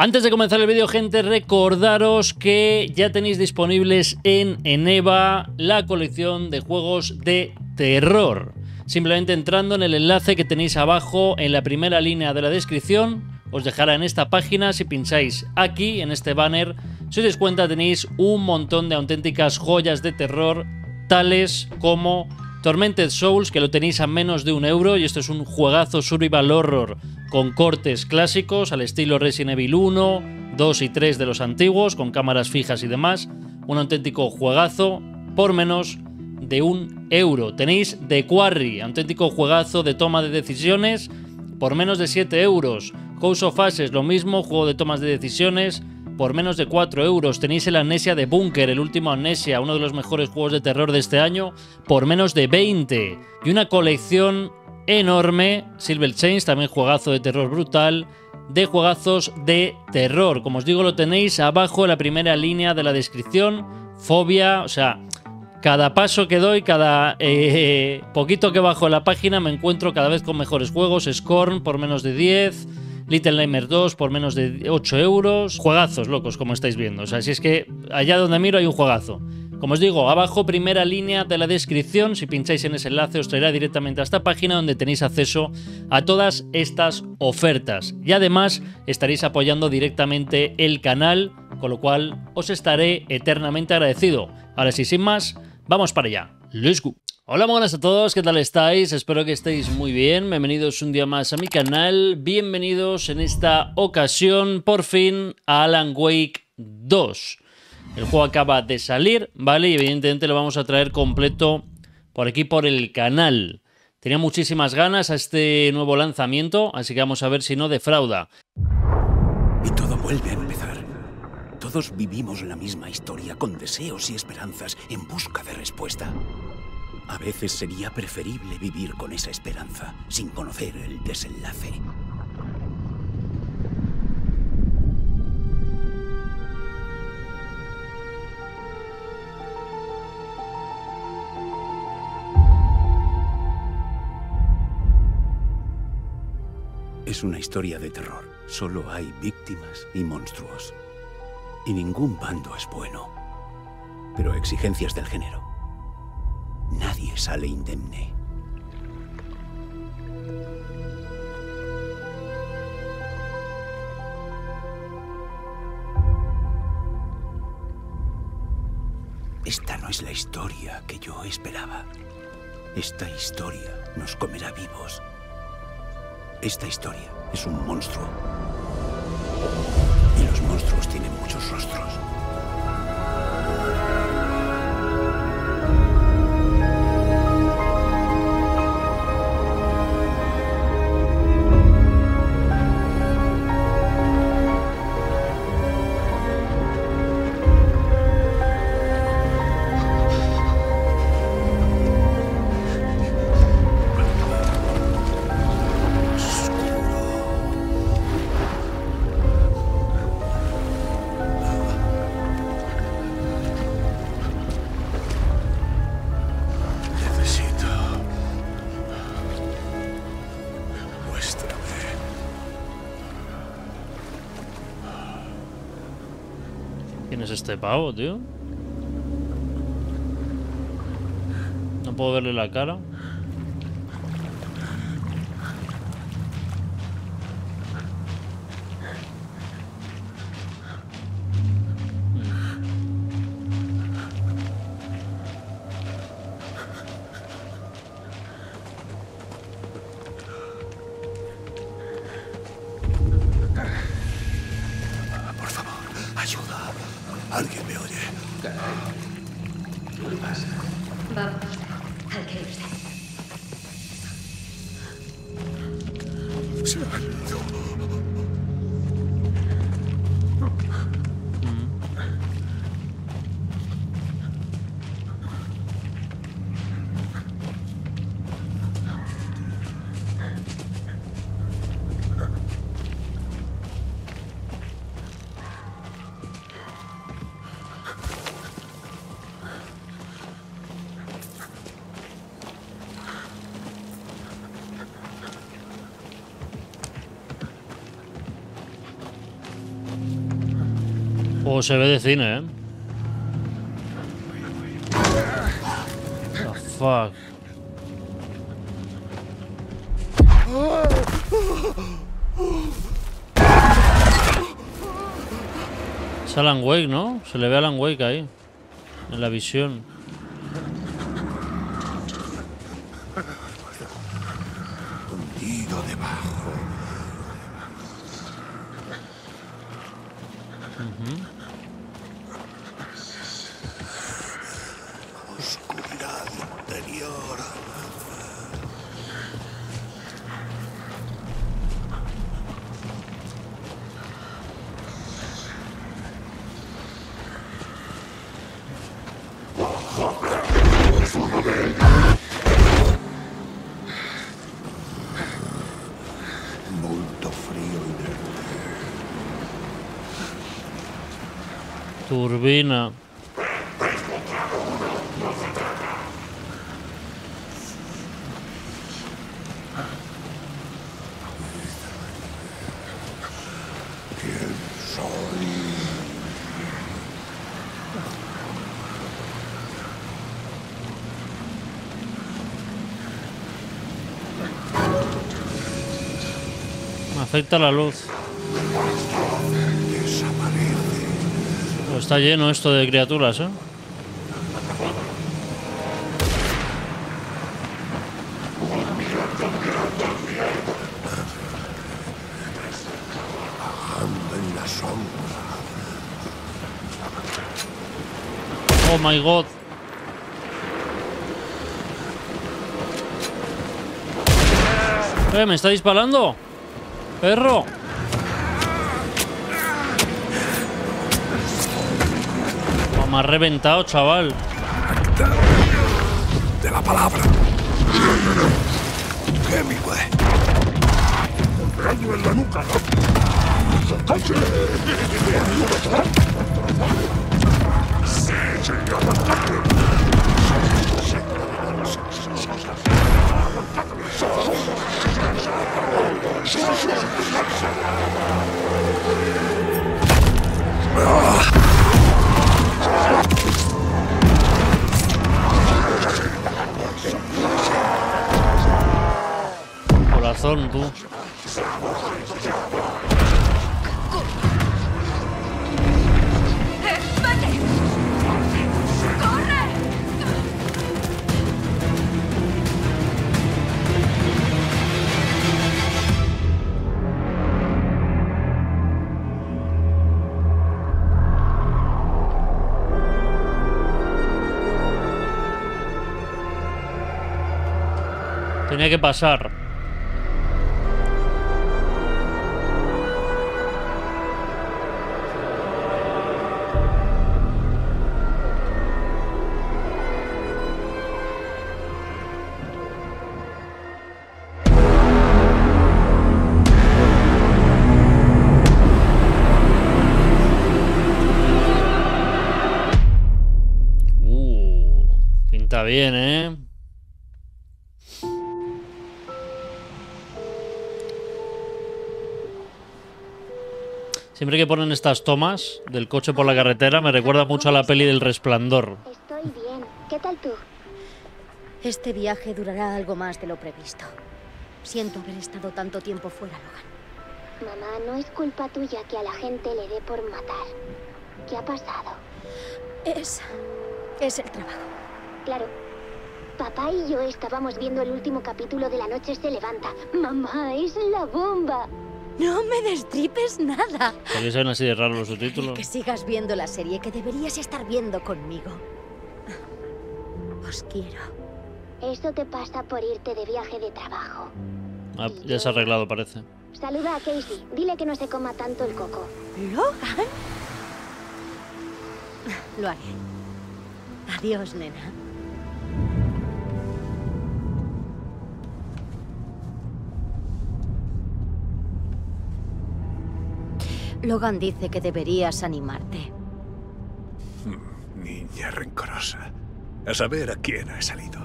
Antes de comenzar el vídeo, gente, recordaros que ya tenéis disponibles en Eneva la colección de juegos de terror. Simplemente entrando en el enlace que tenéis abajo en la primera línea de la descripción, os dejará en esta página, si pincháis aquí, en este banner, si os dais cuenta tenéis un montón de auténticas joyas de terror, tales como Tormented Souls, que lo tenéis a menos de un euro, y esto es un juegazo survival horror con cortes clásicos al estilo Resident Evil 1, 2 y 3 de los antiguos, con cámaras fijas y demás. Un auténtico juegazo por menos de un euro. Tenéis The Quarry, auténtico juegazo de toma de decisiones por menos de 7 euros. House of Ashes, lo mismo, juego de tomas de decisiones por menos de 4 euros. Tenéis el Amnesia de Bunker, el último Amnesia, uno de los mejores juegos de terror de este año, por menos de 20. Y una colección enorme, Silver Chains, también juegazo de terror brutal, de juegazos de terror. Como os digo, lo tenéis abajo en la primera línea de la descripción. Fobia, o sea, cada paso que doy, cada eh, poquito que bajo la página, me encuentro cada vez con mejores juegos. Scorn por menos de 10. Little Nightmares 2 por menos de 8 euros. Juegazos, locos, como estáis viendo. O sea, si es que allá donde miro hay un juegazo. Como os digo, abajo primera línea de la descripción, si pincháis en ese enlace os traerá directamente a esta página donde tenéis acceso a todas estas ofertas. Y además estaréis apoyando directamente el canal, con lo cual os estaré eternamente agradecido. Ahora sí, sin más, vamos para allá. Let's go. Hola, buenas a todos, ¿qué tal estáis? Espero que estéis muy bien. Bienvenidos un día más a mi canal. Bienvenidos en esta ocasión, por fin, a Alan Wake 2. El juego acaba de salir, ¿vale? Y evidentemente lo vamos a traer completo por aquí por el canal. Tenía muchísimas ganas a este nuevo lanzamiento, así que vamos a ver si no defrauda. Y todo vuelve a empezar. Todos vivimos la misma historia con deseos y esperanzas en busca de respuesta. A veces sería preferible vivir con esa esperanza sin conocer el desenlace. Es una historia de terror. Solo hay víctimas y monstruos. Y ningún bando es bueno. Pero exigencias del género. Nadie sale indemne. Esta no es la historia que yo esperaba. Esta historia nos comerá vivos. Esta historia es un monstruo. Y los monstruos tienen muchos rostros. Este pavo, tío? No puedo verle la cara. Se ve de cine, ¿eh? Alan Wake, ¿no? Se le ve a Alan Wake ahí. En la visión. Hundido debajo. Oscuridad interior. Molto frío inerte. Turbina. ¿Quién soy? Me la luz. Está lleno esto de criaturas, ¿eh? Oh my god. Eh, me está disparando. Perro. Oh, me ha reventado, chaval. De la palabra. En la nuca. Corazón, tú. Tenía que pasar. Siempre que ponen estas tomas del coche por la carretera me recuerda mucho a la peli del resplandor. Estoy bien. ¿Qué tal tú? Este viaje durará algo más de lo previsto. Siento haber estado tanto tiempo fuera, Logan. Mamá, no es culpa tuya que a la gente le dé por matar. ¿Qué ha pasado? Es... es el trabajo. Claro. Papá y yo estábamos viendo el último capítulo de La Noche se levanta. Mamá, es la bomba. No me destripes nada. ¿Por qué ven así de raros los subtítulos? Que sigas viendo la serie que deberías estar viendo conmigo. Os quiero. Eso te pasa por irte de viaje de trabajo. Ah, ya se ha arreglado, parece. Saluda a Casey. Dile que no se coma tanto el coco. ¿Logan? Lo haré. Adiós, nena. Logan dice que deberías animarte. Niña rencorosa. A saber a quién ha salido.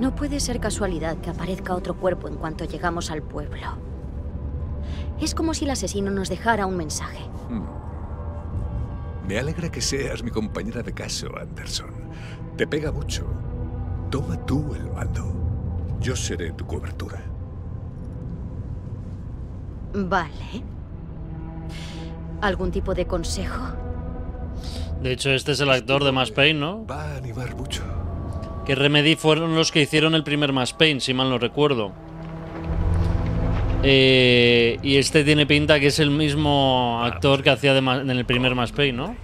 No puede ser casualidad que aparezca otro cuerpo en cuanto llegamos al pueblo. Es como si el asesino nos dejara un mensaje. Hmm. Me alegra que seas mi compañera de caso, Anderson. Te pega mucho. Toma tú el mando. Yo seré tu cobertura. Vale. ¿Algún tipo de consejo? De hecho, este es el actor de Mass Payne, ¿no? Va a animar mucho. Que Remedy fueron los que hicieron el primer Mass Payne, si mal no recuerdo. Eh, y este tiene pinta que es el mismo actor que hacía en el primer Mass Payne, ¿no?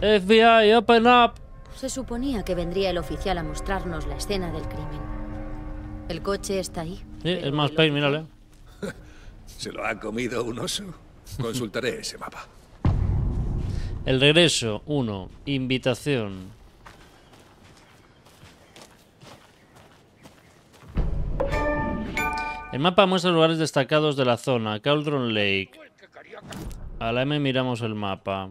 FBI, open up. Se suponía que vendría el oficial a mostrarnos la escena del crimen. El coche está ahí. Sí, es Mass Payne, mírale. ¿Se lo ha comido un oso? Consultaré ese mapa. El regreso, 1. Invitación. El mapa muestra lugares destacados de la zona. Cauldron Lake. A la M miramos el mapa.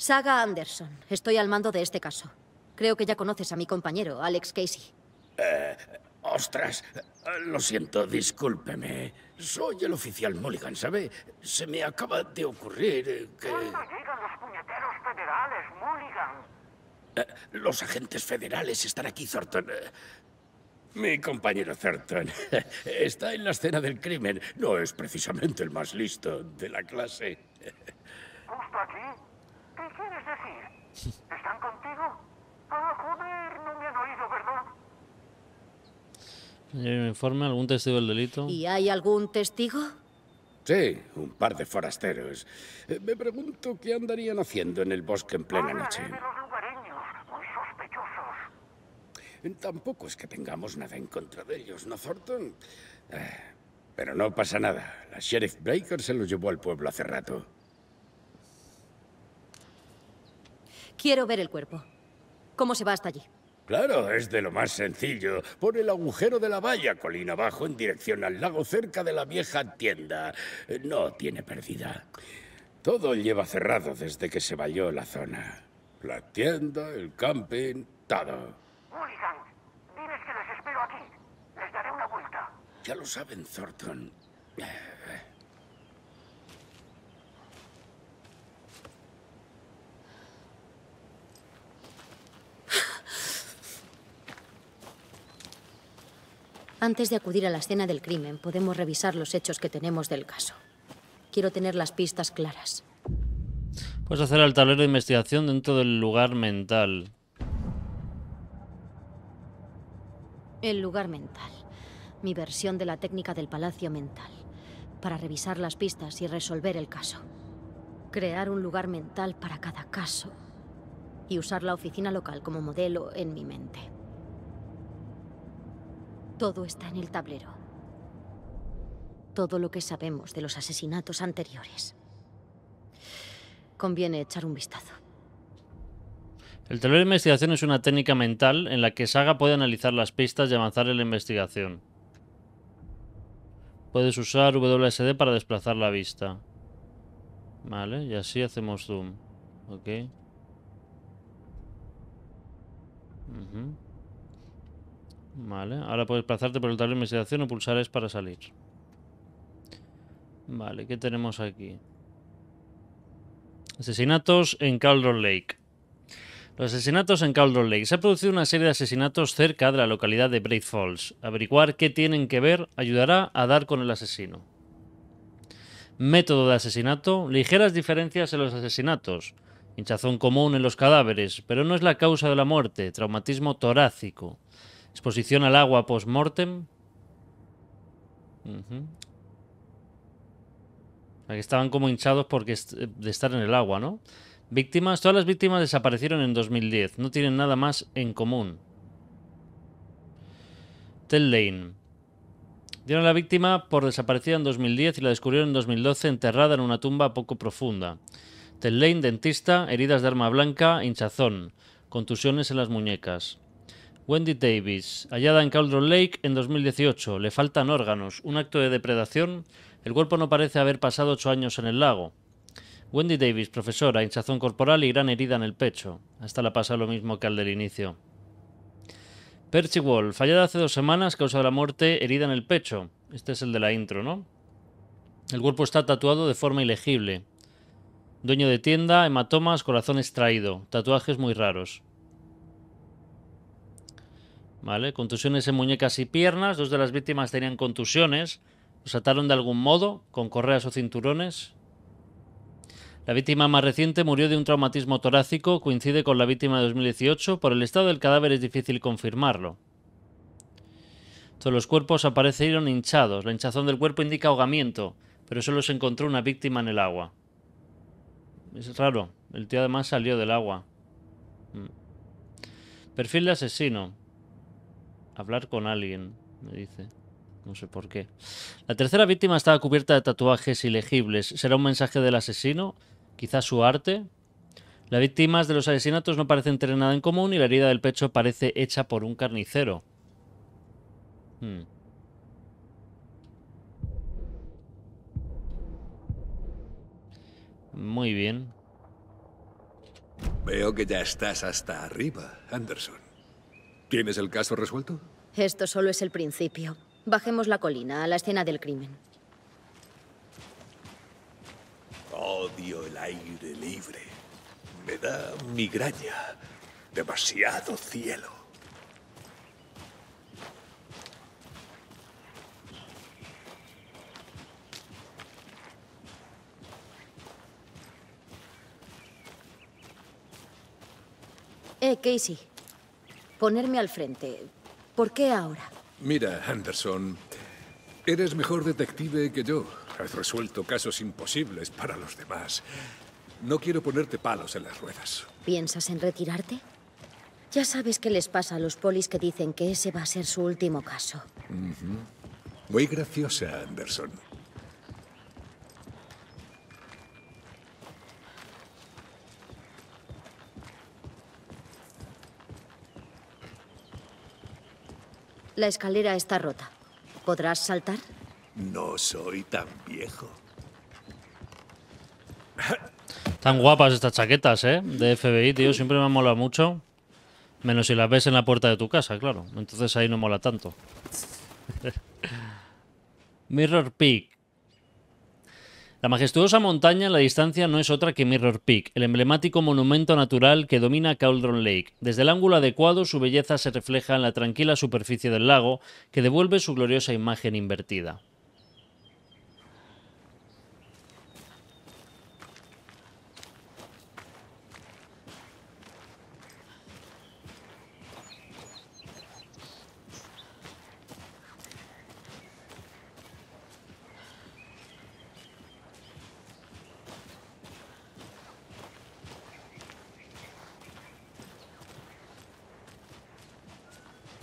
Saga Anderson. Estoy al mando de este caso. Creo que ya conoces a mi compañero, Alex Casey. Eh, Ostras, lo siento, discúlpeme. Soy el oficial Mulligan, ¿sabe? Se me acaba de ocurrir que... ¿Cuándo llegan los puñeteros federales, Mulligan? Eh, los agentes federales están aquí, Thornton. Mi compañero Thornton está en la escena del crimen. No es precisamente el más listo de la clase. ¿Justo aquí? ¿Qué quieres decir? ¿Están contigo? Ah, joder, no me han oído, ¿verdad? ¿Hay un informe? ¿Algún testigo del delito? ¿Y hay algún testigo? Sí, un par de forasteros. Eh, me pregunto qué andarían haciendo en el bosque en plena noche. de los lugareños, muy sospechosos. Tampoco es que tengamos nada en contra de ellos, ¿no, Thornton? Eh, pero no pasa nada. La Sheriff Breaker se los llevó al pueblo hace rato. Quiero ver el cuerpo. ¿Cómo se va hasta allí? Claro, es de lo más sencillo. Por el agujero de la valla, colina abajo, en dirección al lago, cerca de la vieja tienda. No tiene pérdida. Todo lleva cerrado desde que se valló la zona. La tienda, el camping, todo. Mulligan, diles que les espero aquí. Les daré una vuelta. Ya lo saben, Thornton. Antes de acudir a la escena del crimen, podemos revisar los hechos que tenemos del caso. Quiero tener las pistas claras. Puedes hacer el tablero de investigación dentro del lugar mental. El lugar mental. Mi versión de la técnica del palacio mental. Para revisar las pistas y resolver el caso. Crear un lugar mental para cada caso. Y usar la oficina local como modelo en mi mente. Todo está en el tablero. Todo lo que sabemos de los asesinatos anteriores. Conviene echar un vistazo. El tablero de investigación es una técnica mental en la que Saga puede analizar las pistas y avanzar en la investigación. Puedes usar WSD para desplazar la vista. Vale, y así hacemos zoom. Ok. Vale, ahora puedes desplazarte por el tablero de investigación o pulsar es para salir. Vale, ¿qué tenemos aquí? Asesinatos en Cauldron Lake. Los asesinatos en Cauldron Lake. Se ha producido una serie de asesinatos cerca de la localidad de Braid Falls. Averiguar qué tienen que ver ayudará a dar con el asesino. Método de asesinato. Ligeras diferencias en los asesinatos. Hinchazón común en los cadáveres, pero no es la causa de la muerte. Traumatismo torácico. Exposición al agua post-mortem. que estaban como hinchados porque de estar en el agua, ¿no? Víctimas, todas las víctimas desaparecieron en 2010, no tienen nada más en común. Tell Lane. Dieron a la víctima por desaparecida en 2010 y la descubrieron en 2012 enterrada en una tumba poco profunda. Tell Lane, dentista, heridas de arma blanca, hinchazón, contusiones en las muñecas. Wendy Davis, hallada en Cauldron Lake en 2018. Le faltan órganos, un acto de depredación. El cuerpo no parece haber pasado ocho años en el lago. Wendy Davis, profesora, hinchazón corporal y gran herida en el pecho. Hasta la pasa lo mismo que al del inicio. Percy Wall, fallada hace dos semanas, causa de la muerte, herida en el pecho. Este es el de la intro, ¿no? El cuerpo está tatuado de forma ilegible. Dueño de tienda, hematomas, corazón extraído. Tatuajes muy raros. ¿Vale? Contusiones en muñecas y piernas. Dos de las víctimas tenían contusiones. Los ataron de algún modo, con correas o cinturones. La víctima más reciente murió de un traumatismo torácico, coincide con la víctima de 2018. Por el estado del cadáver es difícil confirmarlo. Todos los cuerpos aparecieron hinchados. La hinchazón del cuerpo indica ahogamiento, pero solo se encontró una víctima en el agua. Es raro. El tío además salió del agua. Mm. Perfil de asesino. Hablar con alguien, me dice. No sé por qué. La tercera víctima estaba cubierta de tatuajes ilegibles. ¿Será un mensaje del asesino? Quizás su arte. Las víctimas de los asesinatos no parecen tener nada en común y la herida del pecho parece hecha por un carnicero. Hmm. Muy bien. Veo que ya estás hasta arriba, Anderson. ¿Tienes el caso resuelto? Esto solo es el principio. Bajemos la colina, a la escena del crimen. Odio el aire libre. Me da migraña. Demasiado cielo. Eh, Casey. Ponerme al frente. ¿Por qué ahora? Mira, Anderson, eres mejor detective que yo. Has resuelto casos imposibles para los demás. No quiero ponerte palos en las ruedas. ¿Piensas en retirarte? Ya sabes qué les pasa a los polis que dicen que ese va a ser su último caso. Muy graciosa, Anderson. La escalera está rota. ¿Podrás saltar? No soy tan viejo. Tan guapas estas chaquetas, ¿eh? De FBI, tío. Siempre me mola mucho. Menos si las ves en la puerta de tu casa, claro. Entonces ahí no mola tanto. Mirror Peak. La majestuosa montaña en la distancia no es otra que Mirror Peak, el emblemático monumento natural que domina Cauldron Lake. Desde el ángulo adecuado su belleza se refleja en la tranquila superficie del lago, que devuelve su gloriosa imagen invertida.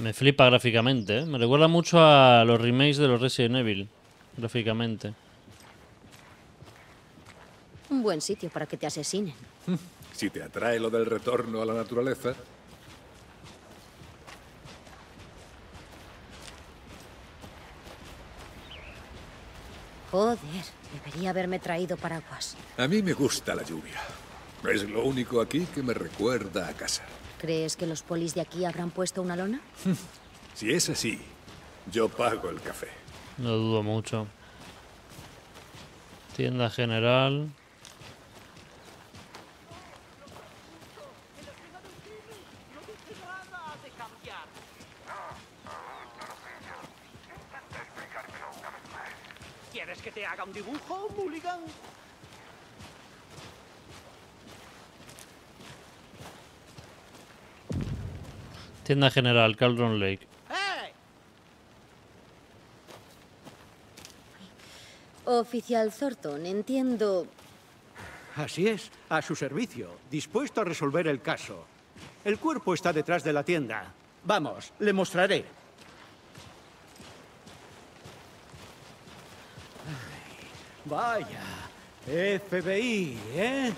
Me flipa gráficamente, ¿eh? Me recuerda mucho a los remakes de los Resident Evil, gráficamente. Un buen sitio para que te asesinen. Si te atrae lo del retorno a la naturaleza. Joder, debería haberme traído paraguas. A mí me gusta la lluvia. Es lo único aquí que me recuerda a casa. ¿Crees que los polis de aquí habrán puesto una lona? si es así, yo pago el café. No dudo mucho. Tienda general. ¿Quieres que te haga un dibujo, Mulligan? Tienda general, Caldron Lake. Oficial Thornton, entiendo... Así es, a su servicio, dispuesto a resolver el caso. El cuerpo está detrás de la tienda. Vamos, le mostraré. Vaya, FBI, ¿eh?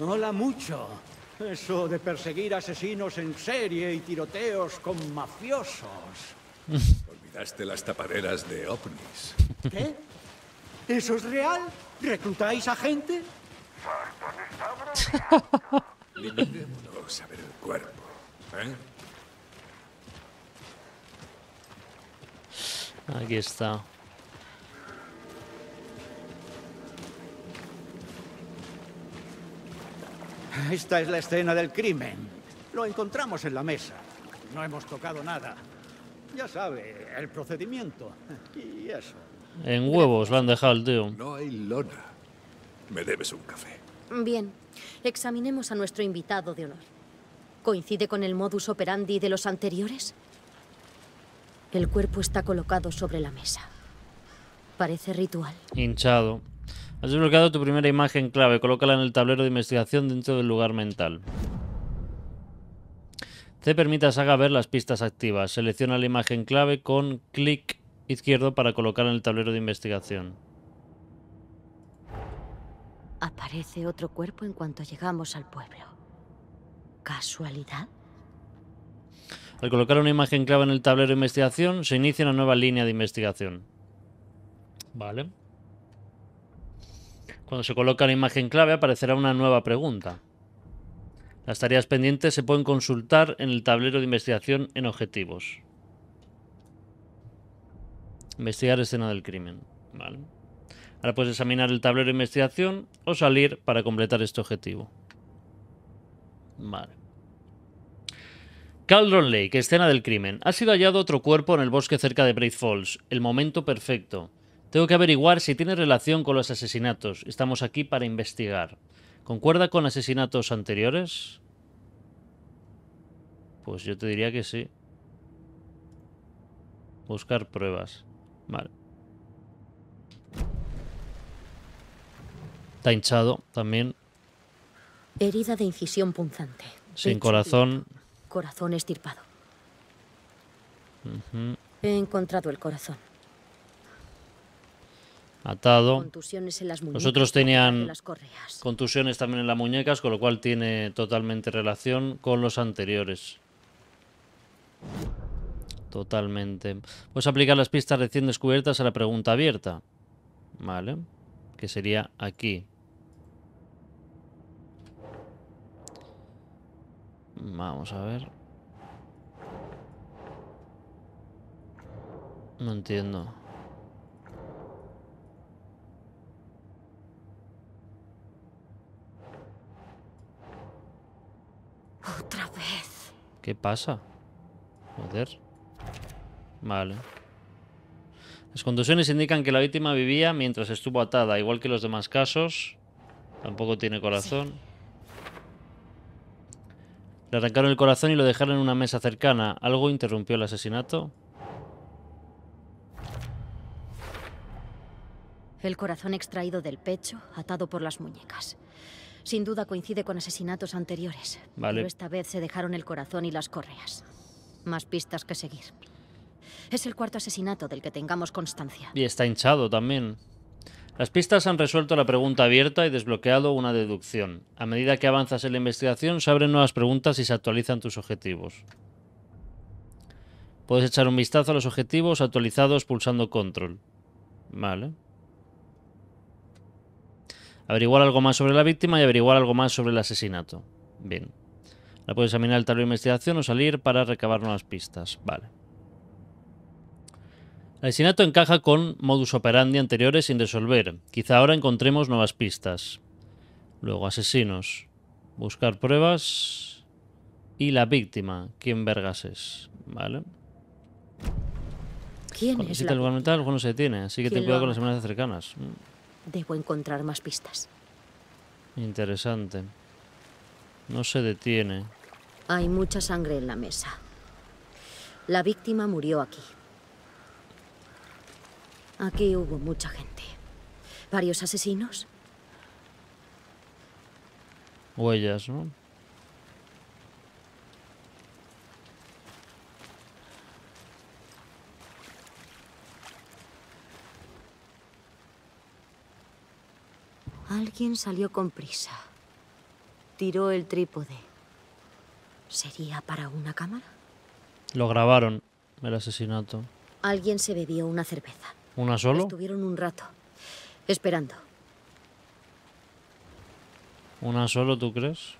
Hola mucho. Eso de perseguir asesinos en serie y tiroteos con mafiosos. Olvidaste las tapaderas de ovnis. ¿Qué? ¿Eso es real? ¿Reclutáis a gente? Limitémonos a ver el cuerpo. ¿eh? Aquí está. Esta es la escena del crimen. Lo encontramos en la mesa. No hemos tocado nada. Ya sabe, el procedimiento. Y eso. En huevos lo han dejado el tío. No hay lona. Me debes un café. Bien, examinemos a nuestro invitado de honor. ¿Coincide con el modus operandi de los anteriores? El cuerpo está colocado sobre la mesa. Parece ritual. Hinchado. Has desbloqueado tu primera imagen clave. Colócala en el tablero de investigación dentro del lugar mental. C permite a Saga ver las pistas activas. Selecciona la imagen clave con clic izquierdo para colocarla en el tablero de investigación. Aparece otro cuerpo en cuanto llegamos al pueblo. ¿Casualidad? Al colocar una imagen clave en el tablero de investigación, se inicia una nueva línea de investigación. Vale. Cuando se coloca la imagen clave aparecerá una nueva pregunta. Las tareas pendientes se pueden consultar en el tablero de investigación en objetivos. Investigar escena del crimen. Vale. Ahora puedes examinar el tablero de investigación o salir para completar este objetivo. Vale. Cauldron Lake, escena del crimen. Ha sido hallado otro cuerpo en el bosque cerca de Braid Falls. El momento perfecto. Tengo que averiguar si tiene relación con los asesinatos. Estamos aquí para investigar. ¿Concuerda con asesinatos anteriores? Pues yo te diría que sí. Buscar pruebas. Vale. Está hinchado también. Herida de incisión punzante. Sin corazón. Corazón estirpado. He encontrado el corazón. Atado. Contusiones en las muñecas. Los otros tenían las contusiones también en las muñecas, con lo cual tiene totalmente relación con los anteriores. Totalmente. Puedes aplicar las pistas recién descubiertas a la pregunta abierta. Vale. Que sería aquí. Vamos a ver. No entiendo. Otra vez. ¿Qué pasa? Joder. Vale. Las contusiones indican que la víctima vivía mientras estuvo atada, igual que los demás casos. Tampoco tiene corazón. Le arrancaron el corazón y lo dejaron en una mesa cercana. ¿Algo interrumpió el asesinato? El corazón extraído del pecho, atado por las muñecas. Sin duda coincide con asesinatos anteriores. Vale. Pero esta vez se dejaron el corazón y las correas. Más pistas que seguir. Es el cuarto asesinato del que tengamos constancia. Y está hinchado también. Las pistas han resuelto la pregunta abierta y desbloqueado una deducción. A medida que avanzas en la investigación, se abren nuevas preguntas y se actualizan tus objetivos. Puedes echar un vistazo a los objetivos actualizados pulsando control. Vale. Averiguar algo más sobre la víctima y averiguar algo más sobre el asesinato. Bien. Ahora puedes examinar el tablero de investigación o salir para recabar nuevas pistas. Vale. El asesinato encaja con modus operandi anteriores sin resolver. Quizá ahora encontremos nuevas pistas. Luego, asesinos. Buscar pruebas. Y la víctima. ¿Quién vergas es? Vale. ¿Quién Cuando es la el lugar mental, el juego no se detiene. Así que ten ¿Quién lo cuidado con las amenazas cercanas. Debo encontrar más pistas. Interesante. No se detiene. Hay mucha sangre en la mesa. La víctima murió aquí. Aquí hubo mucha gente. ¿Varios asesinos? Huellas, ¿no? Alguien salió con prisa. Tiró el trípode. ¿Sería para una cámara? Lo grabaron, el asesinato. Alguien se bebió una cerveza. ¿Una solo? Estuvieron un rato, esperando. ¿Una solo, tú crees?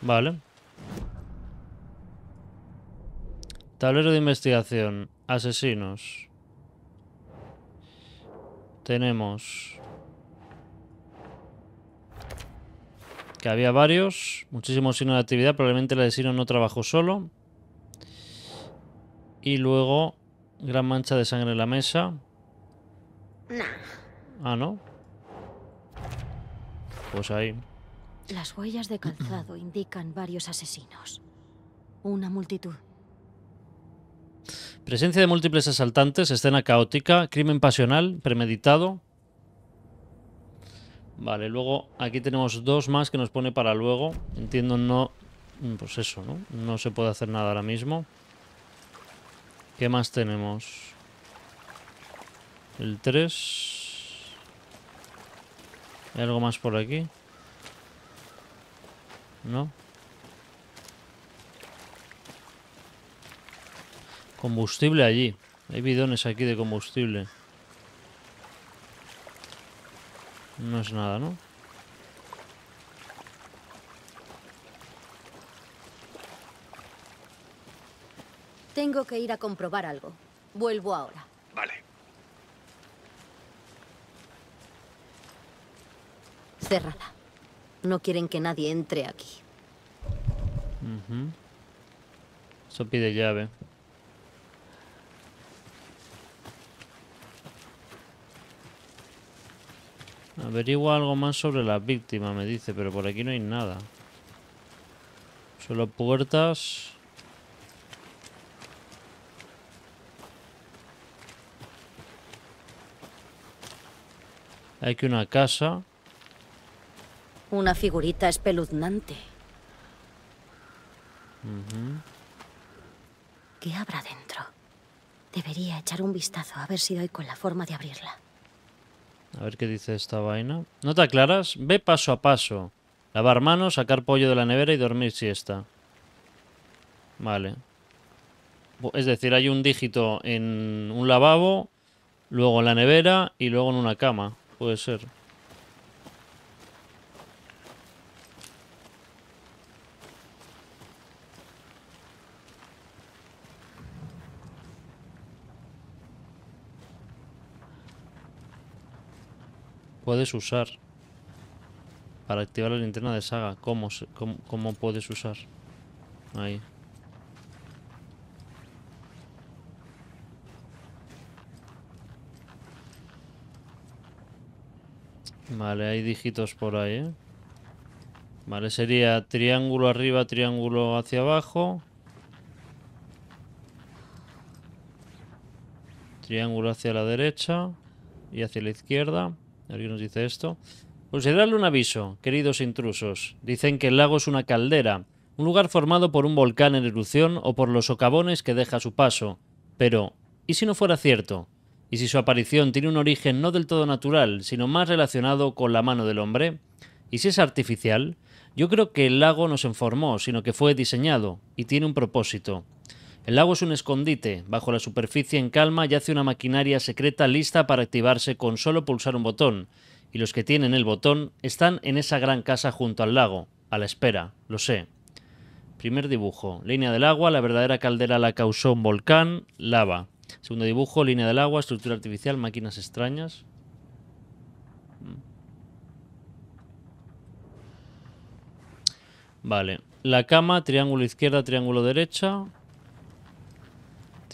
Vale. Tablero de investigación. Asesinos. Tenemos... Que había varios. Muchísimos signos de actividad. Probablemente el asesino no trabajó solo. Y luego... Gran mancha de sangre en la mesa. Ah, ¿no? Pues ahí. Las huellas de calzado indican varios asesinos. Una multitud. Presencia de múltiples asaltantes, escena caótica, crimen pasional, premeditado. Vale, luego aquí tenemos dos más que nos pone para luego. Entiendo no... Pues eso, ¿no? No se puede hacer nada ahora mismo. ¿Qué más tenemos? El 3. ¿Hay algo más por aquí? ¿No? Combustible allí. Hay bidones aquí de combustible. No es nada, ¿no? Tengo que ir a comprobar algo. Vuelvo ahora. Vale. Cerrada. No quieren que nadie entre aquí. Ujú. Eso pide llave. Averigua algo más sobre la víctima, me dice, pero por aquí no hay nada. Solo puertas. Hay que una casa. Una figurita espeluznante. ¿Qué habrá dentro? Debería echar un vistazo a ver si doy con la forma de abrirla. A ver qué dice esta vaina. ¿No te aclaras? Ve paso a paso. Lavar manos, sacar pollo de la nevera y dormir siesta. Vale. Es decir, hay un dígito en un lavabo, luego en la nevera y luego en una cama. Puede ser. Puedes usar. Para activar la linterna de saga. ¿Cómo, cómo puedes usar? Ahí. Vale, hay dígitos por ahí, ¿eh? Vale, sería triángulo arriba, triángulo hacia abajo. Triángulo hacia la derecha y hacia la izquierda. A ver qué nos dice esto. Consideradle un aviso, queridos intrusos. Dicen que el lago es una caldera, un lugar formado por un volcán en erupción o por los socavones que deja su paso. Pero, ¿y si no fuera cierto? ¿Y si su aparición tiene un origen no del todo natural, sino más relacionado con la mano del hombre? ¿Y si es artificial? Yo creo que el lago no se informó, sino que fue diseñado y tiene un propósito. El lago es un escondite. Bajo la superficie en calma yace una maquinaria secreta lista para activarse con solo pulsar un botón. Y los que tienen el botón están en esa gran casa junto al lago, a la espera, lo sé. Primer dibujo. Línea del agua, la verdadera caldera la causó un volcán, lava. Segundo dibujo, línea del agua, estructura artificial, máquinas extrañas. Vale. La cama, triángulo izquierda, triángulo derecha.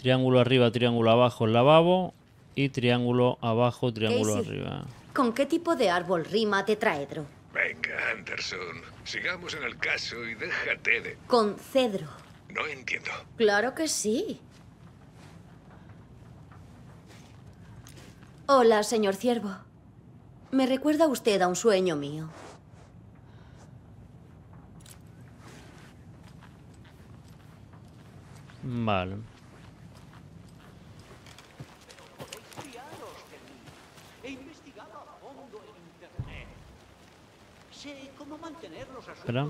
Triángulo arriba, triángulo abajo, el lavabo. Y triángulo abajo, triángulo Casey. arriba. ¿Con qué tipo de árbol rima tetraedro? Venga, Anderson. Sigamos en el caso y déjate de... Con cedro. No entiendo. Claro que sí. Hola, señor Ciervo. Me recuerda usted a un sueño mío. Vale. He investigado a fondo en Internet. Sé cómo mantener los Espera.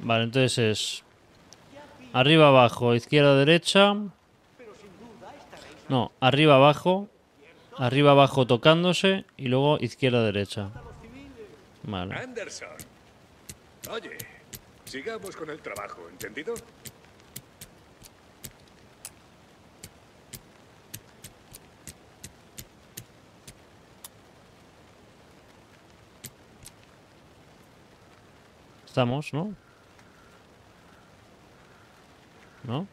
Vale, entonces es arriba, abajo, izquierda, derecha. No, arriba, abajo, arriba, abajo tocándose y luego izquierda, derecha. Vale. Anderson. Oye, sigamos con el trabajo, ¿entendido? Estamos, ¿no? ¿No?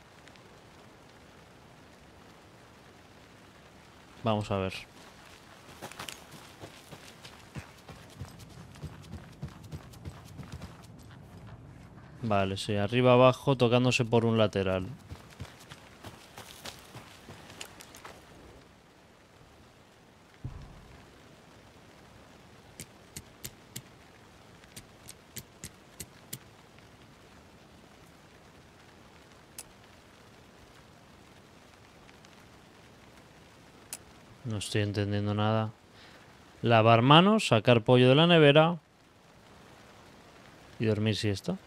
Vamos a ver. Vale, sí, arriba abajo tocándose por un lateral. No estoy entendiendo nada. Lavar manos, sacar pollo de la nevera y dormir siesta.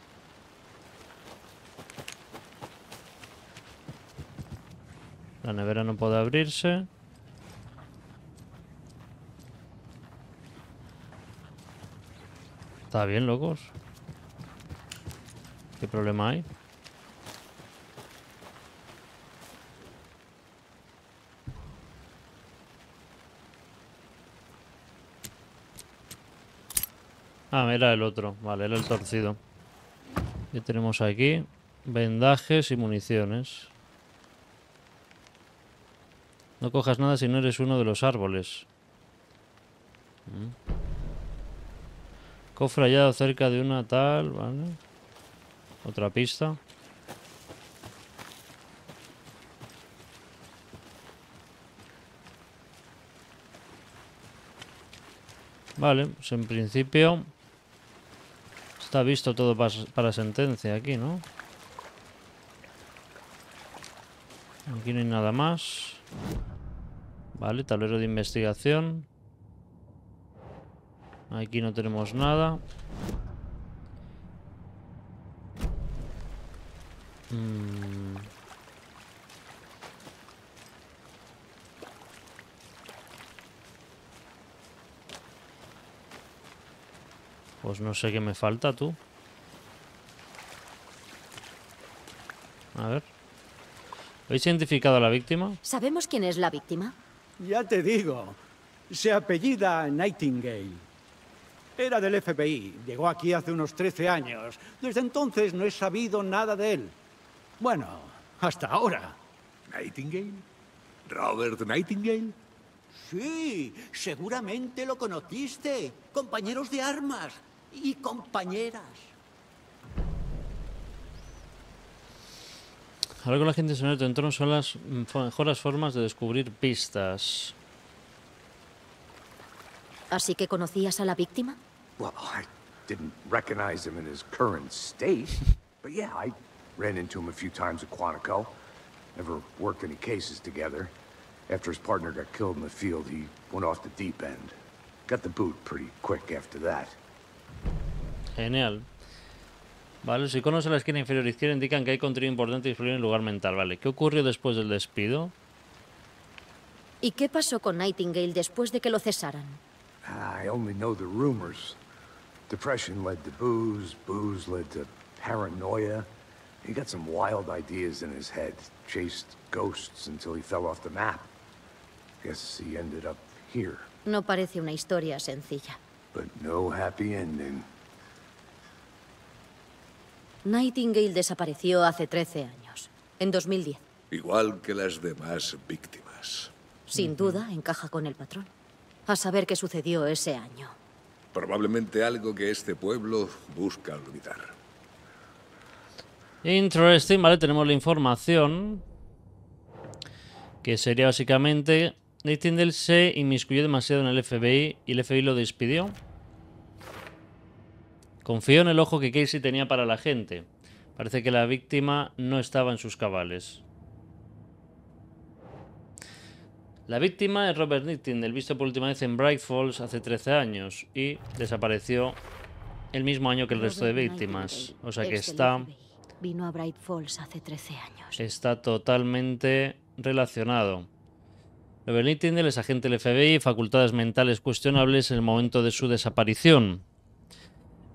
La nevera no puede abrirse. Está bien, locos. ¿Qué problema hay? Ah, era el otro. Vale, era el torcido. ¿Qué tenemos aquí? Vendajes y municiones. No cojas nada si no eres uno de los árboles. Cofre hallado cerca de una tal, ¿vale? Otra pista. Vale, pues en principio está visto todo para sentencia aquí, ¿no? Aquí no hay nada más. Vale, tablero de investigación. Aquí no tenemos nada. Mm. Pues no sé qué me falta, tú. A ver. ¿Habéis identificado a la víctima? ¿Sabemos quién es la víctima? Ya te digo, se apellida Nightingale. Era del FBI, llegó aquí hace unos 13 años. Desde entonces no he sabido nada de él. Bueno, hasta ahora. ¿Nightingale? ¿Robert Nightingale? Sí, seguramente lo conociste. Compañeros de armas y compañeras. Hablar con la gente sobre tu entorno son las mejores formas de descubrir pistas. ¿Así que conocías a la víctima? Well, I didn't recognize him in his current state. but yeah, I ran into him a few times at Quantico. Never worked any cases together. After his partner got killed in the field, he went off the deep end. Got the boot pretty quick after that. Genial. Vale, los iconos en la esquina inferior izquierda indican que hay contenido importante disponible en el lugar mental. Vale, ¿qué ocurrió después del despido? ¿Y qué pasó con Nightingale después de que lo cesaran? I only know the rumors. Depression led to booze, booze led to paranoia. He got some wild ideas in his head, chased ghosts until he fell off the map. Guess he ended up here, No parece una historia sencilla. but no happy ending. Nightingale desapareció hace 13 años, en 2010. Igual que las demás víctimas. Sin duda, encaja con el patrón. A saber qué sucedió ese año. Probablemente algo que este pueblo busca olvidar. Interesting, vale, tenemos la información. Que sería básicamente. Nightingale se inmiscuyó demasiado en el FBI y el FBI lo despidió. Confió en el ojo que Casey tenía para la gente. Parece que la víctima no estaba en sus cabales. La víctima es Robert Nightingale, visto por última vez en Bright Falls hace 13 años y desapareció el mismo año que el resto de víctimas. O sea que está Vino a Bright Falls hace 13 años. está totalmente relacionado. Robert Nightingale es agente del FBI, facultades mentales cuestionables en el momento de su desaparición.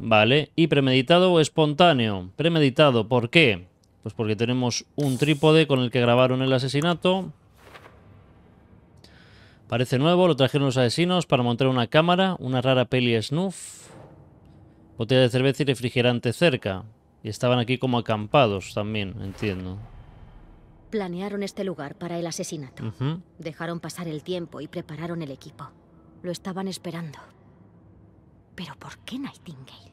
Vale, y premeditado o espontáneo. Premeditado, ¿por qué? Pues porque tenemos un trípode con el que grabaron el asesinato. Parece nuevo, lo trajeron los asesinos para montar una cámara, una rara peli snuff, botella de cerveza y refrigerante cerca. Y estaban aquí como acampados también, entiendo. Planearon este lugar para el asesinato. Dejaron pasar el tiempo y prepararon el equipo. Lo estaban esperando. Pero ¿por qué Nightingale?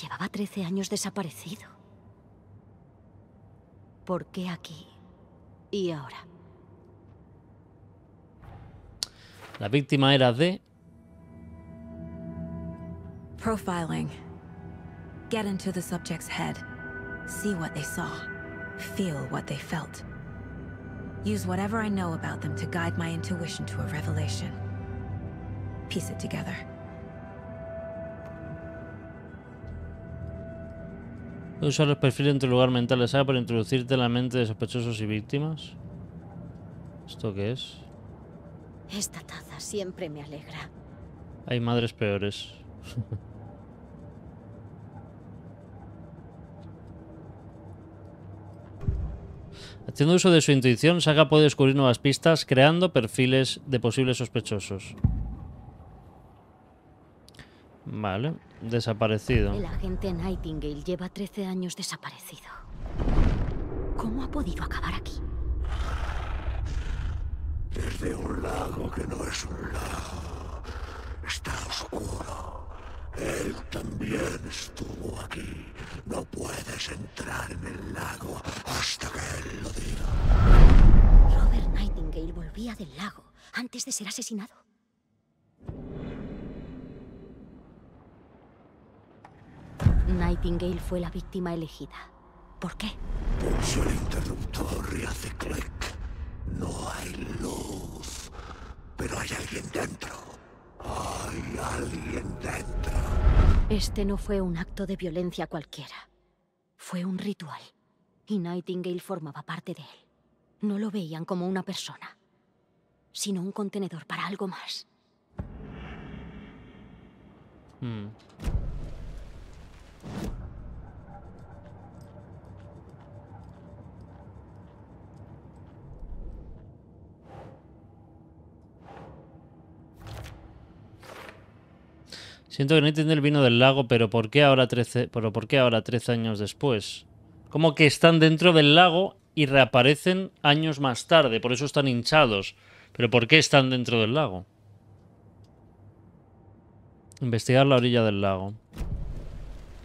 Llevaba 13 años desaparecido. ¿Por qué aquí y ahora? La víctima era de... Profiling. Get into the subject's head. See what they saw. Feel what they felt. Use whatever I know about them to guide my intuition to a revelation. Piece it together. Puedes usar los perfiles en tu lugar mental de saga para introducirte en la mente de sospechosos y víctimas. ¿Esto qué es? Esta taza siempre me alegra. Hay madres peores. Haciendo uso de su intuición, Saga puede descubrir nuevas pistas creando perfiles de posibles sospechosos. Vale, desaparecido. El agente Nightingale lleva 13 años desaparecido. ¿Cómo ha podido acabar aquí? Desde un lago que no es un lago. Está oscuro. Él también estuvo aquí. No puedes entrar en el lago hasta que él lo diga. Robert Nightingale volvía del lago antes de ser asesinado. Nightingale fue la víctima elegida. ¿Por qué? Pulsa el interruptor y hace clic. No hay luz. Pero hay alguien dentro. Hay alguien dentro. Este no fue un acto de violencia cualquiera. Fue un ritual. Y Nightingale formaba parte de él. No lo veían como una persona, sino un contenedor para algo más. Hmm. Siento que Nightingale vino del lago, pero ¿por qué ahora 13, pero ¿por qué ahora 13 años después? Como que están dentro del lago y reaparecen años más tarde, por eso están hinchados. Pero ¿por qué están dentro del lago? Investigar la orilla del lago.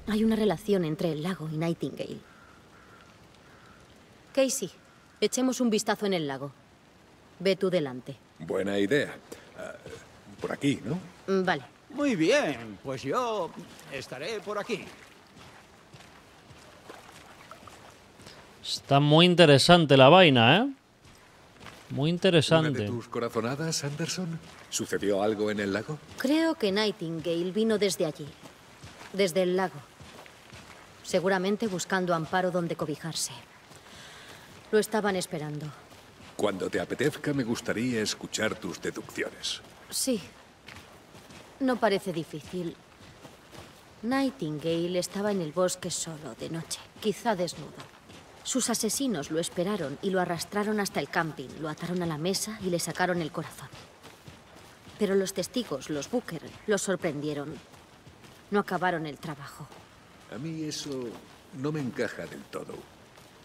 Hay una relación entre el lago y Nightingale. Casey, echemos un vistazo en el lago. Ve tú delante. Buena idea. Ah, por aquí, ¿no? Mm, Vale. Muy bien, pues yo estaré por aquí. Está muy interesante la vaina, ¿eh? Muy ¿Una interesante. de tus corazonadas, Anderson? ¿Sucedió algo en el lago? Creo que Nightingale vino desde allí, desde el lago. Seguramente buscando amparo donde cobijarse. Lo estaban esperando. Cuando te apetezca, me gustaría escuchar tus deducciones. Sí. No parece difícil. Nightingale estaba en el bosque solo de noche, quizá desnudo. Sus asesinos lo esperaron y lo arrastraron hasta el camping, lo ataron a la mesa y le sacaron el corazón. Pero los testigos, los Booker, los sorprendieron. No acabaron el trabajo. A mí eso no me encaja del todo.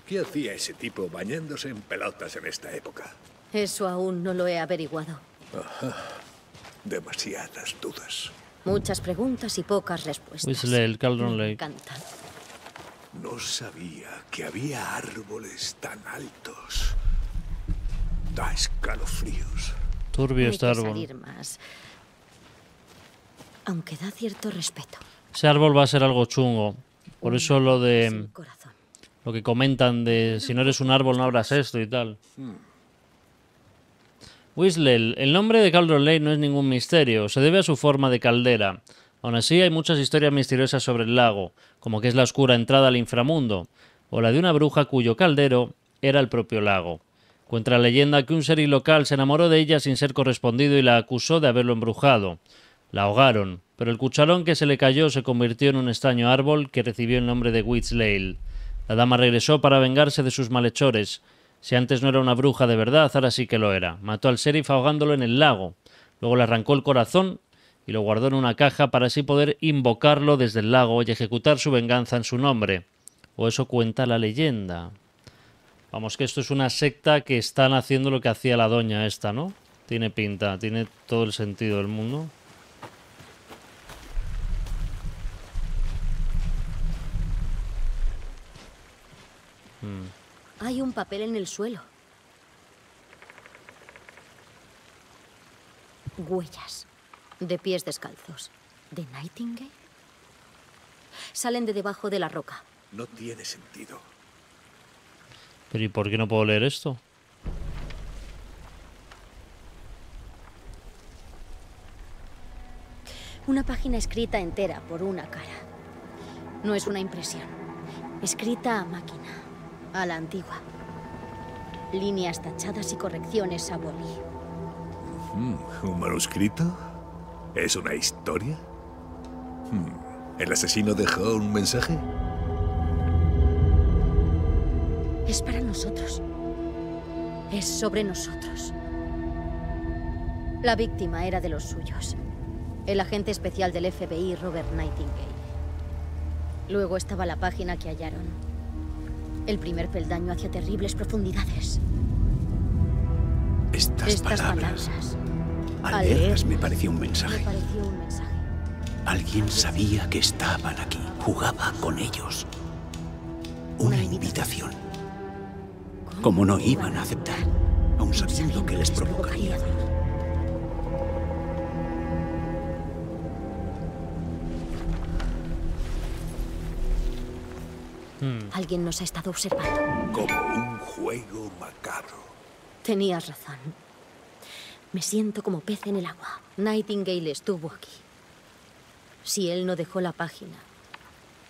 ¿Qué hacía ese tipo bañándose en pelotas en esta época? Eso aún no lo he averiguado. Demasiadas dudas. Muchas preguntas y pocas respuestas. El Cauldron Me Lake. encantan. No sabía que había árboles tan altos. Da escalofríos. Turbio este árbol. salir más. Aunque da cierto respeto. Ese árbol va a ser algo chungo. Por eso lo de lo que comentan de si no eres un árbol no abras esto y tal. Whistle, el nombre de Cauldron Lake no es ningún misterio, se debe a su forma de caldera. Aún así hay muchas historias misteriosas sobre el lago, como que es la oscura entrada al inframundo, o la de una bruja cuyo caldero era el propio lago. Cuenta la leyenda que un sheriff local se enamoró de ella sin ser correspondido y la acusó de haberlo embrujado. La ahogaron, pero el cucharón que se le cayó se convirtió en un extraño árbol que recibió el nombre de Witchlale. La dama regresó para vengarse de sus malhechores. Si antes no era una bruja de verdad, ahora sí que lo era. Mató al sheriff ahogándolo en el lago. Luego le arrancó el corazón y lo guardó en una caja para así poder invocarlo desde el lago y ejecutar su venganza en su nombre. O eso cuenta la leyenda. Vamos, que esto es una secta que están haciendo lo que hacía la doña esta, ¿no? Tiene pinta, tiene todo el sentido del mundo. Hay un papel en el suelo. Huellas. De pies descalzos. ¿De Nightingale? Salen de debajo de la roca. No tiene sentido. Pero ¿y por qué no puedo leer esto? Una página escrita entera por una cara. No es una impresión. Escrita a máquina. A la antigua. Líneas tachadas y correcciones a boli. Mm, ¿Un manuscrito? ¿Es una historia? Hmm, ¿El asesino dejó un mensaje? Es para nosotros. Es sobre nosotros. La víctima era de los suyos. El agente especial del FBI, Robert Nightingale. Luego estaba la página que hallaron. El primer peldaño hacia terribles profundidades. Estas, Estas palabras, palabras. al leerlas me pareció un Me mensaje. pareció un mensaje. Alguien sabía que estaban aquí, jugaba con ellos. Una invitación. Como no iban a aceptar, aun sabiendo que les provocaría. Alguien nos ha estado observando. Como un juego macabro. Tenías razón. Me siento como pez en el agua. Nightingale estuvo aquí. Si él no dejó la página,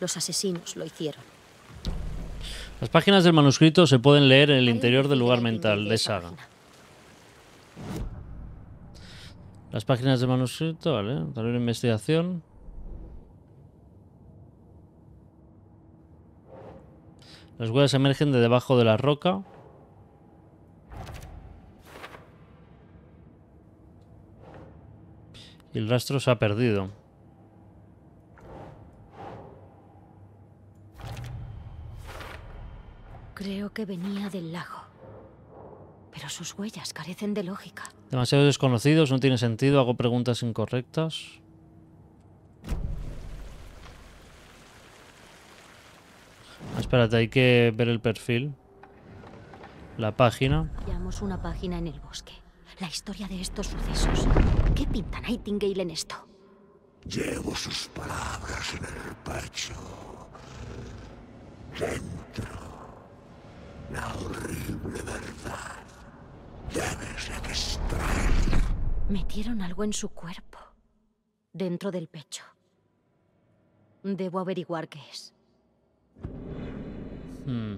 los asesinos lo hicieron. Las páginas del manuscrito se pueden leer en el interior del lugar mental de Saga. Las páginas del manuscrito, vale. Tal vez investigación. Las huellas emergen de debajo de la roca. Y el rastro se ha perdido. Creo que venía del lago. Pero sus huellas carecen de lógica. Demasiados desconocidos, no tiene sentido, hago preguntas incorrectas. Espérate, hay que ver el perfil. La página. Hallamos una página en el bosque. La historia de estos sucesos. ¿Qué pinta Nightingale en esto? Llevo sus palabras en el pecho. Dentro. La horrible verdad. Debes extraerla. Metieron algo en su cuerpo. Dentro del pecho. Debo averiguar qué es. Hmm.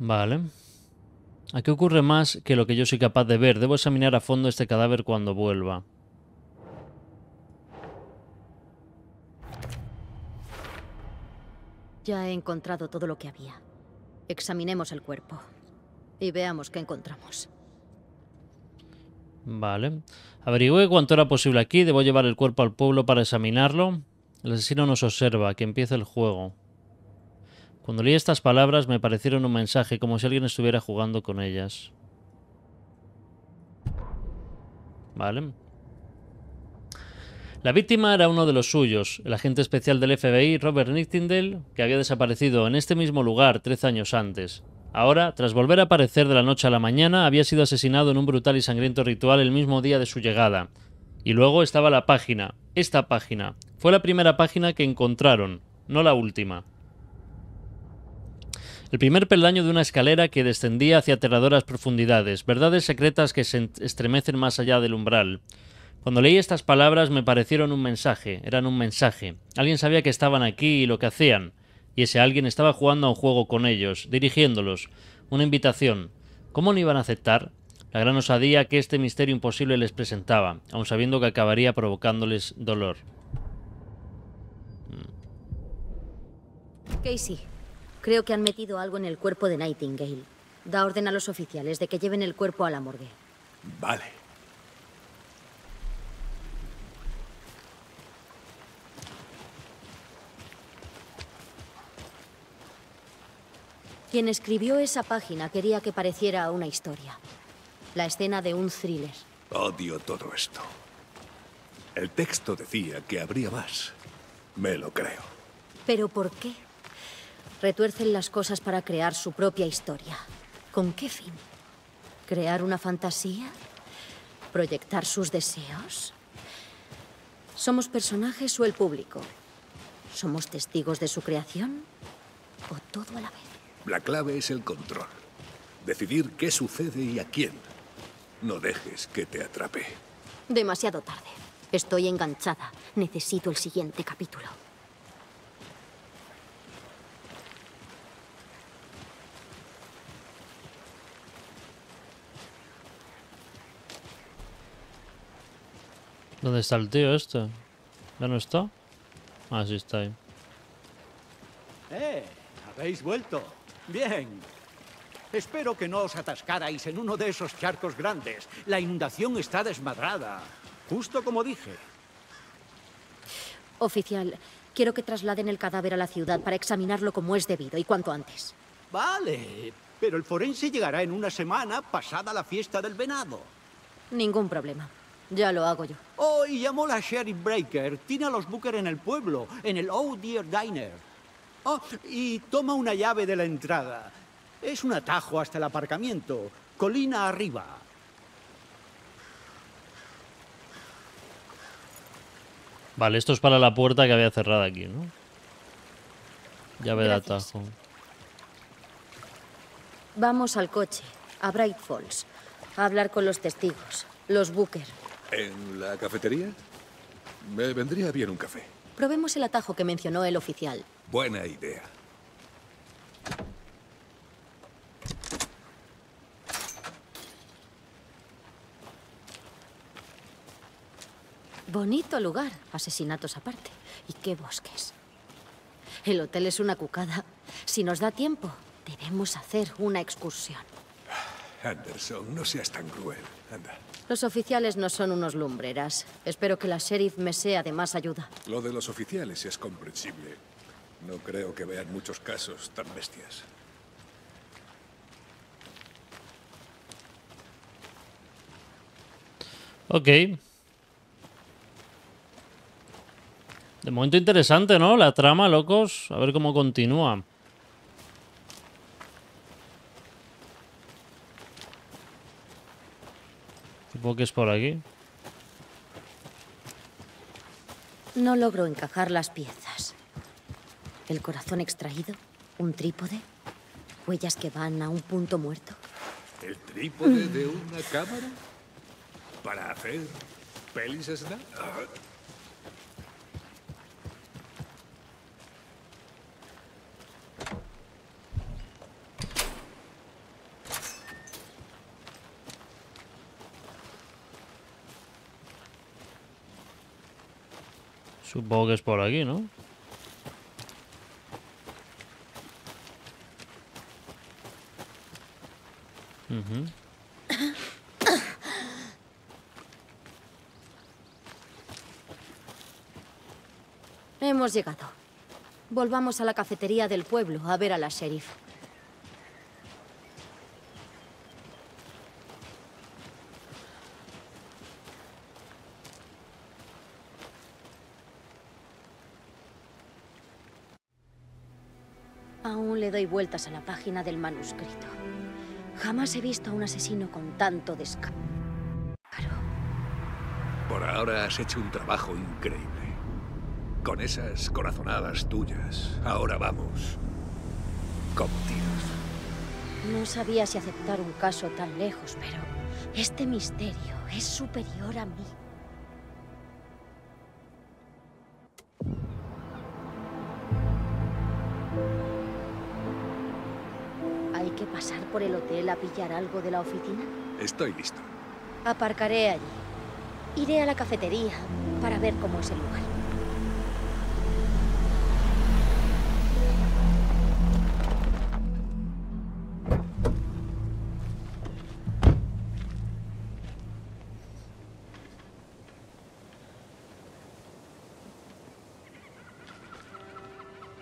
Vale. Aquí ocurre más que lo que yo soy capaz de ver. Debo examinar a fondo este cadáver cuando vuelva. Ya he encontrado todo lo que había. Examinemos el cuerpo. Y veamos qué encontramos. Vale. Averigüe cuánto era posible aquí. Debo llevar el cuerpo al pueblo para examinarlo. El asesino nos observa. Que empiece el juego. Cuando leí estas palabras me parecieron un mensaje como si alguien estuviera jugando con ellas. ¿Vale? La víctima era uno de los suyos, el agente especial del FBI Robert Nightingale, que había desaparecido en este mismo lugar 13 años antes. Ahora, tras volver a aparecer de la noche a la mañana, había sido asesinado en un brutal y sangriento ritual el mismo día de su llegada. Y luego estaba la página, esta página. Fue la primera página que encontraron, no la última. El primer peldaño de una escalera que descendía hacia aterradoras profundidades, verdades secretas que se estremecen más allá del umbral. Cuando leí estas palabras me parecieron un mensaje, eran un mensaje. Alguien sabía que estaban aquí y lo que hacían, y ese alguien estaba jugando a un juego con ellos, dirigiéndolos, una invitación. ¿Cómo no iban a aceptar? La gran osadía que este misterio imposible les presentaba, aun sabiendo que acabaría provocándoles dolor. Casey, creo que han metido algo en el cuerpo de Nightingale. Da orden a los oficiales de que lleven el cuerpo a la morgue. Vale. Quien escribió esa página quería que pareciera una historia. La escena de un thriller. Odio todo esto. El texto decía que habría más. Me lo creo. ¿Pero por qué? Retuercen las cosas para crear su propia historia. ¿Con qué fin? ¿Crear una fantasía? ¿Proyectar sus deseos? ¿Somos personajes o el público? ¿Somos testigos de su creación? ¿O todo a la vez? La clave es el control. Decidir qué sucede y a quién. No dejes que te atrape. Demasiado tarde. Estoy enganchada. Necesito el siguiente capítulo. ¿Dónde está el tío este? ¿Ya no está? Ah, sí está ahí. ¡Eh! ¿Habéis vuelto? Bien. Espero que no os atascarais en uno de esos charcos grandes. La inundación está desmadrada. Justo como dije. Oficial, quiero que trasladen el cadáver a la ciudad para examinarlo como es debido y cuanto antes. Vale, pero el forense llegará en una semana pasada la fiesta del venado. Ningún problema. Ya lo hago yo. Oh, y llamó la Sheriff Breaker. Tiene a los Booker en el pueblo, en el Oh Dear Diner. Oh, y toma una llave de la entrada. Es un atajo hasta el aparcamiento. Colina arriba. Vale, esto es para la puerta que había cerrada aquí, ¿no? Llave de atajo. Vamos al coche, a Bright Falls, a hablar con los testigos, los Booker. ¿En la cafetería? Me vendría bien un café. Probemos el atajo que mencionó el oficial. Buena idea. Bonito lugar, asesinatos aparte. Y qué bosques. El hotel es una cucada. Si nos da tiempo, debemos hacer una excursión. Anderson, no seas tan cruel. Anda. Los oficiales no son unos lumbreras. Espero que la sheriff me sea de más ayuda. Lo de los oficiales es comprensible. No creo que vean muchos casos tan bestias. Ok. De momento interesante, ¿no? La trama, locos. A ver cómo continúa. Supongo que es por aquí. No logro encajar las piezas. El corazón extraído, un trípode, huellas que van a un punto muerto. ¿El trípode de una cámara? ¿Para hacer pelis snap? Supongo que es por aquí, ¿no? Hemos llegado. Volvamos a la cafetería del pueblo a ver a la sheriff. Aún le doy vueltas a la página del manuscrito. Jamás he visto a un asesino con tanto descaro. Por ahora has hecho un trabajo increíble. Con esas corazonadas tuyas, ahora vamos como tiros. No sabía si aceptar un caso tan lejos, pero este misterio es superior a mí. A pillar algo de la oficina? Estoy listo. Aparcaré allí. Iré a la cafetería para ver cómo es el lugar.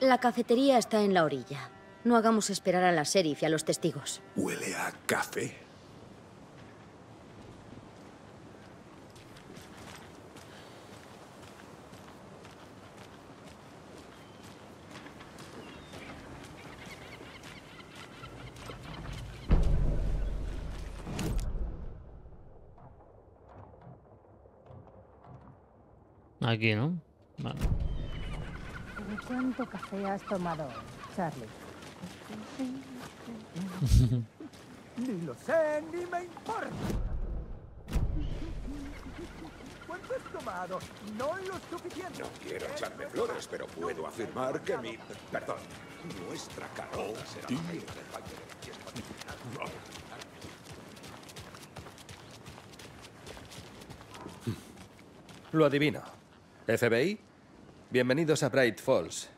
La cafetería está en la orilla. No hagamos esperar a la sheriff y a los testigos. Huele a café. Aquí, ¿no? Vale. ¿Cuánto café has tomado, Charlie? Ni lo sé, ni me importa. ¿Cuánto has tomado? No lo suficiente. No quiero echarme flores, pero puedo afirmar que mi... Perdón, nuestra carota será la reina del. Lo adivino. FBI, bienvenidos a Bright Falls.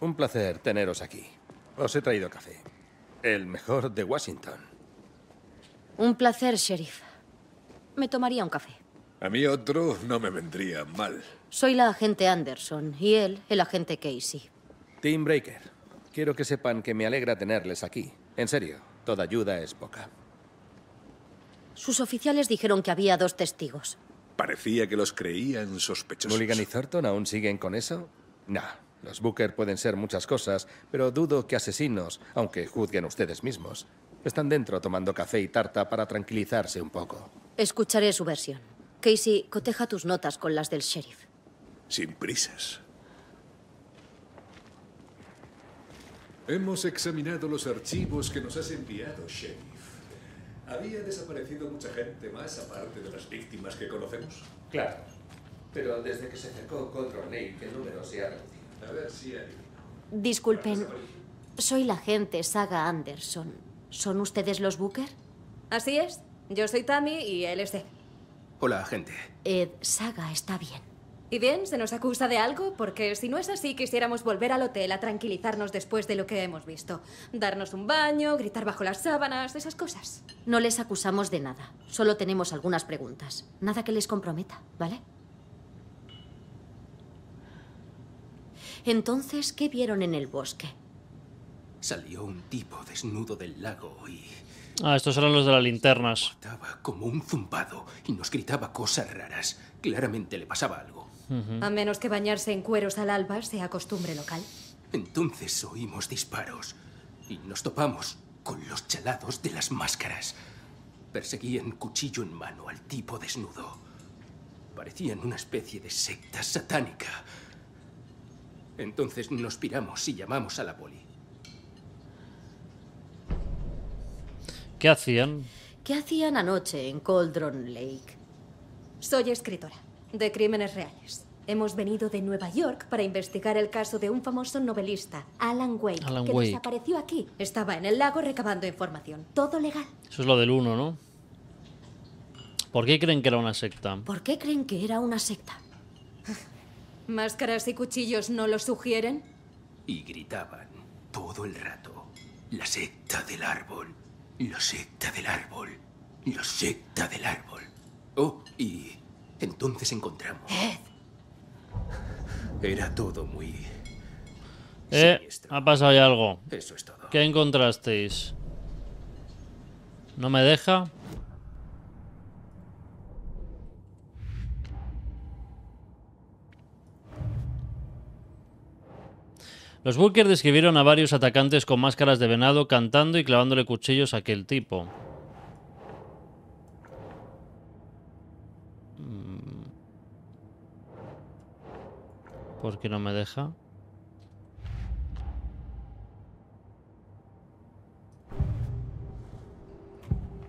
Un placer teneros aquí. Os he traído café. El mejor de Washington. Un placer, sheriff. Me tomaría un café. A mí otro no me vendría mal. Soy la agente Anderson y él el agente Casey. Team Breaker, quiero que sepan que me alegra tenerles aquí. En serio, toda ayuda es poca. Sus oficiales dijeron que había dos testigos. Parecía que los creían sospechosos. ¿Mulligan y Thornton aún siguen con eso? No. Los Booker pueden ser muchas cosas, pero dudo que asesinos, aunque juzguen ustedes mismos. Están dentro tomando café y tarta para tranquilizarse un poco. Escucharé su versión. Casey, coteja tus notas con las del sheriff. Sin prisas. Hemos examinado los archivos que nos has enviado, Sheriff. ¿Había desaparecido mucha gente más aparte de las víctimas que conocemos? Claro. Pero desde que se acercó Coldron Lake, el número se ha reducido. A ver si hay... Disculpen, soy la agente Saga Anderson. ¿Son ustedes los Booker? Así es. Yo soy Tammy y él es Ed. Hola, agente. Ed, Saga está bien. ¿Y bien? ¿Se nos acusa de algo? Porque si no es así, quisiéramos volver al hotel a tranquilizarnos después de lo que hemos visto. Darnos un baño, gritar bajo las sábanas, esas cosas. No les acusamos de nada. Solo tenemos algunas preguntas. Nada que les comprometa, ¿vale? Entonces, ¿qué vieron en el bosque? Salió un tipo desnudo del lago y Ah, estos eran los de las linternas. estaba como un zumbado y nos gritaba cosas raras. Claramente le pasaba algo. A menos que bañarse en cueros al alba sea costumbre local. Entonces oímos disparos y nos topamos con los chalados de las máscaras. Perseguían cuchillo en mano al tipo desnudo. Parecían una especie de secta satánica. Entonces nos piramos y llamamos a la poli. ¿Qué hacían? ¿Qué hacían anoche en Cauldron Lake? Soy escritora de crímenes reales. Hemos venido de Nueva York para investigar el caso de un famoso novelista, Alan Wake, Alan que Wake. desapareció aquí. Estaba en el lago recabando información. Todo legal. Eso es lo del uno, ¿no? ¿Por qué creen que era una secta? ¿Por qué creen que era una secta? ¿Máscaras y cuchillos no lo sugieren? Y gritaban todo el rato. La secta del árbol. La secta del árbol. La secta del árbol. Oh, y entonces encontramos. Era todo muy Eh, ha pasado ya algo. Eso es todo. ¿Qué encontrasteis? ¿No me deja? Los Booker describieron a varios atacantes con máscaras de venado cantando y clavándole cuchillos a aquel tipo. Mm. ¿Por qué no me deja?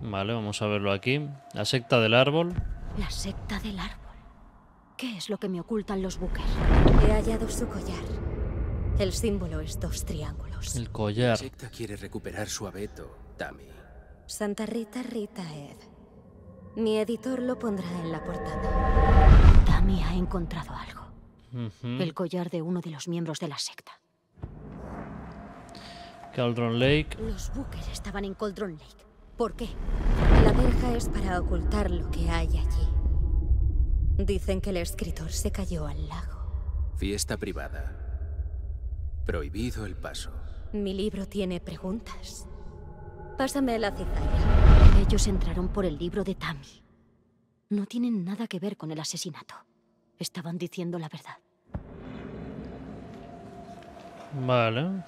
Vale, vamos a verlo aquí. La secta del árbol. La secta del árbol. ¿Qué es lo que me ocultan los Booker? He hallado su collar. El símbolo es dos triángulos. El collar. La secta quiere recuperar su abeto, Tami. Santa Rita Rita Ed. Mi editor lo pondrá en la portada. Tami ha encontrado algo. El collar de uno de los miembros de la secta. Cauldron Lake. Los Booker estaban en Cauldron Lake. ¿Por qué? La verja es para ocultar lo que hay allí. Dicen que el escritor se cayó al lago. Fiesta privada. Prohibido el paso. Mi libro tiene preguntas. Pásame la cizalla. Ellos entraron por el libro de Tammy. No tienen nada que ver con el asesinato. Estaban diciendo la verdad. Vale.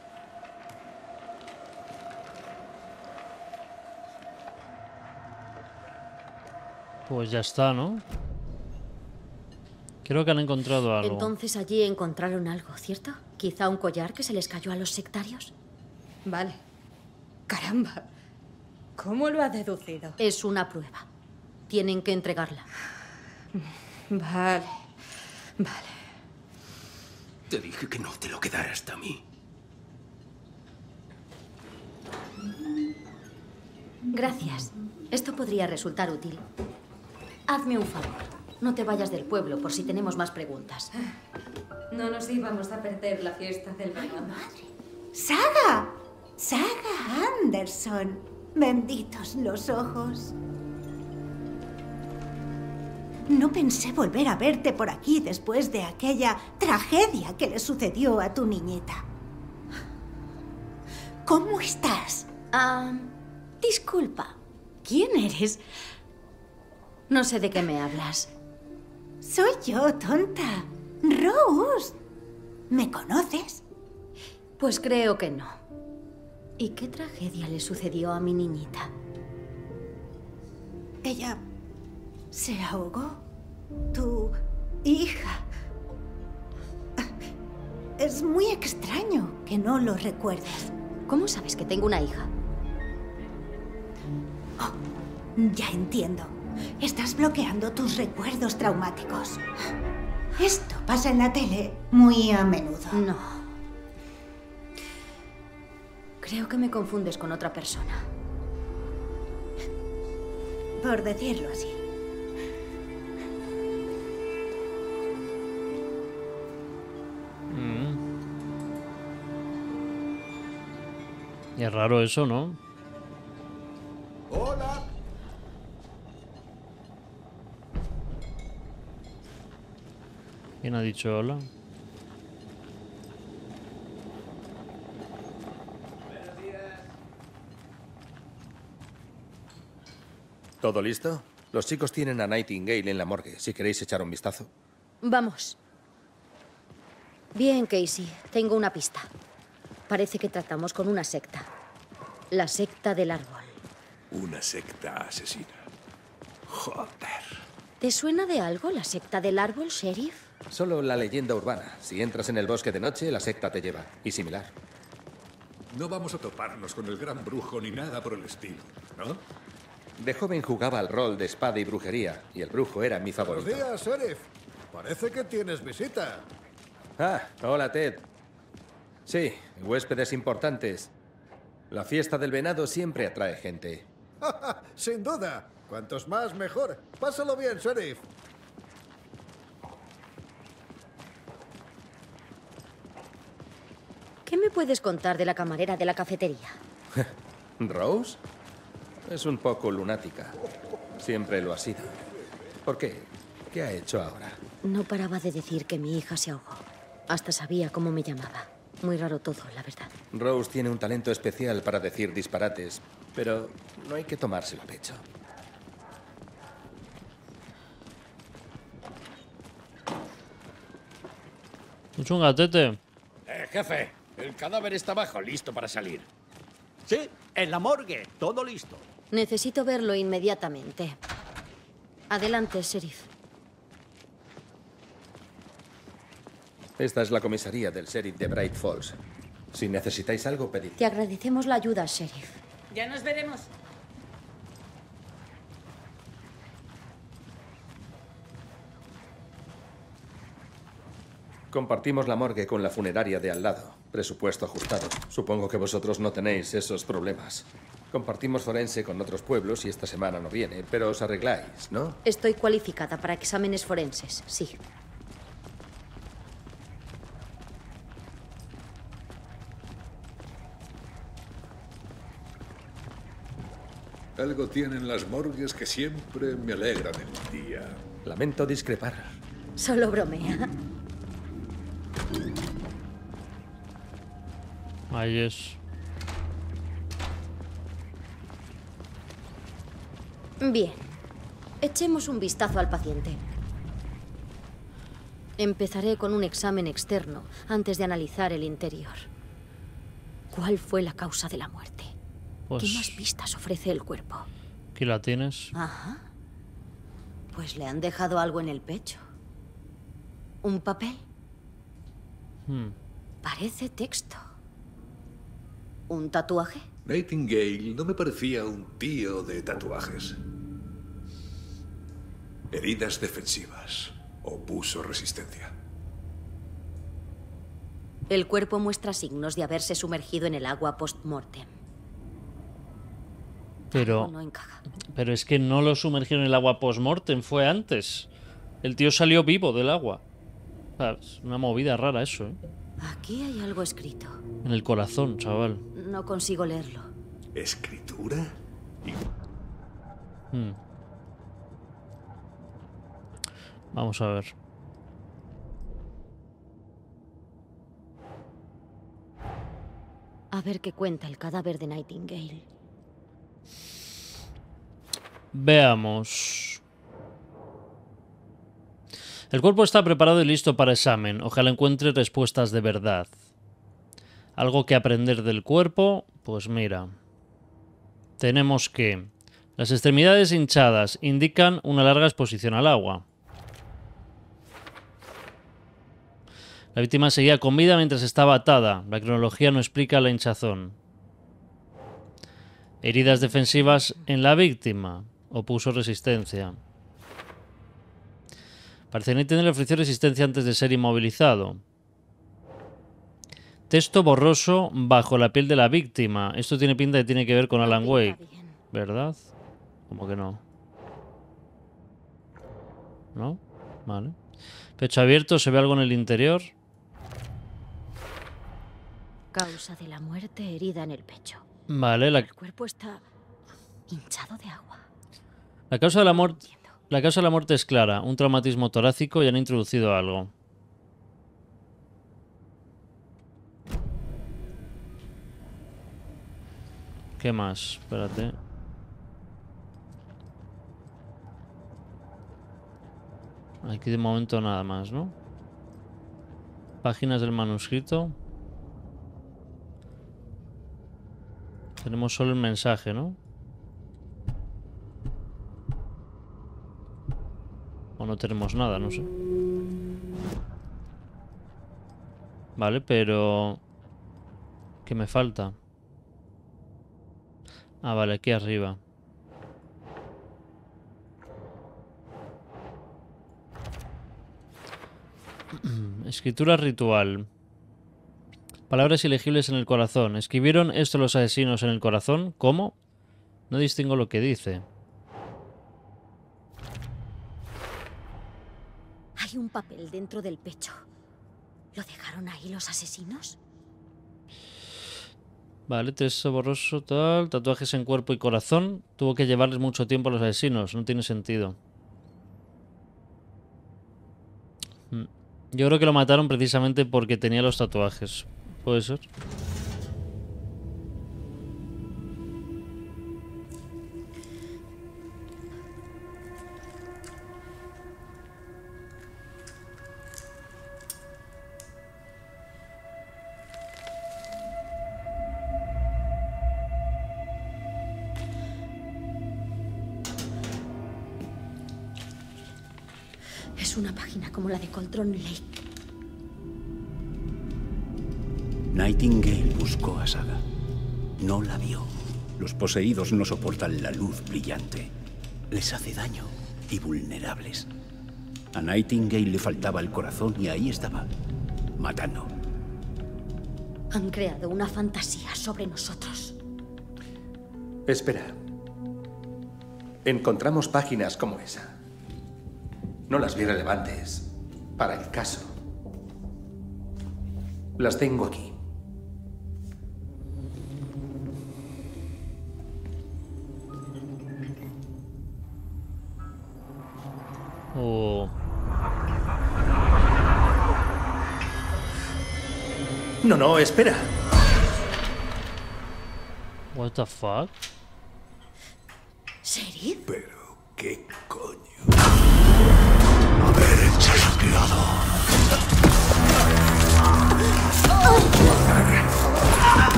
Pues ya está, ¿no? Creo que han encontrado algo. Entonces allí encontraron algo, ¿cierto? Quizá un collar que se les cayó a los sectarios. Vale. Caramba. ¿Cómo lo ha deducido? Es una prueba. Tienen que entregarla. Vale. Vale. Te dije que no te lo quedaras, Tami. Gracias. Esto podría resultar útil. Hazme un favor. No te vayas del pueblo por si tenemos más preguntas. No nos íbamos a perder la fiesta del verano. ¡Saga! ¡Saga Anderson! Benditos los ojos. No pensé volver a verte por aquí después de aquella tragedia que le sucedió a tu niñeta. ¿Cómo estás? Ah, disculpa. ¿Quién eres? No sé de qué me hablas. Soy yo, tonta. Rose. ¿Me conoces? Pues creo que no. ¿Y qué tragedia le sucedió a mi niñita? Ella se ahogó. Tu hija. Es muy extraño que no lo recuerdes. ¿Cómo sabes que tengo una hija? Oh, ya entiendo. Estás bloqueando tus recuerdos traumáticos. Esto pasa en la tele muy a menudo. No. Creo que me confundes con otra persona. Por decirlo así. Mm. Y es raro eso, ¿no? Hola. ¿Quién ha dicho hola? ¿Todo listo? Los chicos tienen a Nightingale en la morgue, si queréis echar un vistazo. Vamos. Bien, Casey. Tengo una pista. Parece que tratamos con una secta. La secta del árbol. Una secta asesina. Joder. ¿Te suena de algo la secta del árbol, sheriff? Solo la leyenda urbana. Si entras en el bosque de noche, la secta te lleva. Y similar. No vamos a toparnos con el gran brujo ni nada por el estilo, ¿no? De joven jugaba al rol de espada y brujería, y el brujo era mi Buenos favorito. días, sheriff. Parece que tienes visita. Ah, hola Ted. Sí, huéspedes importantes. La fiesta del venado siempre atrae gente. Sin duda. Cuantos más, mejor. Pásalo bien, sheriff. Me puedes contar de la camarera de la cafetería? ¿Rose? Es un poco lunática. Siempre lo ha sido. ¿Por qué? ¿Qué ha hecho ahora? No paraba de decir que mi hija se ahogó. Hasta sabía cómo me llamaba. Muy raro todo, la verdad. Rose tiene un talento especial para decir disparates, pero no hay que tomárselo a pecho. Es un gatete. Eh, jefe, el cadáver está abajo, listo para salir. Sí, en la morgue, todo listo. Necesito verlo inmediatamente. Adelante, sheriff. Esta es la comisaría del sheriff de Bright Falls. Si necesitáis algo, pedid. Te agradecemos la ayuda, sheriff. Ya nos veremos. Compartimos la morgue con la funeraria de al lado. Presupuesto ajustado. Supongo que vosotros no tenéis esos problemas. Compartimos forense con otros pueblos y esta semana no viene, pero os arregláis, ¿no? Estoy cualificada para exámenes forenses, sí. Algo tienen las morgues que siempre me alegran el día. Lamento discrepar. Solo bromea. Ahí es. Bien. Echemos un vistazo al paciente. Empezaré con un examen externo antes de analizar el interior. ¿Cuál fue la causa de la muerte? Pues- ¿Qué más pistas ofrece el cuerpo? Aquí la tienes. Ajá. Pues le han dejado algo en el pecho. ¿Un papel? Hmm. Parece texto. ¿Un tatuaje? Nightingale no me parecía un tío de tatuajes. Heridas defensivas. Opuso resistencia. El cuerpo muestra signos de haberse sumergido en el agua post-mortem. Pero, No encaja. pero es que no lo sumergieron en el agua post-mortem, fue antes. El tío salió vivo del agua. Una movida rara eso, ¿eh? Aquí hay algo escrito. En el corazón, chaval. No consigo leerlo. ¿Escritura? Hmm. Vamos a ver. A ver qué cuenta el cadáver de Nightingale. Veamos. El cuerpo está preparado y listo para examen. Ojalá encuentre respuestas de verdad. Algo que aprender del cuerpo, pues mira. Tenemos que las extremidades hinchadas indican una larga exposición al agua. La víctima seguía con vida mientras estaba atada. La cronología no explica la hinchazón. Heridas defensivas en la víctima. Opuso resistencia. Parece que le ofreció resistencia antes de ser inmovilizado. Texto borroso bajo la piel de la víctima. Esto tiene pinta de tiene que ver con Alan Wake. ¿Verdad? Como que no. ¿No? Vale. Pecho abierto, se ve algo en el interior. Causa de la muerte, herida en el pecho. Vale, la, El cuerpo está hinchado de agua. la causa de la muerte. La causa de la muerte es clara, un traumatismo torácico y han introducido algo. ¿Qué más? Espérate. Aquí de momento nada más, ¿no? Páginas del manuscrito. Tenemos solo el mensaje, ¿no? O no tenemos nada, no sé. Vale, pero... ¿Qué me falta? Ah, vale, aquí arriba. Escritura ritual. Palabras ilegibles en el corazón. ¿Escribieron esto los asesinos en el corazón? ¿Cómo? No distingo lo que dice. Hay un papel dentro del pecho. ¿Lo dejaron ahí los asesinos? Vale, texto borroso, tal. Tatuajes en cuerpo y corazón. Tuvo que llevarles mucho tiempo a los asesinos. No tiene sentido. Mm. Yo creo que lo mataron precisamente porque tenía los tatuajes. Puede ser. Como la de Coltron Lake. Nightingale buscó a Saga. No la vio. Los poseídos no soportan la luz brillante. Les hace daño y vulnerables. A Nightingale le faltaba el corazón y ahí estaba, matando. Han creado una fantasía sobre nosotros. Espera. Encontramos páginas como esa. No las vi relevantes para el caso. Las tengo aquí. Oh. No, no, espera. What the fuck?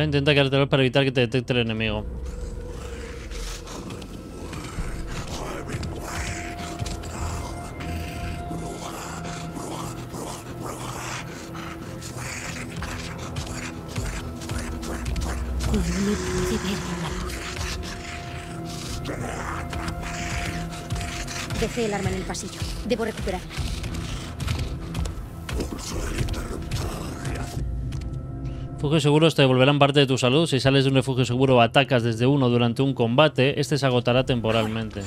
Vale, intenta quedártelo para evitar que te detecte el enemigo. Refugios seguros te devolverán parte de tu salud. Si sales de un refugio seguro o atacas desde uno durante un combate, este se agotará temporalmente.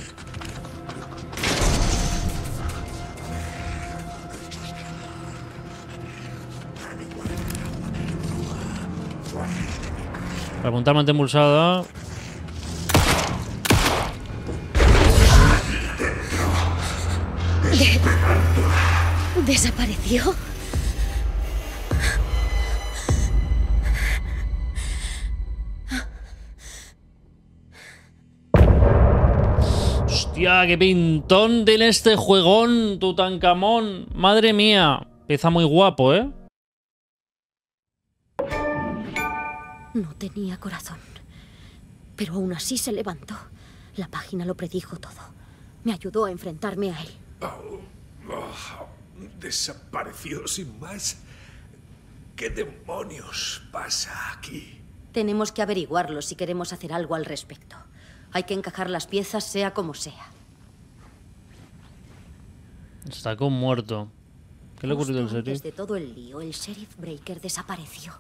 Para apuntar, ¿Desapareció? Hostia, qué pintón tiene este juegón, Tutankamón. Madre mía. Empieza muy guapo, ¿eh? No tenía corazón. Pero aún así se levantó. La página lo predijo todo. Me ayudó a enfrentarme a él. Oh, oh, desapareció sin más. ¿Qué demonios pasa aquí? Tenemos que averiguarlo si queremos hacer algo al respecto. Hay que encajar las piezas sea como sea. Está con muerto. ¿Qué le ha ocurrido al sheriff? antes de todo el lío, el sheriff Breaker desapareció.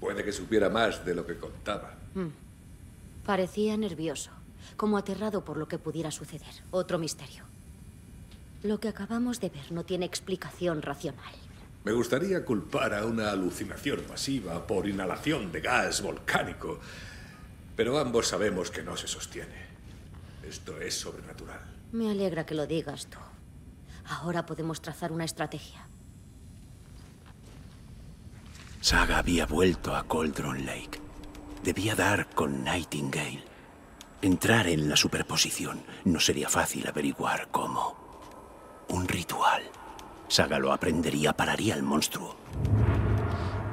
Puede que supiera más de lo que contaba. Mm. Parecía nervioso, como aterrado por lo que pudiera suceder. Otro misterio. Lo que acabamos de ver no tiene explicación racional. Me gustaría culpar a una alucinación masiva por inhalación de gas volcánico, pero ambos sabemos que no se sostiene. Esto es sobrenatural. Me alegra que lo digas tú. Ahora podemos trazar una estrategia. Saga había vuelto a Cauldron Lake. Debía dar con Nightingale. Entrar en la superposición no sería fácil averiguar cómo. Un ritual. Saga lo aprendería, pararía al monstruo.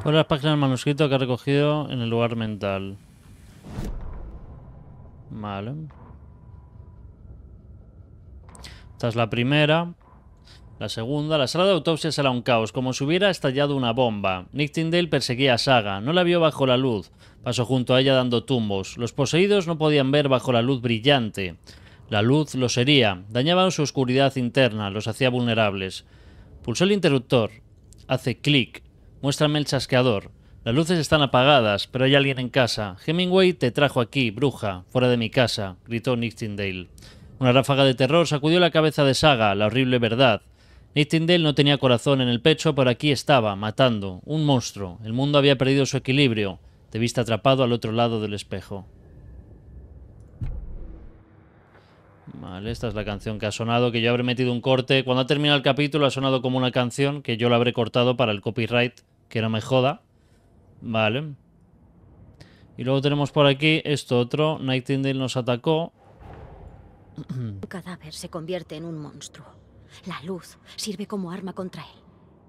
Por las páginas del manuscrito que ha recogido en el lugar mental. Vale. Esta es la primera. La segunda, la sala de autopsia era un caos, como si hubiera estallado una bomba. Nick Tyndale perseguía a Saga, no la vio bajo la luz. Pasó junto a ella dando tumbos. Los poseídos no podían ver bajo la luz brillante. La luz los hería, dañaba su oscuridad interna, los hacía vulnerables. Pulsó el interruptor. Hace clic. Muéstrame el chasqueador. Las luces están apagadas, pero hay alguien en casa. Hemingway te trajo aquí, bruja, fuera de mi casa, gritó Nick Tyndale. Una ráfaga de terror sacudió la cabeza de Saga, la horrible verdad. Nick Tyndale no tenía corazón en el pecho, pero aquí estaba, matando, un monstruo. El mundo había perdido su equilibrio. Te viste atrapado al otro lado del espejo. Vale, esta es la canción que ha sonado, que yo habré metido un corte. Cuando ha terminado el capítulo ha sonado como una canción que yo la habré cortado para el copyright, que no me joda. Vale. Y luego tenemos por aquí esto otro. Nightingale nos atacó. Un cadáver se convierte en un monstruo. La luz sirve como arma contra él.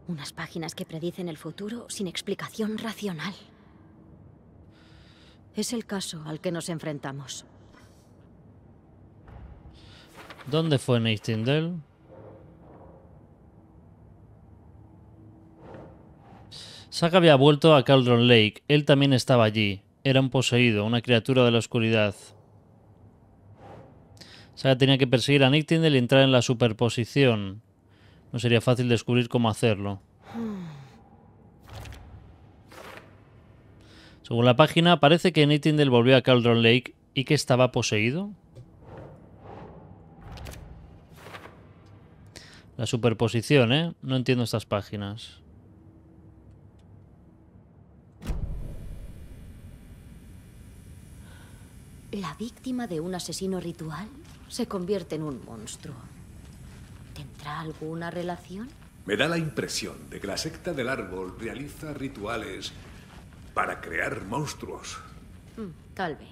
Unas páginas que predicen el futuro sin explicación racional. Es el caso al que nos enfrentamos. ¿Dónde fue Nightingale? Saga había vuelto a Cauldron Lake. Él también estaba allí. Era un poseído, una criatura de la oscuridad. Saga tenía que perseguir a Nick y entrar en la superposición. No sería fácil descubrir cómo hacerlo. Según la página, parece que Nightingale volvió a Cauldron Lake y que estaba poseído. La superposición, ¿eh? No entiendo estas páginas. La víctima de un asesino ritual se convierte en un monstruo. ¿Tendrá alguna relación? Me da la impresión de que la secta del árbol realiza rituales para crear monstruos. Mm, tal vez.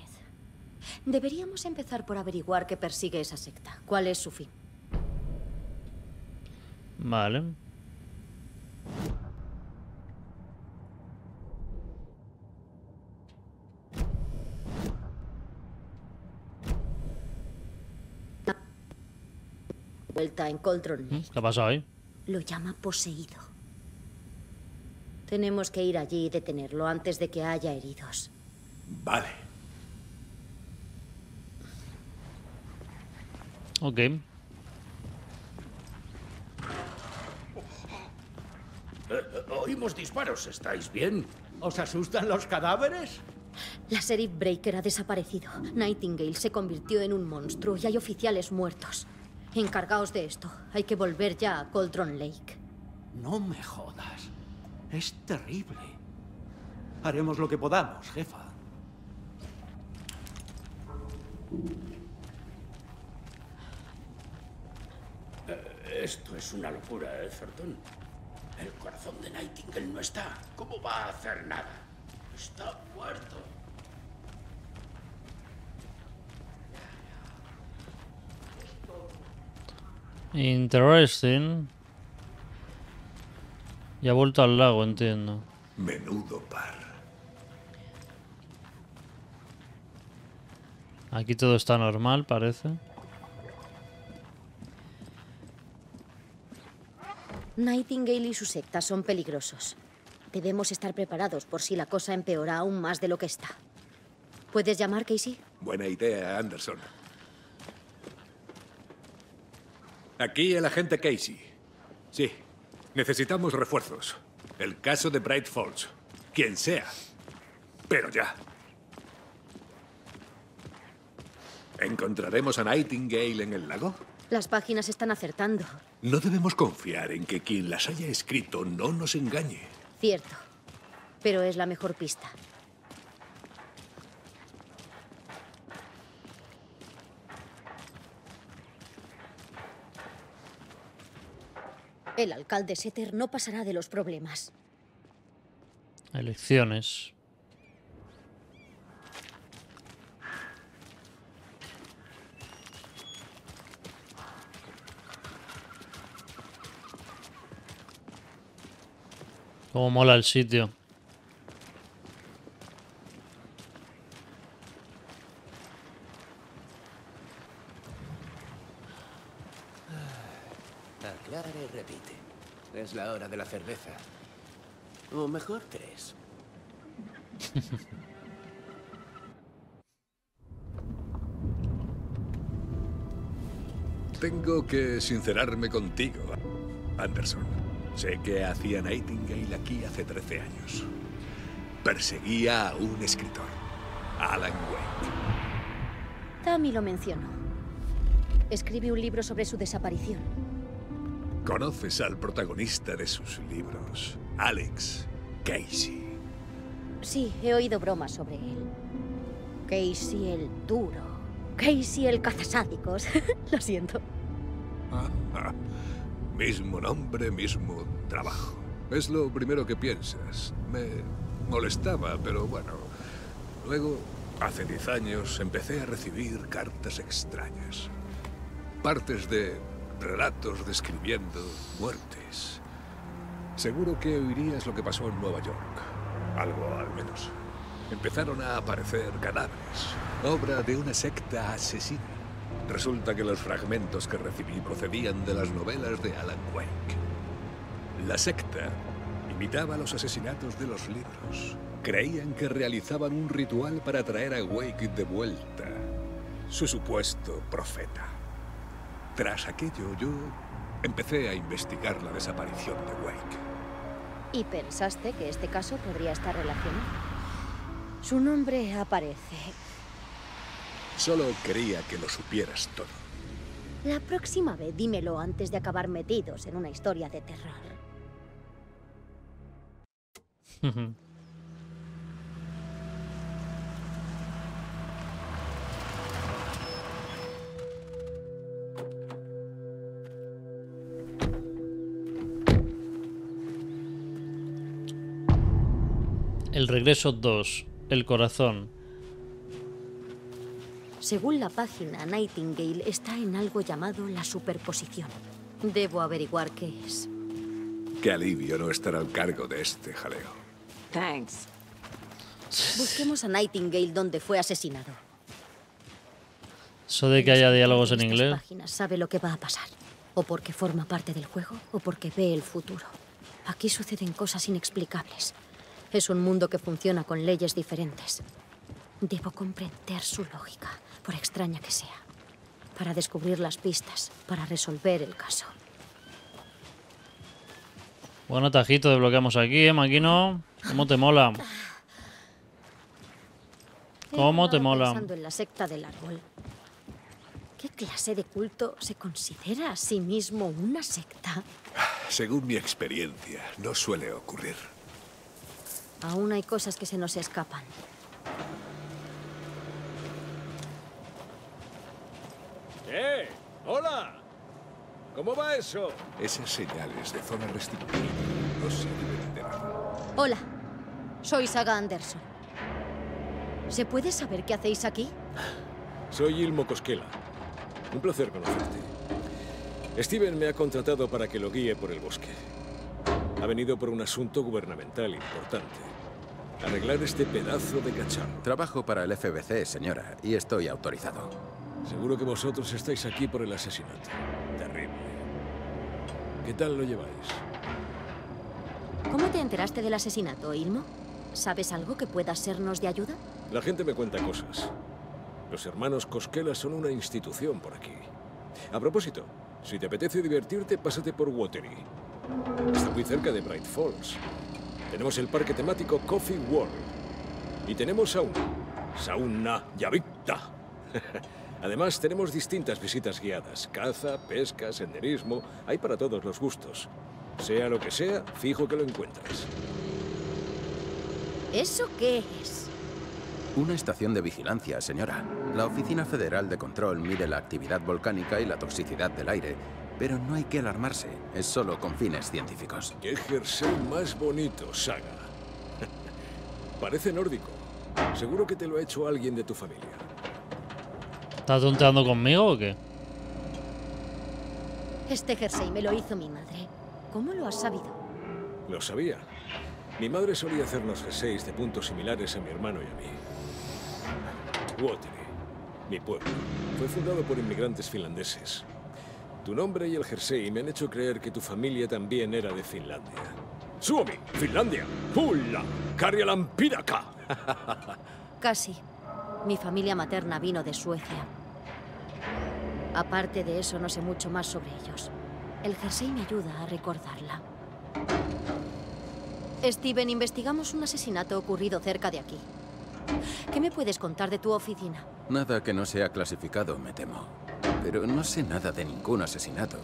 Deberíamos empezar por averiguar qué persigue esa secta. ¿Cuál es su fin? Vale. Vuelta en Coltron. ¿Qué ha pasado ahí? Lo llama poseído. Tenemos que ir allí y detenerlo antes de que haya heridos. Vale. Ok. Eh, oímos disparos, ¿estáis bien? ¿Os asustan los cadáveres? La Sheriff Breaker ha desaparecido. Nightingale se convirtió en un monstruo y hay oficiales muertos. Encargaos de esto. Hay que volver ya a Coldron Lake. No me jodas. Es terrible. Haremos lo que podamos, jefa. Eh, esto es una locura, ¿eh, Thornton? El corazón de Nightingale no está. ¿Cómo va a hacer nada? Está muerto. Interesting. Y ha vuelto al lago, entiendo. Menudo par. Aquí todo está normal, parece. Nightingale y su secta son peligrosos. Debemos estar preparados por si la cosa empeora aún más de lo que está. ¿Puedes llamar, Casey? Buena idea, Anderson. Aquí el agente Casey. Sí, necesitamos refuerzos. El caso de Bright Falls. Quien sea. Pero ya. ¿Encontraremos a Nightingale en el lago? Las páginas están acertando. No debemos confiar en que quien las haya escrito no nos engañe. Cierto. Pero es la mejor pista. El alcalde Setter no pasará de los problemas. Elecciones. Cómo mola el sitio. Es la hora de la cerveza. O mejor tres. Tengo que sincerarme contigo, Anderson. Sé que hacía Nightingale aquí hace 13 años. Perseguía a un escritor, Alan Wake. Tammy lo mencionó. Escribe un libro sobre su desaparición. ¿Conoces al protagonista de sus libros, Alex Casey? Sí, he oído bromas sobre él. Casey el duro. Casey el cazasádicos. lo siento. mismo nombre, mismo trabajo. Es lo primero que piensas. Me molestaba, pero bueno. Luego, hace 10 años, empecé a recibir cartas extrañas. Partes de relatos describiendo muertes. Seguro que oirías lo que pasó en Nueva York. Algo al menos. Empezaron a aparecer cadáveres, obra de una secta asesina. Resulta que los fragmentos que recibí procedían de las novelas de Alan Wake. La secta imitaba los asesinatos de los libros. Creían que realizaban un ritual para traer a Wake de vuelta, su supuesto profeta. Tras aquello, yo empecé a investigar la desaparición de Wake. ¿Y pensaste que este caso podría estar relacionado? Su nombre aparece. Solo quería que lo supieras todo. La próxima vez dímelo antes de acabar metidos en una historia de terror. El regreso 2. El corazón. Según la página, Nightingale está en algo llamado la superposición. Debo averiguar qué es. Qué alivio no estar al cargo de este jaleo. Thanks. Busquemos a Nightingale donde fue asesinado. Eso de que haya diálogos en inglés. páginas sabe lo que va a pasar. O porque forma parte del juego, o porque ve el futuro. Aquí suceden cosas inexplicables. Es un mundo que funciona con leyes diferentes. Debo comprender su lógica, por extraña que sea, para descubrir las pistas, para resolver el caso. Bueno, tajito desbloqueamos aquí, ¿eh, Maquino? ¿Cómo te mola? ¿Cómo te mola? Pensando en la secta del árbol. ¿Qué clase de culto se considera a sí mismo una secta? Según mi experiencia, no suele ocurrir. Aún hay cosas que se nos escapan. ¡Eh! ¡Hola! ¿Cómo va eso? Esas señales de zona restringida no sirven de nada. Hola, soy Saga Anderson. ¿Se puede saber qué hacéis aquí? Soy Ilmo Cosquela. Un placer conocerte. Steven me ha contratado para que lo guíe por el bosque. Ha venido por un asunto gubernamental importante. Arreglar este pedazo de cacharro. Trabajo para el FBC, señora, y estoy autorizado. Seguro que vosotros estáis aquí por el asesinato. Terrible. ¿Qué tal lo lleváis? ¿Cómo te enteraste del asesinato, Ilmo? ¿Sabes algo que pueda sernos de ayuda? La gente me cuenta cosas. Los hermanos Cosquela son una institución por aquí. A propósito, si te apetece divertirte, pásate por Watery. Está muy cerca de Bright Falls. Tenemos el parque temático Coffee World. Y tenemos sauna. Sauna Yavicta. Además, tenemos distintas visitas guiadas. Caza, pesca, senderismo. Hay para todos los gustos. Sea lo que sea, fijo que lo encuentras. ¿Eso qué es? Una estación de vigilancia, señora. La Oficina Federal de Control mide la actividad volcánica y la toxicidad del aire, pero no hay que alarmarse. Es solo con fines científicos. ¡Qué jersey más bonito, Saga! Parece nórdico. Seguro que te lo ha hecho alguien de tu familia. ¿Estás tonteando conmigo o qué? Este jersey me lo hizo mi madre. ¿Cómo lo has sabido? Lo sabía. Mi madre solía hacernos jerseys de puntos similares a mi hermano y a mí. Watery, mi pueblo, fue fundado por inmigrantes finlandeses. Tu nombre y el jersey me han hecho creer que tu familia también era de Finlandia. ¡Suomi! ¡Finlandia! ¡Pulla! ¡Karjalampidaka! Casi. Mi familia materna vino de Suecia. Aparte de eso, no sé mucho más sobre ellos. El jersey me ayuda a recordarla. Steven, investigamos un asesinato ocurrido cerca de aquí. ¿Qué me puedes contar de tu oficina? Nada que no sea clasificado, me temo. Pero no sé nada de ningún asesinato.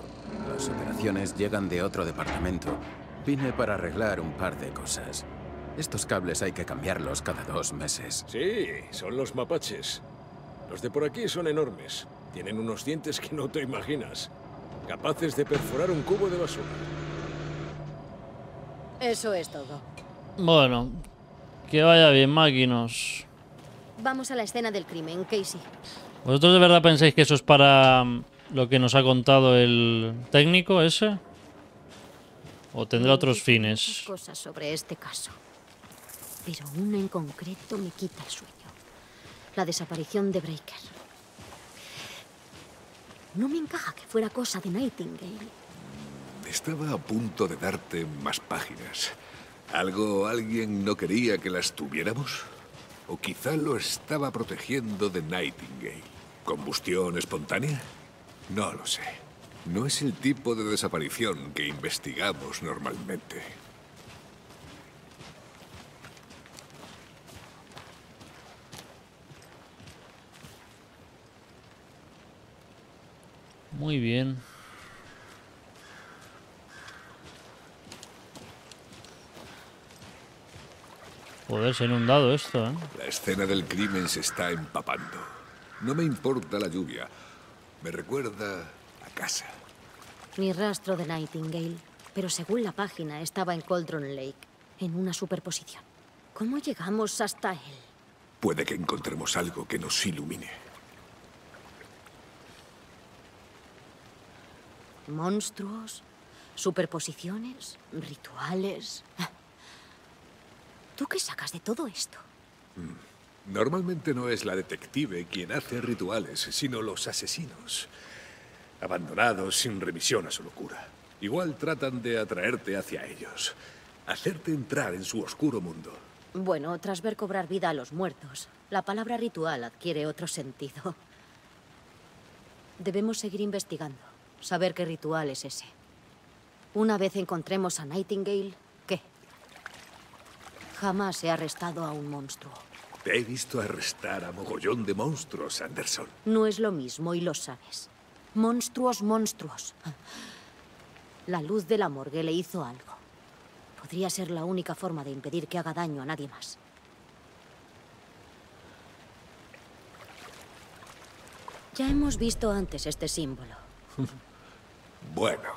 Las operaciones llegan de otro departamento. Vine para arreglar un par de cosas. Estos cables hay que cambiarlos cada dos meses. Sí, son los mapaches. Los de por aquí son enormes. Tienen unos dientes que no te imaginas. Capaces de perforar un cubo de basura. Eso es todo. Bueno, que vaya bien, máquinos. Vamos a la escena del crimen, Casey. ¿Vosotros de verdad pensáis que eso es para mm, lo que nos ha contado el técnico ese? ¿O tendrá otros fines? Cosas sobre este caso. Pero una en concreto me quita el sueño. La desaparición de Breaker. No me encaja que fuera cosa de Nightingale. Estaba a punto de darte más páginas. ¿Algo alguien no quería que las tuviéramos? ¿O quizá lo estaba protegiendo de Nightingale? ¿Combustión espontánea? No lo sé. No es el tipo de desaparición que investigamos normalmente. Muy bien. Joder, se ha inundado esto, ¿eh? La escena del crimen se está empapando. No me importa la lluvia. Me recuerda a casa. Ni rastro de Nightingale. Pero según la página, estaba en Cauldron Lake, en una superposición. ¿Cómo llegamos hasta él? Puede que encontremos algo que nos ilumine. Monstruos, superposiciones, rituales. ¿Tú qué sacas de todo esto? Normalmente no es la detective quien hace rituales, sino los asesinos. Abandonados sin remisión a su locura. Igual tratan de atraerte hacia ellos. Hacerte entrar en su oscuro mundo. Bueno, tras ver cobrar vida a los muertos, la palabra ritual adquiere otro sentido. Debemos seguir investigando, saber qué ritual es ese. Una vez encontremos a Nightingale, ¿qué? Jamás he arrestado a un monstruo. Te he visto arrestar a mogollón de monstruos, Anderson. No es lo mismo y lo sabes. Monstruos, monstruos. La luz de la morgue le hizo algo. Podría ser la única forma de impedir que haga daño a nadie más. Ya hemos visto antes este símbolo. Bueno,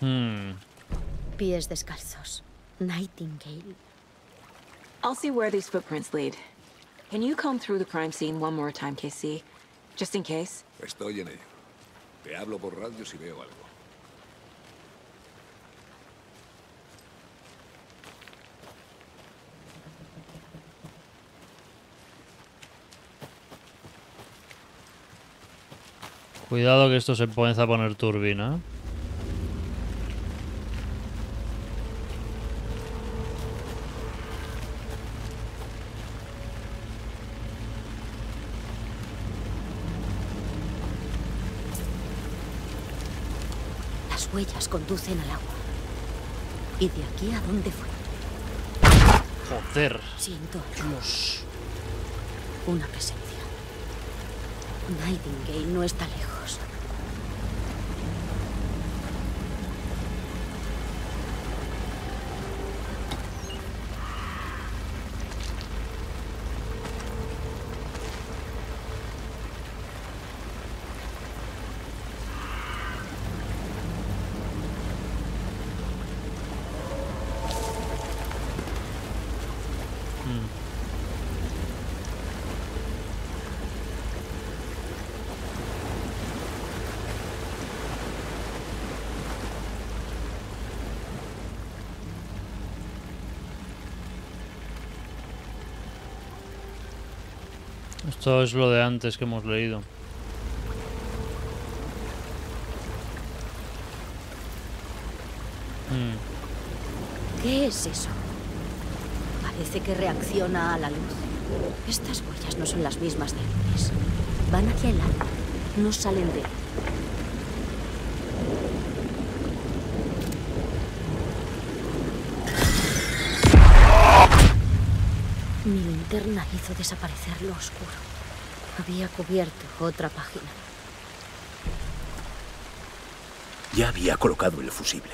Hmm. Pies descalzos. Nightingale. I'll see where these footprints lead. Can you comb through the crime scene one more time, KC? Just in case? Estoy en ello. Te hablo por radio si veo algo. Cuidado que esto se empieza a poner turbina. Conducen al agua. ¿Y de aquí a dónde fue? Joder. Siento Dios. una presencia. Nightingale no está lejos. Esto es lo de antes que hemos leído. Mm. ¿Qué es eso? Parece que reacciona a la luz. Estas huellas no son las mismas de antes. Van hacia el alma, no salen de él. Mi linterna hizo desaparecer lo oscuro. Había cubierto otra página. Ya había colocado el fusible.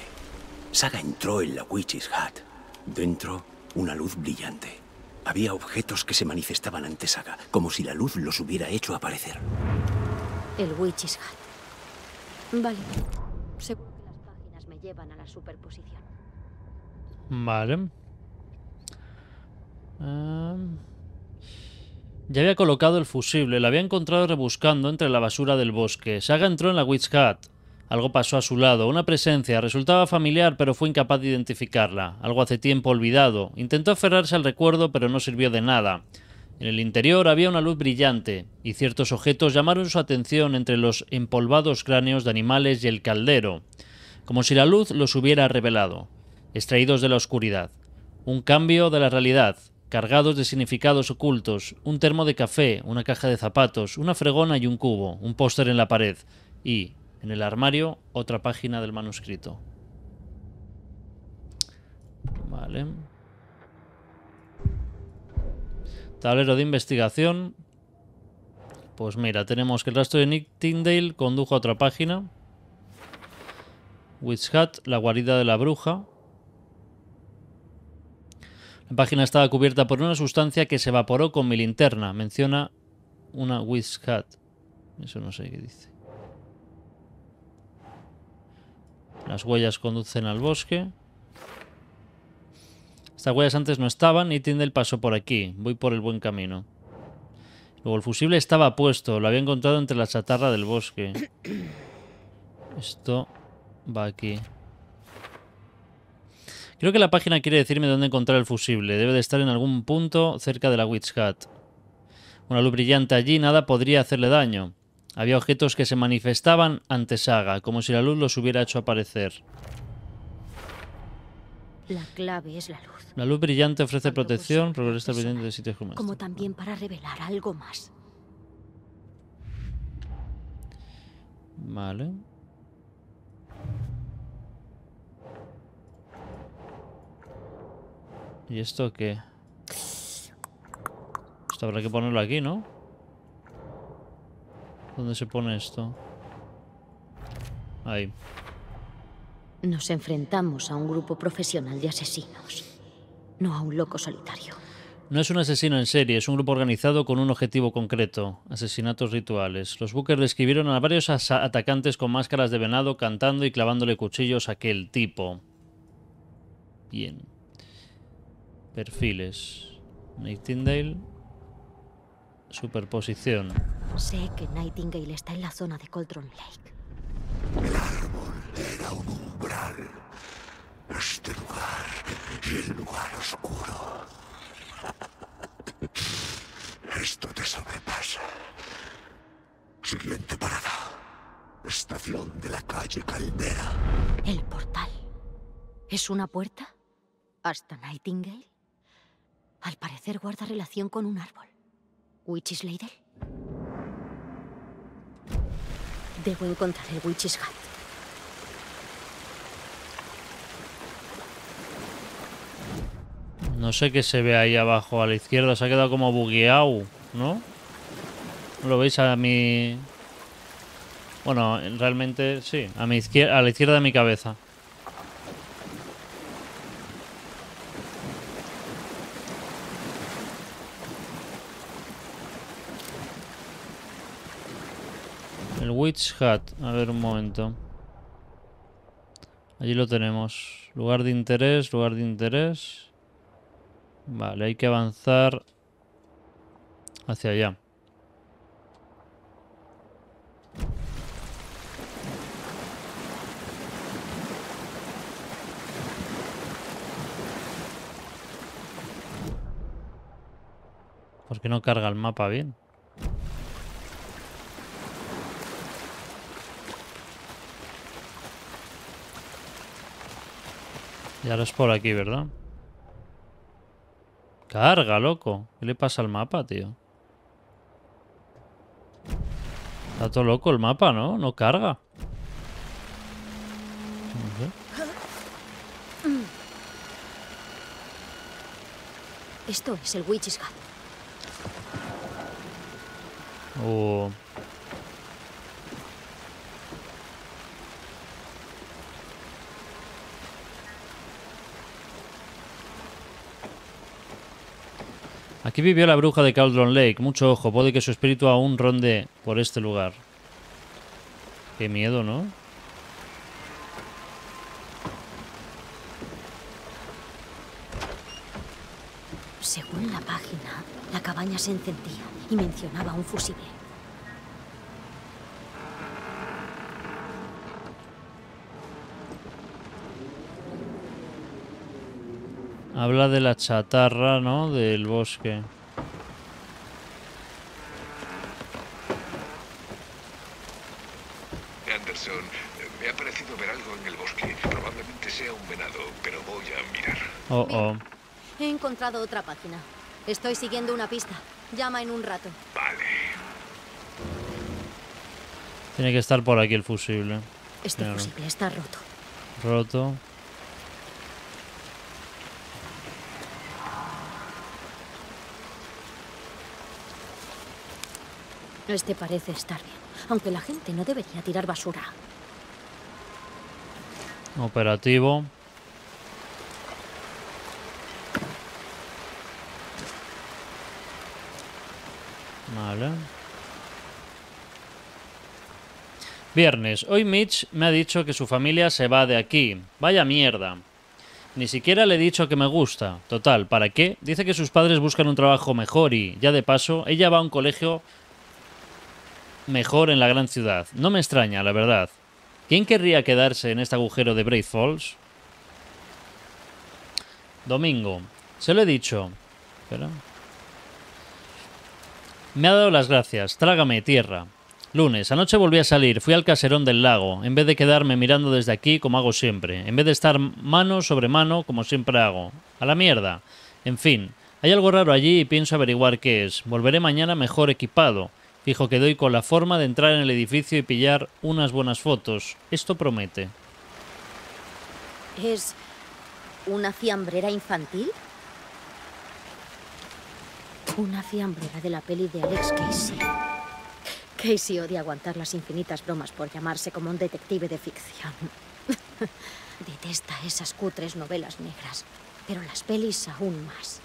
Saga entró en la Witch's Hat. Dentro, una luz brillante. Había objetos que se manifestaban ante Saga, como si la luz los hubiera hecho aparecer. El Witch's Hat. Vale. Seguro que las páginas me llevan a la superposición. Vale. Em, ya había colocado el fusible, lo había encontrado rebuscando entre la basura del bosque. Saga entró en la Witch Hat. Algo pasó a su lado, una presencia, resultaba familiar pero fue incapaz de identificarla. Algo hace tiempo olvidado. Intentó aferrarse al recuerdo pero no sirvió de nada. En el interior había una luz brillante, y ciertos objetos llamaron su atención entre los empolvados cráneos de animales y el caldero, como si la luz los hubiera revelado, extraídos de la oscuridad. Un cambio de la realidad, cargados de significados ocultos, un termo de café, una caja de zapatos, una fregona y un cubo, un póster en la pared y, en el armario, otra página del manuscrito. Vale. Tablero de investigación. Pues mira, tenemos que el rastro de Nick Tyndale condujo a otra página. Witch Hat, la guarida de la bruja. La página estaba cubierta por una sustancia que se evaporó con mi linterna. Menciona una Witch Hat. Eso no sé qué dice. Las huellas conducen al bosque. Estas huellas antes no estaban y Tyndall pasó por aquí. Voy por el buen camino. Luego el fusible estaba puesto. Lo había encontrado entre la chatarra del bosque. Esto va aquí. Creo que la página quiere decirme dónde encontrar el fusible. Debe de estar en algún punto cerca de la Witch Hat. Una luz brillante allí, nada podría hacerle daño. Había objetos que se manifestaban ante Saga, como si la luz los hubiera hecho aparecer. La clave es la luz. La luz brillante ofrece protección, regresa brillante de sitios como Como también para revelar algo más. Vale. ¿Y esto qué? Esto habrá que ponerlo aquí, ¿no? ¿Dónde se pone esto? Ahí. Nos enfrentamos a un grupo profesional de asesinos, no a un loco solitario. No es un asesino en serie, es un grupo organizado con un objetivo concreto, asesinatos rituales. Los Booker describieron a varios atacantes con máscaras de venado cantando y clavándole cuchillos a aquel tipo. Bien. Perfiles. Nightingale. Superposición. Sé que Nightingale está en la zona de Coldron Lake. El árbol era un umbral. Este lugar y el lugar oscuro. Esto te sobrepasa. Siguiente parada. Estación de la calle Caldera. El portal. ¿Es una puerta? ¿Hasta Nightingale? Al parecer guarda relación con un árbol. ¿Witch's Ladle? Debo encontrar el Witch's Hat. No sé qué se ve ahí abajo a la izquierda. Se ha quedado como bugueado, ¿no? ¿Lo veis a mi...? Bueno, realmente sí. A, mi izquierda, a la izquierda de mi cabeza. El Witch Hat. A ver un momento. Allí lo tenemos. Lugar de interés, lugar de interés. Vale, hay que avanzar hacia allá. ¿Por qué no carga el mapa bien? Y ahora es por aquí, ¿verdad? Carga, loco. ¿Qué le pasa al mapa, tío? Está todo loco el mapa, ¿no? No carga. Esto es el Witch's Hat. Oh. Aquí vivió la bruja de Cauldron Lake. Mucho ojo, puede que su espíritu aún ronde por este lugar. Qué miedo, ¿no? Según la página, la cabaña se encendía y mencionaba un fusible. Habla de la chatarra, ¿no? Del bosque. Anderson, me ha parecido ver algo en el bosque. Probablemente sea un venado, pero voy a mirar. Oh, oh. He encontrado otra página. Estoy siguiendo una pista. Llama en un rato. Tiene que estar por aquí el fusible. Este Míralo. fusible está roto. Roto. Este parece estar bien. Aunque la gente no debería tirar basura. Operativo. Vale. Viernes. Hoy Mitch me ha dicho que su familia se va de aquí. Vaya mierda. Ni siquiera le he dicho que me gusta. Total, ¿para qué? Dice que sus padres buscan un trabajo mejor y, ya de paso, ella va a un colegio mejor en la gran ciudad. No me extraña, la verdad. ¿Quién querría quedarse en este agujero de Brave Falls? Domingo. Se lo he dicho. Espera. Me ha dado las gracias. Trágame tierra. Lunes. Anoche volví a salir. Fui al caserón del lago. En vez de quedarme mirando desde aquí como hago siempre. En vez de estar mano sobre mano como siempre hago. A la mierda. En fin. Hay algo raro allí y pienso averiguar qué es. Volveré mañana mejor equipado. Fijo que doy con la forma de entrar en el edificio y pillar unas buenas fotos. Esto promete. ¿Es una fiambrera infantil? Una fiambrera de la peli de Alex Casey. Casey odia aguantar las infinitas bromas por llamarse como un detective de ficción. Detesta esas cutres novelas negras, pero las pelis aún más.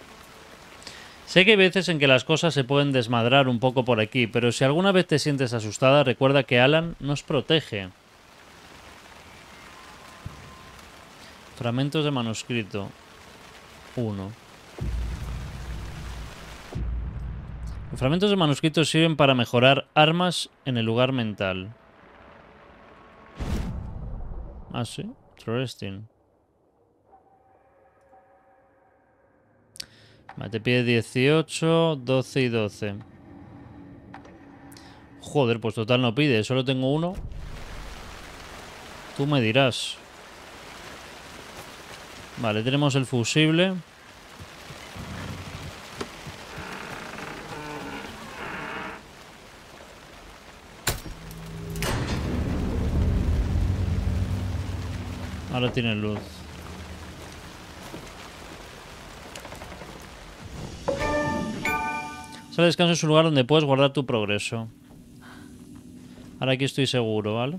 Sé que hay veces en que las cosas se pueden desmadrar un poco por aquí, pero si alguna vez te sientes asustada, recuerda que Alan nos protege. Fragmentos de manuscrito. 1. Los fragmentos de manuscrito sirven para mejorar armas en el lugar mental. Ah, sí. Interesting. Te pide 18, 12 y 12. Joder, pues total no pide. Solo tengo uno. Tú me dirás. Vale, tenemos el fusible. Ahora tiene luz. De descanso es un lugar donde puedes guardar tu progreso. Ahora aquí estoy seguro, ¿vale?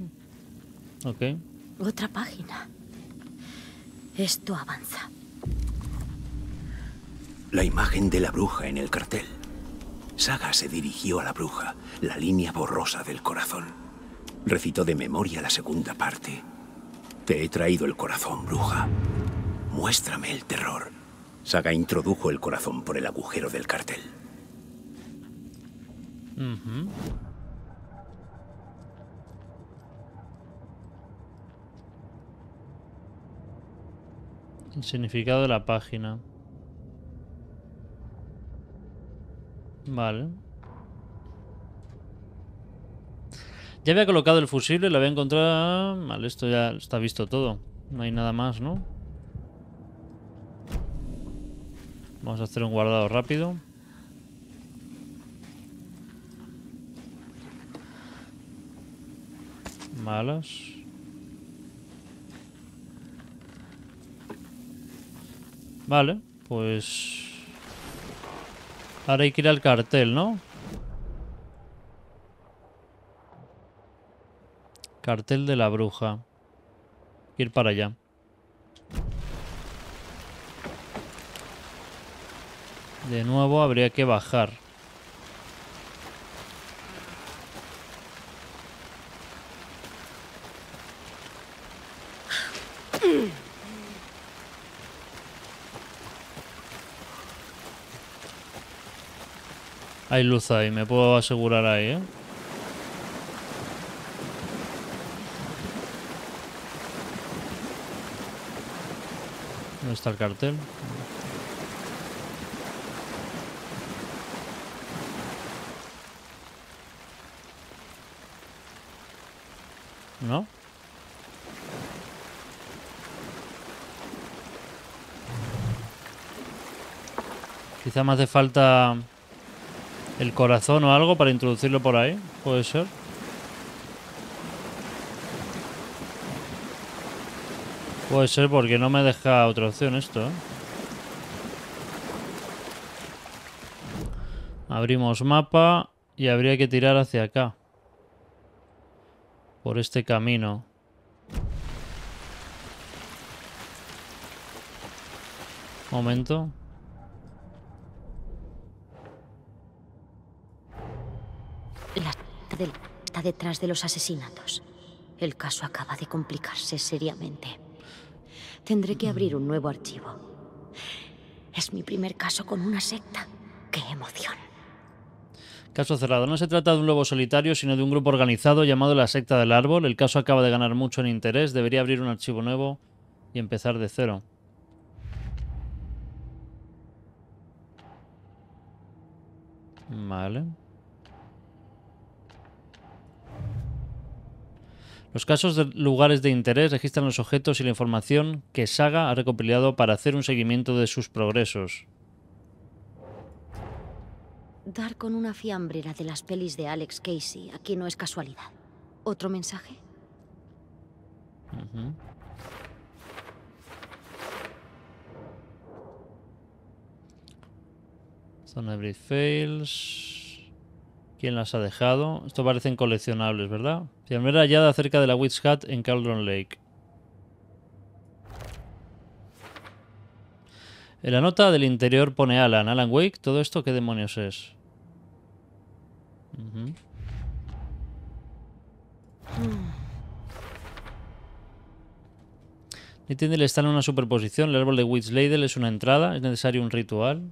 Ok. Otra página. Esto avanza. La imagen de la bruja en el cartel. Saga se dirigió a la bruja, la línea borrosa del corazón. Recitó de memoria la segunda parte. Te he traído el corazón, bruja. Muéstrame el terror. Saga introdujo el corazón por el agujero del cartel. El significado de la página. Vale. Ya había colocado el fusible, lo había encontrado... Vale, esto ya está visto todo. No hay nada más, ¿no? Vamos a hacer un guardado rápido. Malas. Vale, pues... Ahora hay que ir al cartel, ¿no? Cartel de la bruja. Ir para allá. De nuevo habría que bajar. Hay luz ahí, me puedo asegurar ahí, ¿eh? ¿Dónde está el cartel? ¿No? Quizá me hace falta el corazón o algo para introducirlo por ahí. Puede ser. Puede ser porque no me deja otra opción esto. ¿eh? Abrimos mapa y habría que tirar hacia acá. Por este camino. Momento. Está detrás de los asesinatos. El caso acaba de complicarse seriamente. Tendré que abrir un nuevo archivo. Es mi primer caso con una secta. ¡Qué emoción! Caso cerrado. No se trata de un lobo solitario, sino de un grupo organizado llamado la secta del árbol. El caso acaba de ganar mucho en interés. Debería abrir un archivo nuevo y empezar de cero. Vale. Los casos de lugares de interés registran los objetos y la información que Saga ha recopilado para hacer un seguimiento de sus progresos. Dar con una fiambrera de las pelis de Alex Casey aquí no es casualidad. ¿Otro mensaje? Ujú. Zone Every Fails. ¿Quién las ha dejado? Esto parecen coleccionables, ¿verdad? Fiambrera hallada cerca de la Witch Hat en Cauldron Lake. En la nota del interior pone Alan. Alan Wake, ¿todo esto qué demonios es? Ujú. Nintendo está en una superposición. El árbol de Witch Ladle es una entrada. Es necesario un ritual.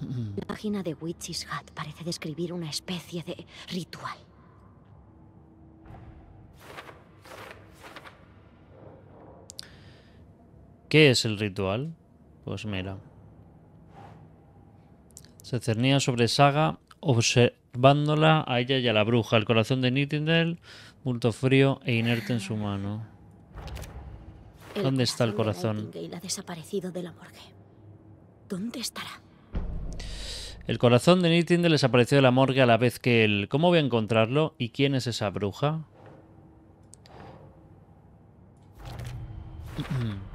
La página de Witch's Hat parece describir una especie de ritual. ¿Qué es el ritual? Pues mira. Se cernía sobre Saga observándola a ella y a la bruja. El corazón de Nightingale, bulto frío e inerte en su mano. ¿Dónde está el corazón? Ha desaparecido de la morgue. ¿Dónde estará? El corazón de Nightingale desapareció de la morgue a la vez que él. ¿Cómo voy a encontrarlo? ¿Y quién es esa bruja?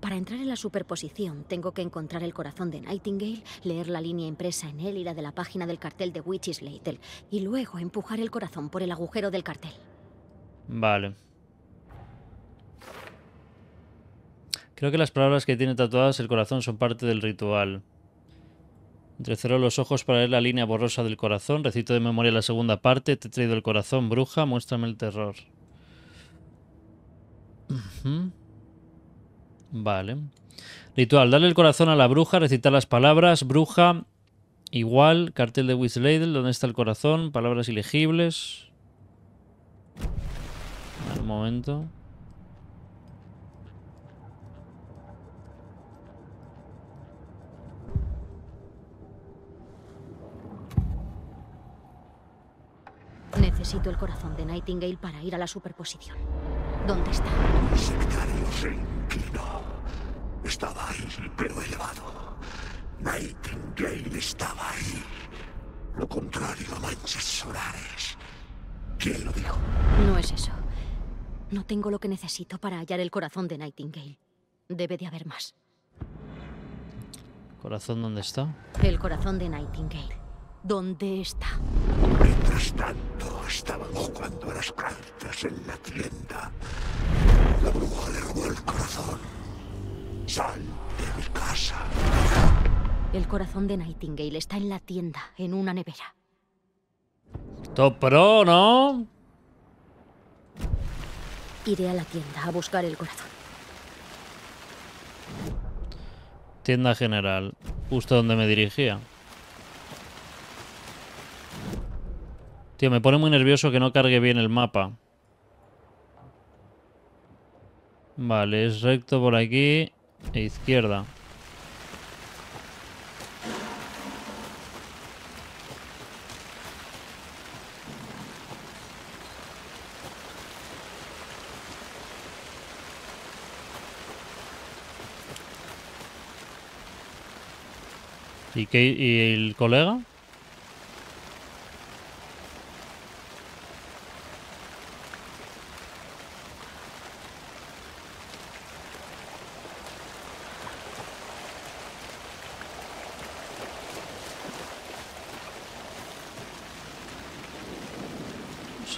Para entrar en la superposición, tengo que encontrar el corazón de Nightingale, leer la línea impresa en él y la de la página del cartel de Witch's Ladle, y luego empujar el corazón por el agujero del cartel. Vale. Creo que las palabras que tiene tatuadas el corazón son parte del ritual. Entrecerró los ojos para leer la línea borrosa del corazón. Recito de memoria la segunda parte. Te he traído el corazón, bruja. Muéstrame el terror. Vale. Ritual. Darle el corazón a la bruja. Recitar las palabras. Bruja. Igual. Cartel de Wisladle. ¿Dónde está el corazón? Palabras ilegibles. Un momento. Necesito el corazón de Nightingale para ir a la superposición. ¿Dónde está? El sectario se inclinó. Estaba ahí, pero elevado. Nightingale estaba ahí. Lo contrario a manchas solares. ¿Quién lo dijo? No es eso. No tengo lo que necesito para hallar el corazón de Nightingale. Debe de haber más. ¿Corazón dónde está? El corazón de Nightingale. ¿Dónde está? Mientras tanto, estaban jugando a las cartas en la tienda. La bruja le robó el corazón. Sal de mi casa. El corazón de Nightingale está en la tienda, en una nevera. Top Pro, ¿no? Iré a la tienda a buscar el corazón. Tienda general. Justo donde me dirigía. Tío, me pone muy nervioso que no cargue bien el mapa. Vale, es recto por aquí e izquierda. ¿Y, qué, ¿Y el colega?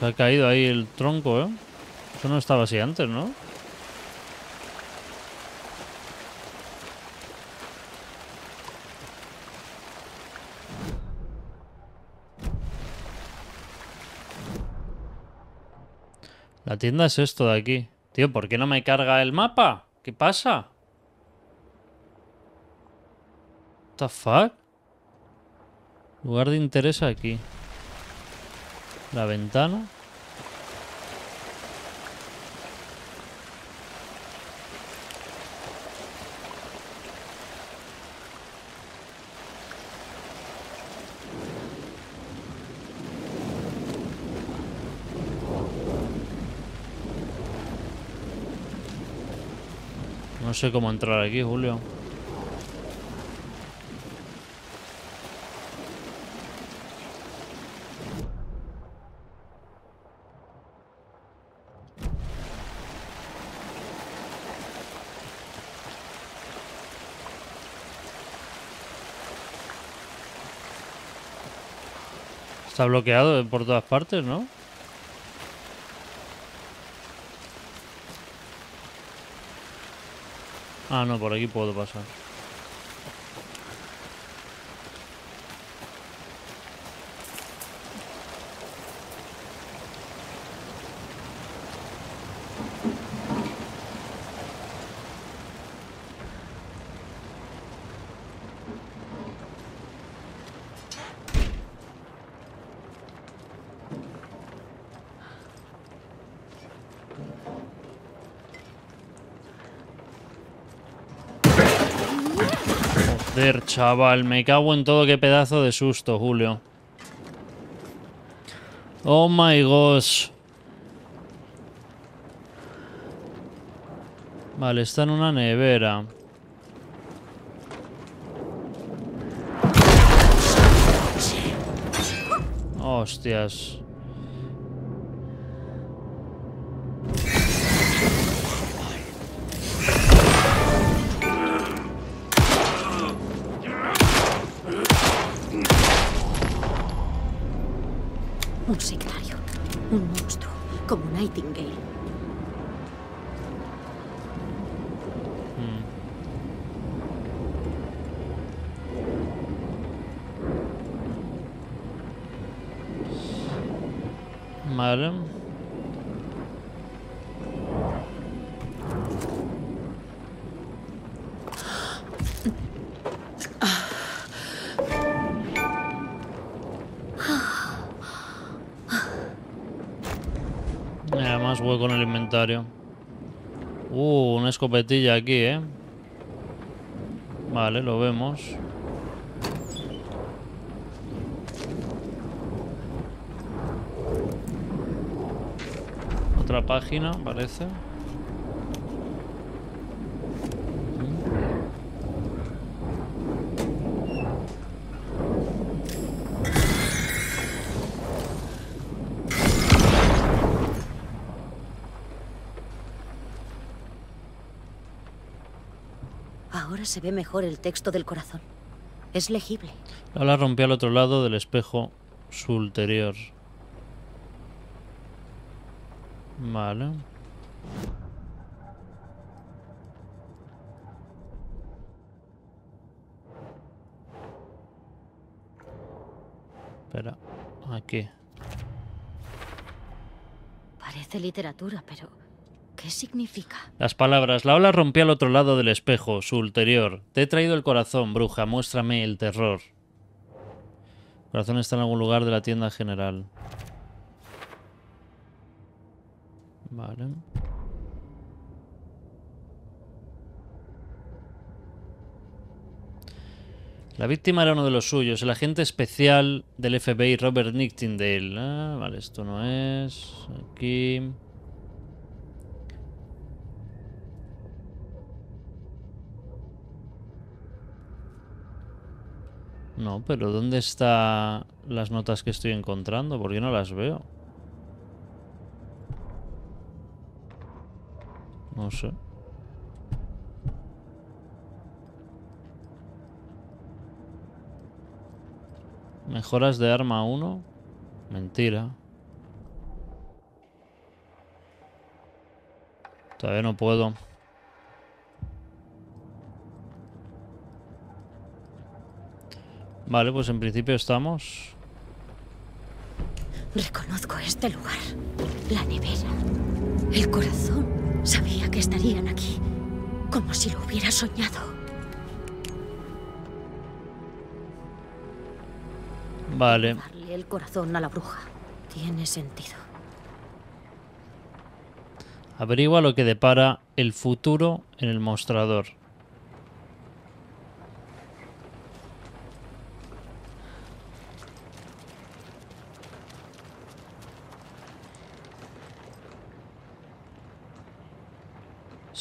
Se ha caído ahí el tronco, ¿eh? Eso no estaba así antes, ¿no? La tienda es esto de aquí. Tío, ¿por qué no me carga el mapa? ¿Qué pasa? What the fuck? Lugar de interés aquí. La ventana. No sé cómo entrar aquí, Julio. Está bloqueado por todas partes, ¿no? Ah, no, por aquí puedo pasar. Joder, chaval, me cago en todo, qué pedazo de susto, Julio. Oh my gosh. Vale, está en una nevera. Hostias. Vale. Mira, más hueco en el inventario. Uh, una escopetilla aquí, ¿eh? Vale, lo vemos. Otra página, parece. Ahora se ve mejor el texto del corazón. Es legible. Lola rompió al otro lado del espejo su ulterior. Vale. Espera, aquí. Parece literatura, pero ¿qué significa? Las palabras. La ola rompió al otro lado del espejo, su ulterior. Te he traído el corazón, bruja. Muéstrame el terror. El corazón está en algún lugar de la tienda general. Vale. La víctima era uno de los suyos, el agente especial del FBI Robert Nightingale. Ah, vale, esto no es. Aquí. No, pero ¿dónde están las notas que estoy encontrando? Porque no las veo. No sé. Mejoras de arma 1. Mentira. Todavía no puedo. Vale, pues en principio estamos. Reconozco este lugar. La nevera. El corazón. Sabía que estarían aquí. Como si lo hubiera soñado. Vale. Darle el corazón a la bruja. Tiene sentido. Averigua lo que depara el futuro en el mostrador.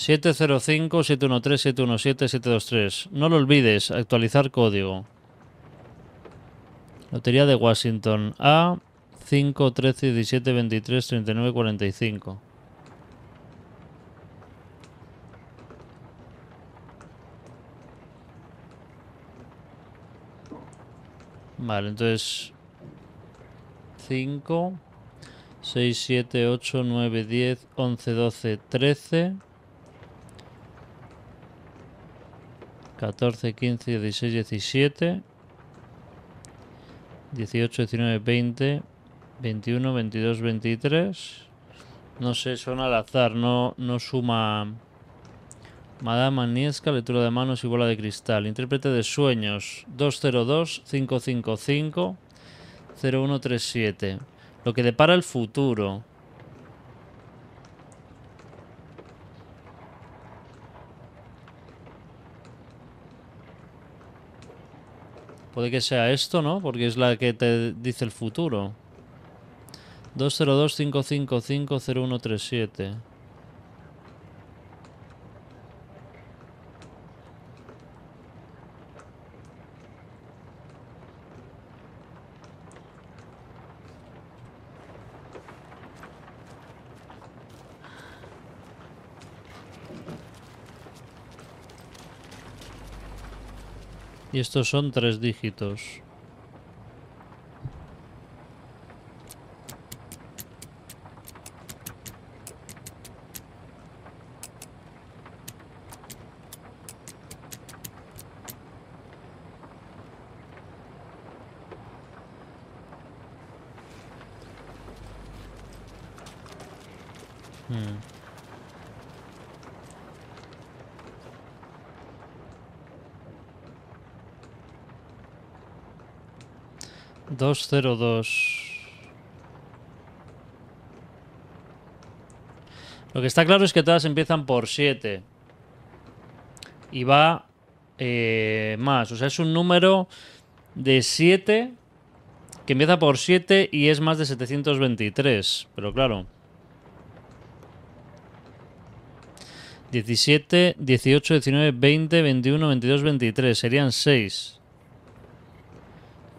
...705, 713, 717, 723... No lo olvides, actualizar código. Lotería de Washington. A 5, 13, 17, 23, 39, 45. Vale, entonces 5, 6, 7, 8, 9, 10, 11, 12, 13, 14, 15, 16, 17, 18, 19, 20, 21, 22, 23. No sé, son al azar, no, no suma. Madame Agnieszka, lectura de manos y bola de cristal. Intérprete de sueños 202 555 0137. Lo que depara el futuro. Puede que sea esto, ¿no? Porque es la que te dice el futuro. 202 555 0137. Y estos son tres dígitos. Hmm. 202. Lo que está claro es que todas empiezan por 7. Y va eh, más. O sea, es un número de 7 que empieza por 7 y es más de 723. Pero claro. 17, 18, 19, 20, 21, 22, 23. Serían 6.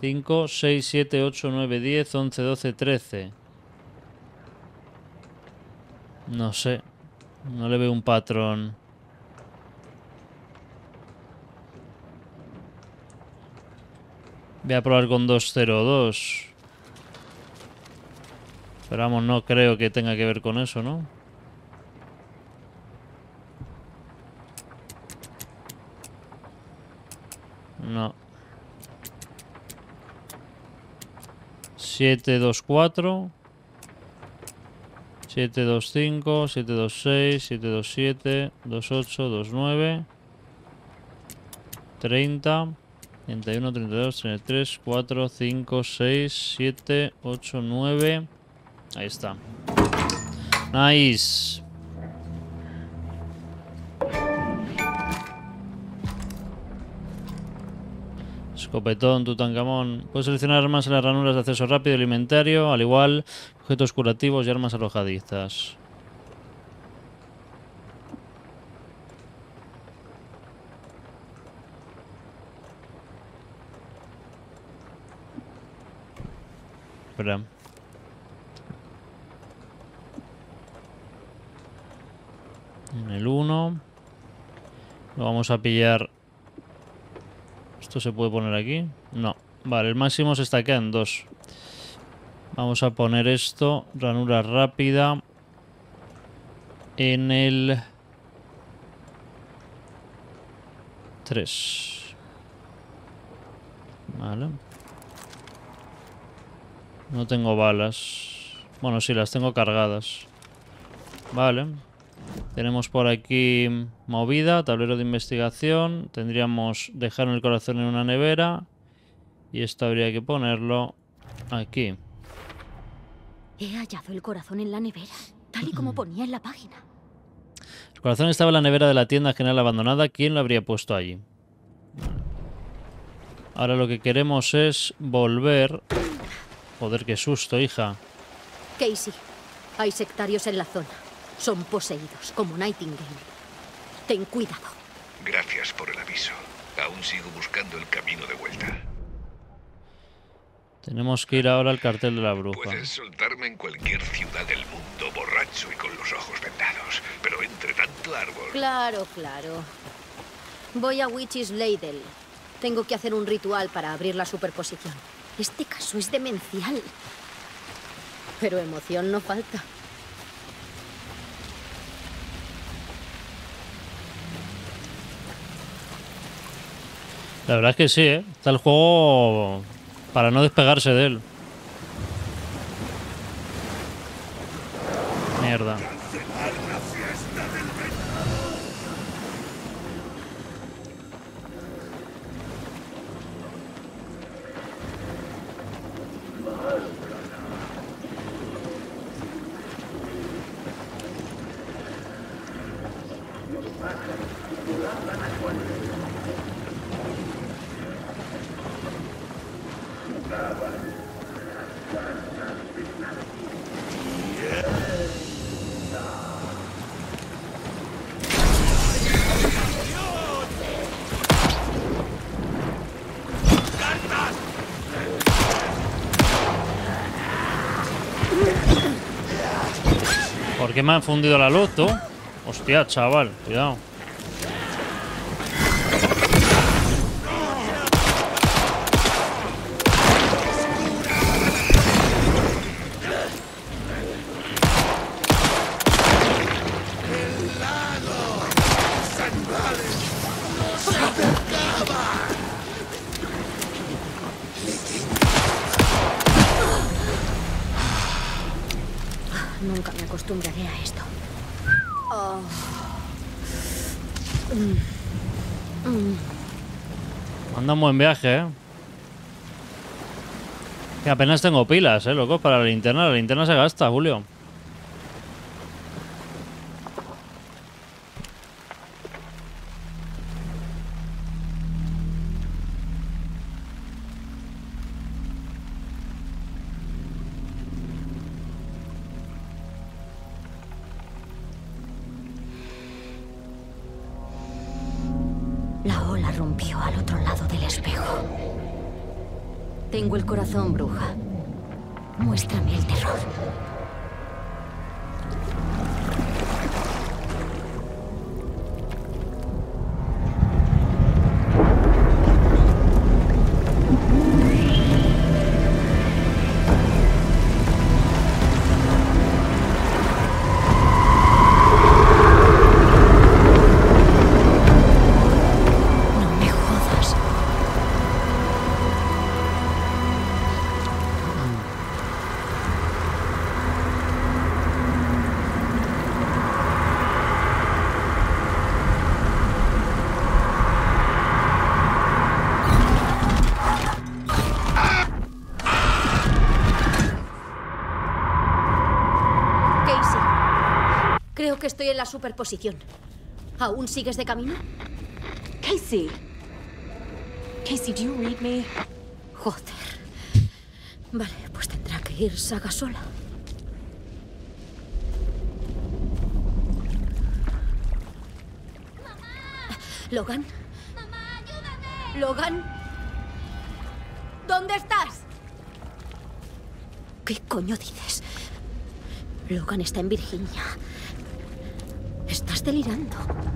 5, 6, 7, 8, 9, 10, 11, 12, 13. No sé. No le veo un patrón. Voy a probar con 202. Pero vamos, no creo que tenga que ver con eso, ¿no? No. 724 725 726 727 28 29 30 31 32 33 4 5 6 7 8 9 Ahí está. Nice. Escopetón, Tutankamón. Puedes seleccionar armas en las ranuras de acceso rápido y inventario, al igual objetos curativos y armas arrojadizas. Espera. En el 1. Lo vamos a pillar. ¿Esto se puede poner aquí? No. Vale, el máximo se está en 2. Vamos a poner esto. Ranura rápida. En el... 3. Vale. No tengo balas. Bueno, sí, las tengo cargadas. Vale. Tenemos por aquí movida, tablero de investigación. Tendríamos dejar el corazón en una nevera. Y esto habría que ponerlo aquí. He hallado el corazón en la nevera, tal y como ponía en la página. El corazón estaba en la nevera de la tienda general abandonada. ¿Quién lo habría puesto allí? Ahora lo que queremos es volver... Joder, qué susto, hija. Casey, hay sectarios en la zona. Son poseídos, como Nightingale. Ten cuidado. Gracias por el aviso. Aún sigo buscando el camino de vuelta. Tenemos que ir ahora al cartel de la bruja. Puedes soltarme en cualquier ciudad del mundo, borracho y con los ojos vendados. Pero entre tanto árbol... Claro, claro. Voy a Witch's Ladle. Tengo que hacer un ritual para abrir la superposición. Este caso es demencial. Pero emoción no falta. La verdad es que sí, ¿eh? Está el juego para no despegarse de él. Mierda. Me han fundido la luz, tú? Hostia, chaval, cuidado. Un buen viaje, ¿eh? Que apenas tengo pilas, ¿eh, loco? Para la linterna. La linterna se gasta, Julio. Superposición. ¿Aún sigues de camino? Casey. Casey, do you read me? Joder. Vale, pues tendrá que ir Saga sola. Logan. Logan. ¿Dónde estás? ¿Qué coño dices? Logan está en Virginia. Estás delirando.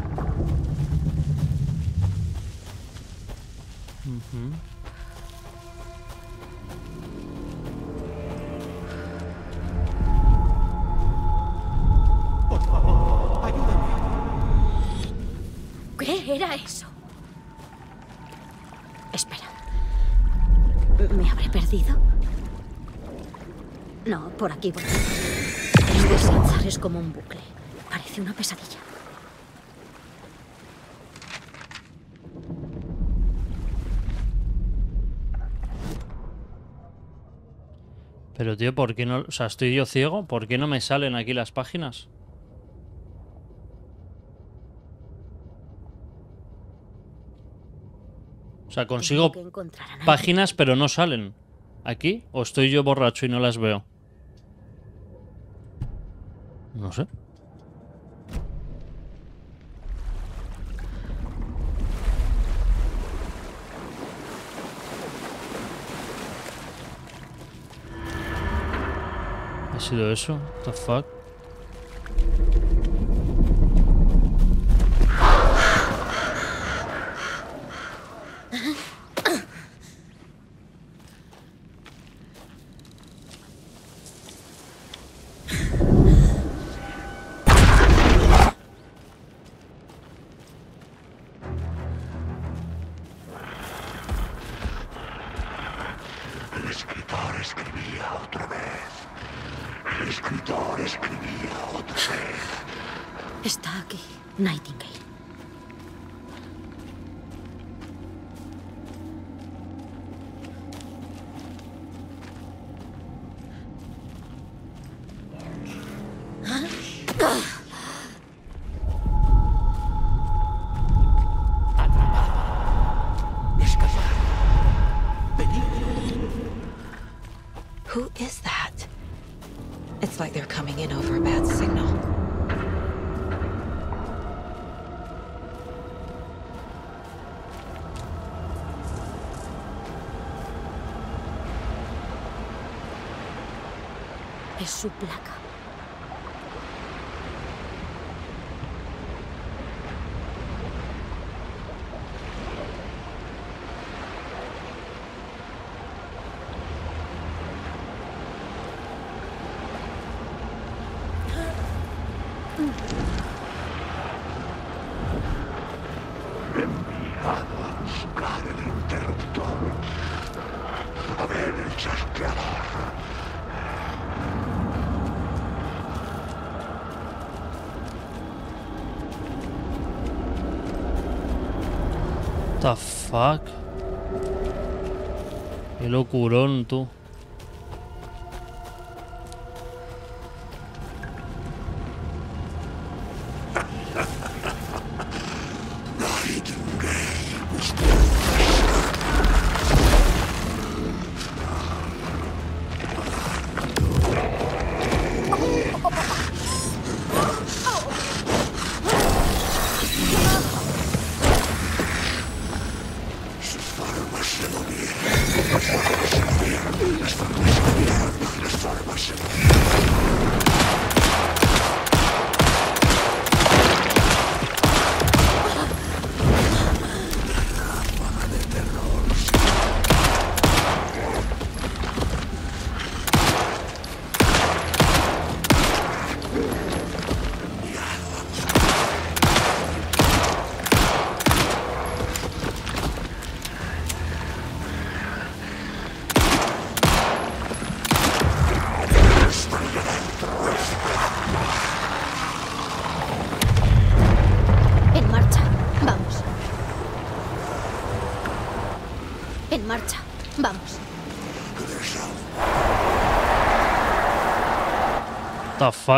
Pero tío, ¿por qué no? O sea, estoy yo ciego. ¿Por qué no me salen aquí las páginas? O sea, consigo páginas, pero no salen. ¿Aquí? ¿O estoy yo borracho y no las veo? No sé. ¿Ha sido eso? What the fuck? Su placa. Fuck? Qué locurón, tú.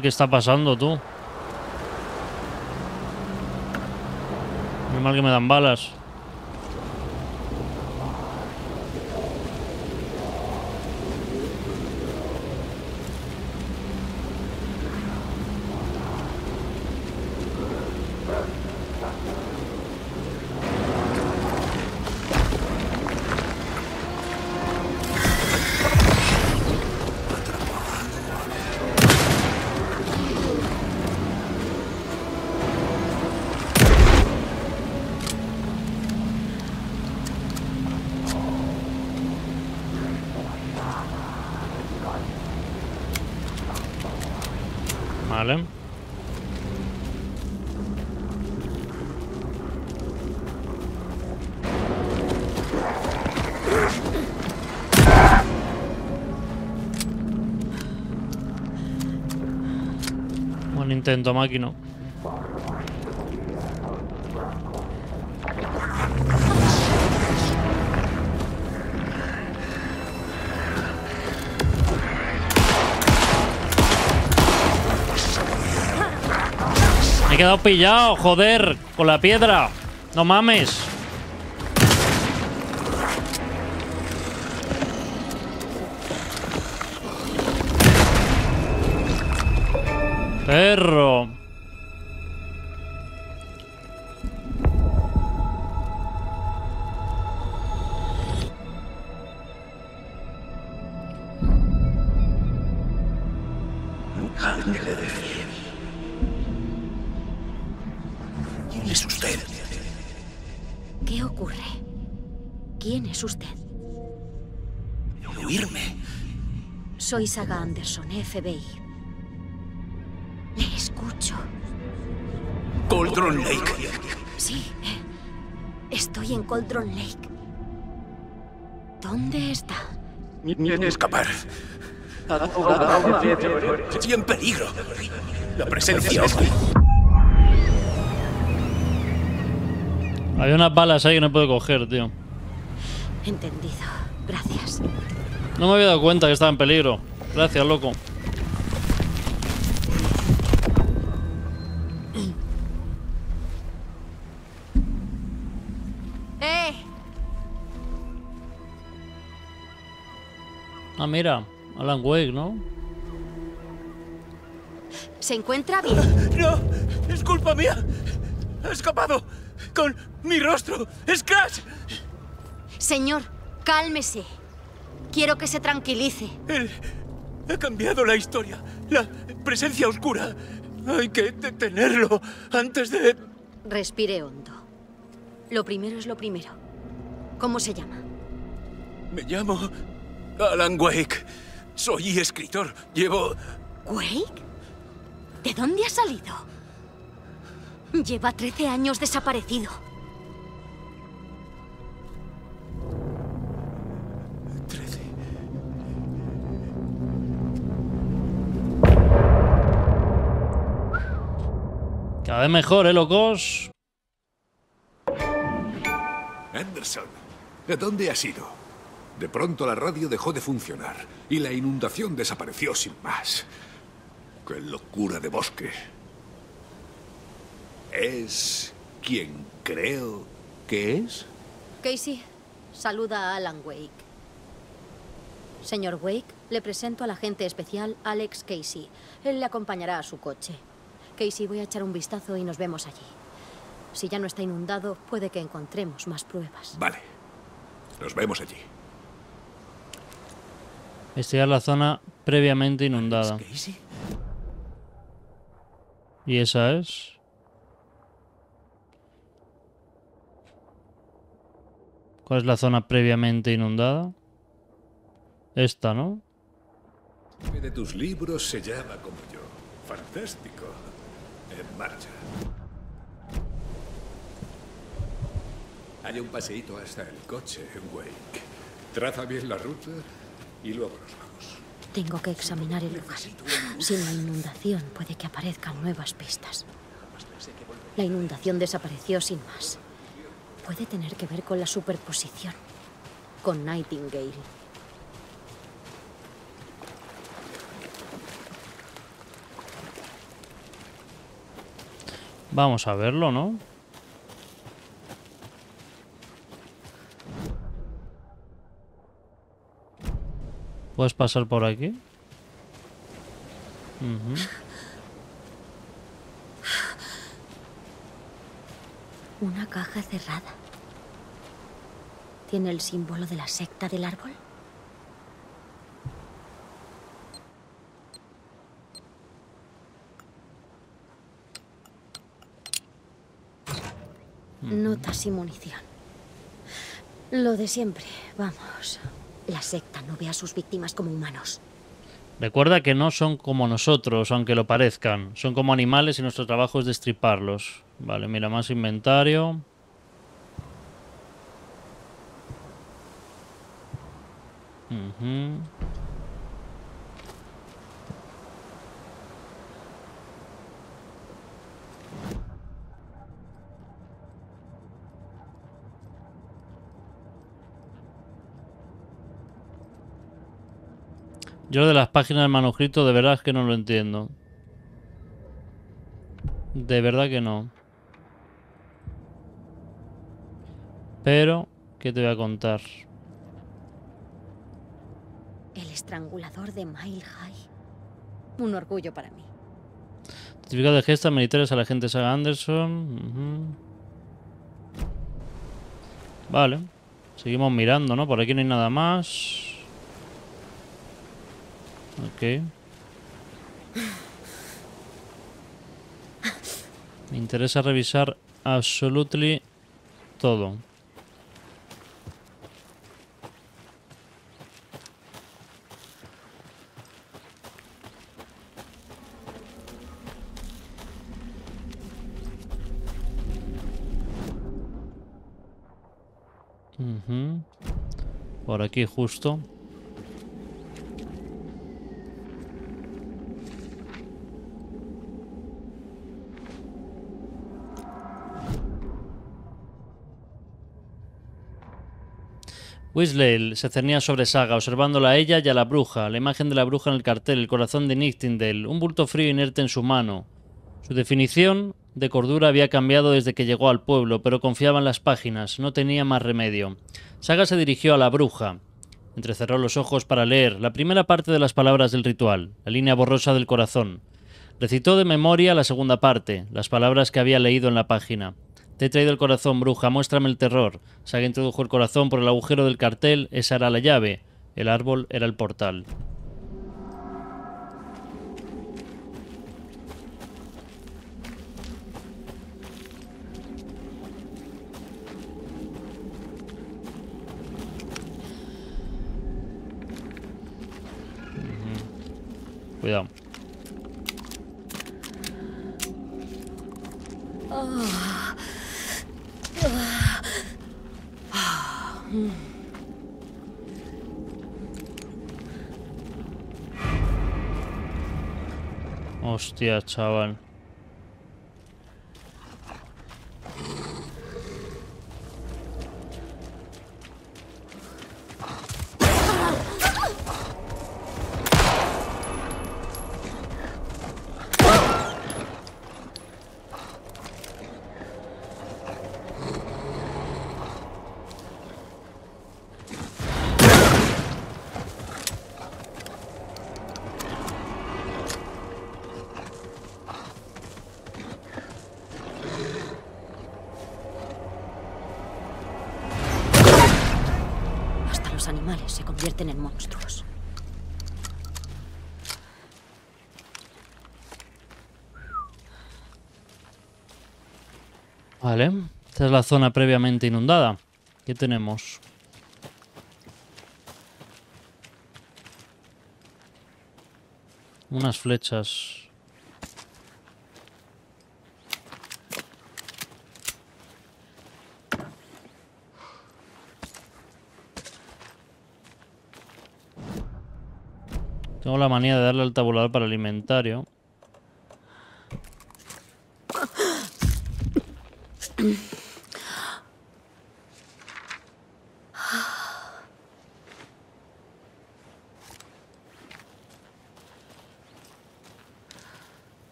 ¿Qué está pasando tú? Muy mal que me dan balas. Intento, máquina. Me he quedado pillado, joder, con la piedra. No mames. Perro. Saga Anderson, FBI. Le escucho. Coldron Lake. Sí. Estoy en Coldron Lake. ¿Dónde está? Escapar. Estoy en peligro. La presencia es... Hay unas balas ahí que no puedo coger, tío. Entendido. Gracias. No me había dado cuenta que estaba en peligro. Gracias, loco. ¡Eh! Ah, mira. Alan Wake, ¿no? ¿Se encuentra bien? ¡No! ¡Es culpa mía! ¡Ha escapado! ¡Con mi rostro! ¡Es Crash! Señor, cálmese. Quiero que se tranquilice. Él ha cambiado la historia. La presencia oscura. Hay que detenerlo antes de... Respire hondo. Lo primero es lo primero. ¿Cómo se llama? Me llamo Alan Wake. Soy escritor. Llevo... ¿Wake? ¿De dónde ha salido? Lleva 13 años desaparecido. Cada vez mejor, ¿eh, locos? Anderson, ¿a dónde has ido? De pronto la radio dejó de funcionar y la inundación desapareció sin más. ¡Qué locura de bosque! ¿Es quien creo que es? Casey, saluda a Alan Wake. Señor Wake, le presento al agente especial Alex Casey. Él le acompañará a su coche. Casey, voy a echar un vistazo y nos vemos allí. Si ya no está inundado, puede que encontremos más pruebas. Vale. Nos vemos allí. Estudiar la zona previamente inundada. ¿Y esa es? ¿Cuál es la zona previamente inundada? Esta, ¿no? de tus libros se llama como yo. Fantástico. En marcha. Hay un paseíto hasta el coche, Wake. Traza bien la ruta y luego nos vamos. Tengo que examinar el lugar. Sin la inundación puede que aparezcan nuevas pistas. La inundación desapareció sin más. Puede tener que ver con la superposición. con Nightingale. Vamos a verlo, ¿no? ¿Puedes pasar por aquí? Ujú. Una caja cerrada. ¿Tiene el símbolo de la secta del árbol? Notas y munición. Lo de siempre, vamos. La secta no ve a sus víctimas como humanos. Recuerda que no son como nosotros, aunque lo parezcan. Son como animales y nuestro trabajo es destriparlos. Vale, mira, más inventario. Yo de las páginas del manuscrito de verdad es que no lo entiendo. De verdad que no. Pero, ¿qué te voy a contar? El estrangulador de Mile High. Un orgullo para mí. Certificado de gestas militares a la gente Saga Anderson. Vale. Seguimos mirando, ¿no? Por aquí no hay nada más. Ok. Me interesa revisar absolutely todo. Por aquí justo. Weasley se cernía sobre Saga, observándola a ella y a la bruja, la imagen de la bruja en el cartel, el corazón de Nightingale, un bulto frío inerte en su mano. Su definición de cordura había cambiado desde que llegó al pueblo, pero confiaba en las páginas, no tenía más remedio. Saga se dirigió a la bruja. Entrecerró los ojos para leer la primera parte de las palabras del ritual, la línea borrosa del corazón. Recitó de memoria la segunda parte, las palabras que había leído en la página. Te he traído el corazón, bruja, muéstrame el terror. Saga introdujo el corazón por el agujero del cartel, esa era la llave. El árbol era el portal. Cuidado. Ah. Hostia, chaval. Convierten en monstruos. Vale. Esta es la zona previamente inundada. ¿Qué tenemos? Unas flechas. Tengo la manía de darle al tabulador para el inventario.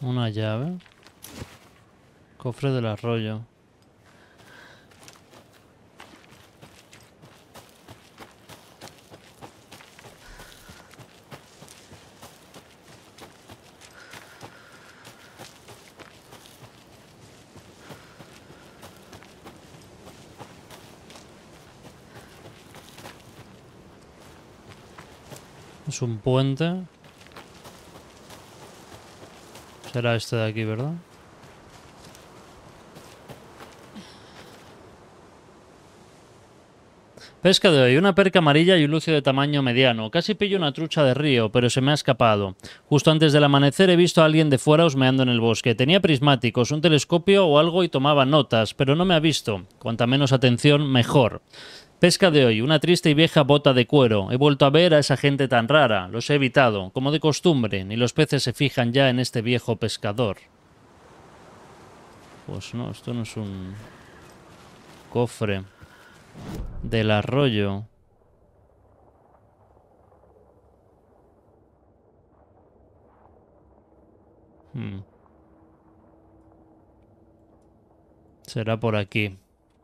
Una llave. Cofre del arroyo. Es un puente. Será este de aquí, ¿verdad? Pesca de hoy, una perca amarilla y un lucio de tamaño mediano. Casi pillo una trucha de río, pero se me ha escapado. Justo antes del amanecer he visto a alguien de fuera husmeando en el bosque. Tenía prismáticos, un telescopio o algo y tomaba notas, pero no me ha visto. Cuanta menos atención, mejor. Pesca de hoy, una triste y vieja bota de cuero. He vuelto a ver a esa gente tan rara. Los he evitado, como de costumbre. Ni los peces se fijan ya en este viejo pescador. Pues no, esto no es un cofre del arroyo. Hmm. Será por aquí,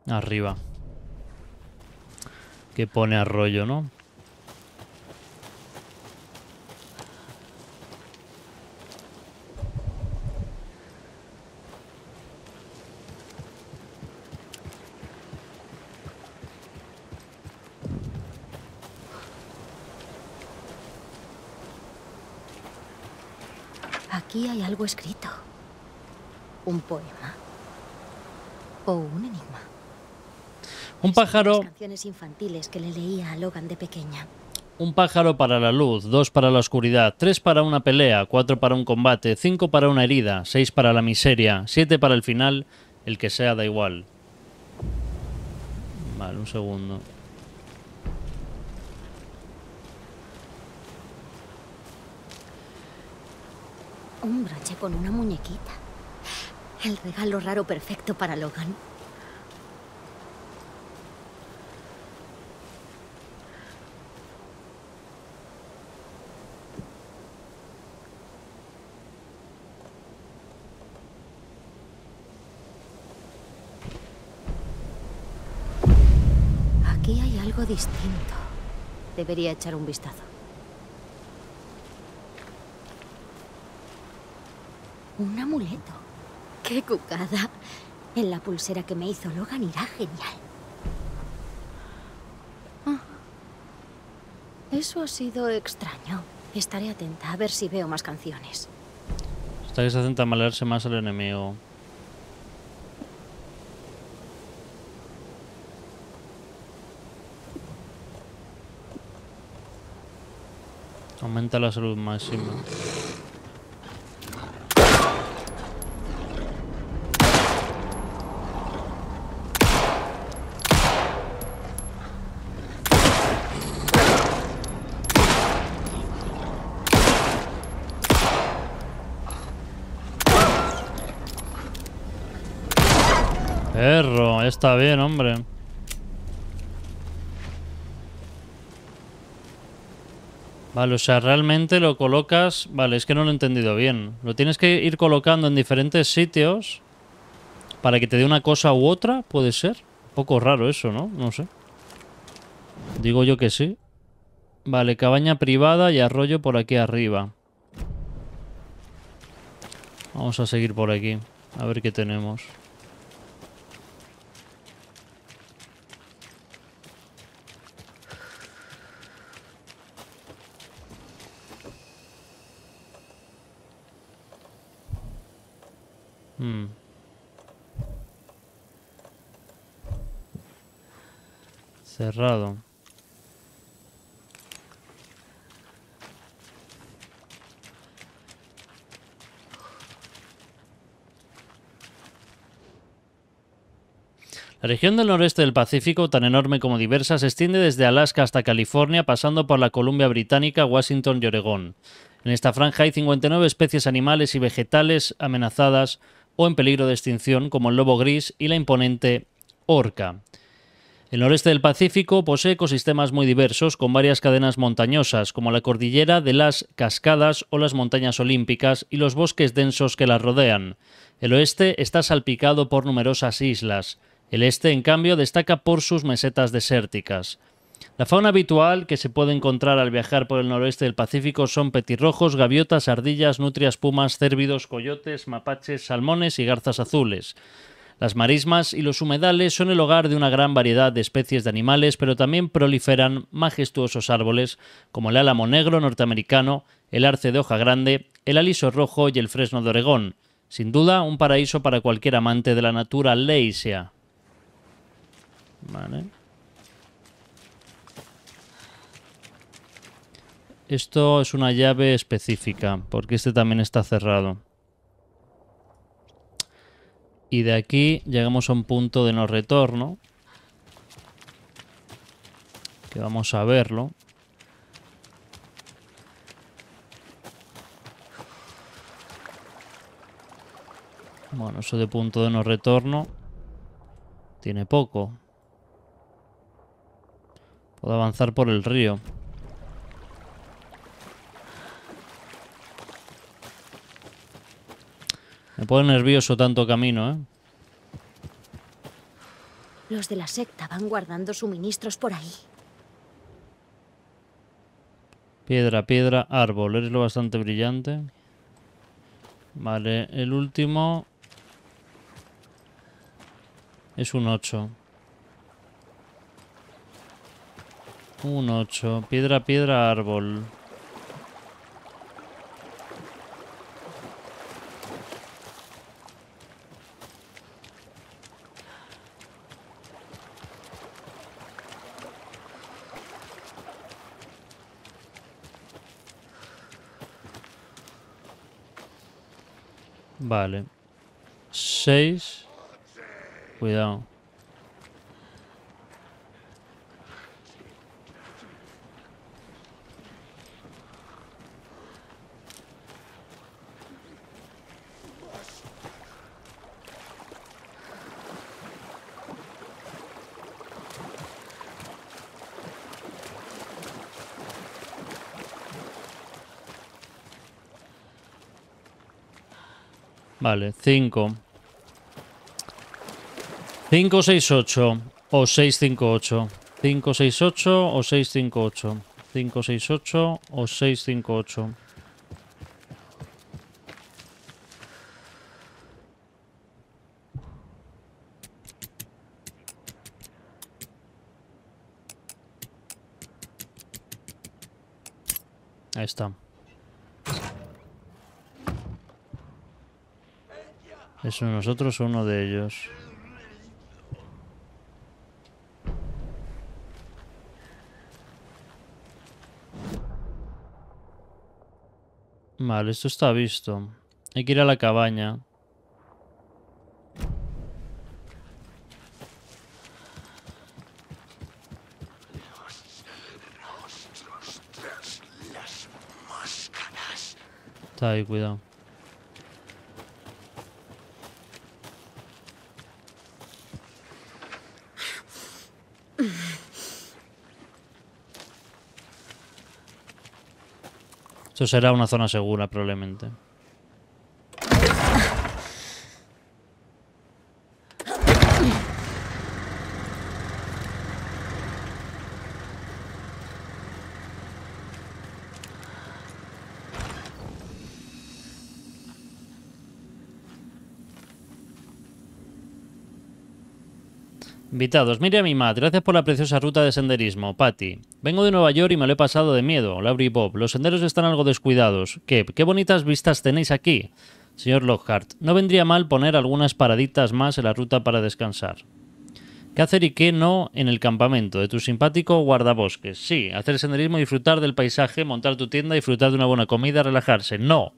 arriba que pone arroyo, ¿no? Aquí hay algo escrito. Un poema. O un enigma. Un pájaro. canciones infantiles que le leía a Logan de pequeña. Un pájaro para la luz, dos para la oscuridad, tres para una pelea, cuatro para un combate, cinco para una herida, seis para la miseria, siete para el final, el que sea da igual. Vale, un segundo. Un broche con una muñequita. El regalo raro perfecto para Logan. distinto. Debería echar un vistazo. Un amuleto. ¡Qué cucada! En la pulsera que me hizo Logan irá genial. Ah. Eso ha sido extraño. Estaré atenta a ver si veo más canciones. Estáis atenta a malearse más al enemigo. Aumenta la salud máxima. Perro, está bien, hombre. Vale, o sea, realmente lo colocas... Vale, es que no lo he entendido bien. Lo tienes que ir colocando en diferentes sitios para que te dé una cosa u otra, ¿puede ser? Un poco raro eso, ¿no? No sé. Digo yo que sí. Vale, cabaña privada y arroyo por aquí arriba. Vamos a seguir por aquí. A ver qué tenemos. Hmm. Cerrado. La región del noreste del Pacífico, tan enorme como diversa, se extiende desde Alaska hasta California, pasando por la Columbia Británica, Washington y Oregón. En esta franja hay 59 especies animales y vegetales amenazadas o en peligro de extinción como el lobo gris y la imponente orca. El noreste del Pacífico posee ecosistemas muy diversos con varias cadenas montañosas, como la cordillera de las Cascadas o las montañas olímpicas y los bosques densos que las rodean. El oeste está salpicado por numerosas islas. El este, en cambio, destaca por sus mesetas desérticas. La fauna habitual que se puede encontrar al viajar por el noroeste del Pacífico son petirrojos, gaviotas, ardillas, nutrias, pumas, cérvidos, coyotes, mapaches, salmones y garzas azules. Las marismas y los humedales son el hogar de una gran variedad de especies de animales, pero también proliferan majestuosos árboles como el álamo negro norteamericano, el arce de hoja grande, el aliso rojo y el fresno de Oregón. Sin duda, un paraíso para cualquier amante de la naturaleza. Vale. Esto es una llave específica, porque este también está cerrado. Y de aquí llegamos a un punto de no retorno. Que vamos a verlo. Bueno, eso de punto de no retorno tiene poco. Puedo avanzar por el río. Me pone nervioso tanto camino, ¿eh? Los de la secta van guardando suministros por ahí. Piedra, piedra, árbol. Eres lo bastante brillante. Vale, el último... Es un 8. Un 8. Piedra, piedra, árbol. Vale. 6. Cuidado. Vale, 5. 5, 6, 8 o 6, 5, 8. 5, 6, 8 o 6, 5, 8. 5, 6, 8 o 6, 5, 8. Ahí está. ¿Es nosotros uno de ellos? Vale, esto está visto. Hay que ir a la cabaña. Está ahí, cuidado. Esto será una zona segura, probablemente. Invitados, Miriam y Matt, gracias por la preciosa ruta de senderismo. Patty, vengo de Nueva York y me lo he pasado de miedo. Laura y Bob, los senderos están algo descuidados. ¿Qué, qué bonitas vistas tenéis aquí? Señor Lockhart, no vendría mal poner algunas paraditas más en la ruta para descansar. ¿Qué hacer y qué no en el campamento de tu simpático guardabosques? Sí, hacer senderismo, disfrutar del paisaje, montar tu tienda, disfrutar de una buena comida, relajarse. No.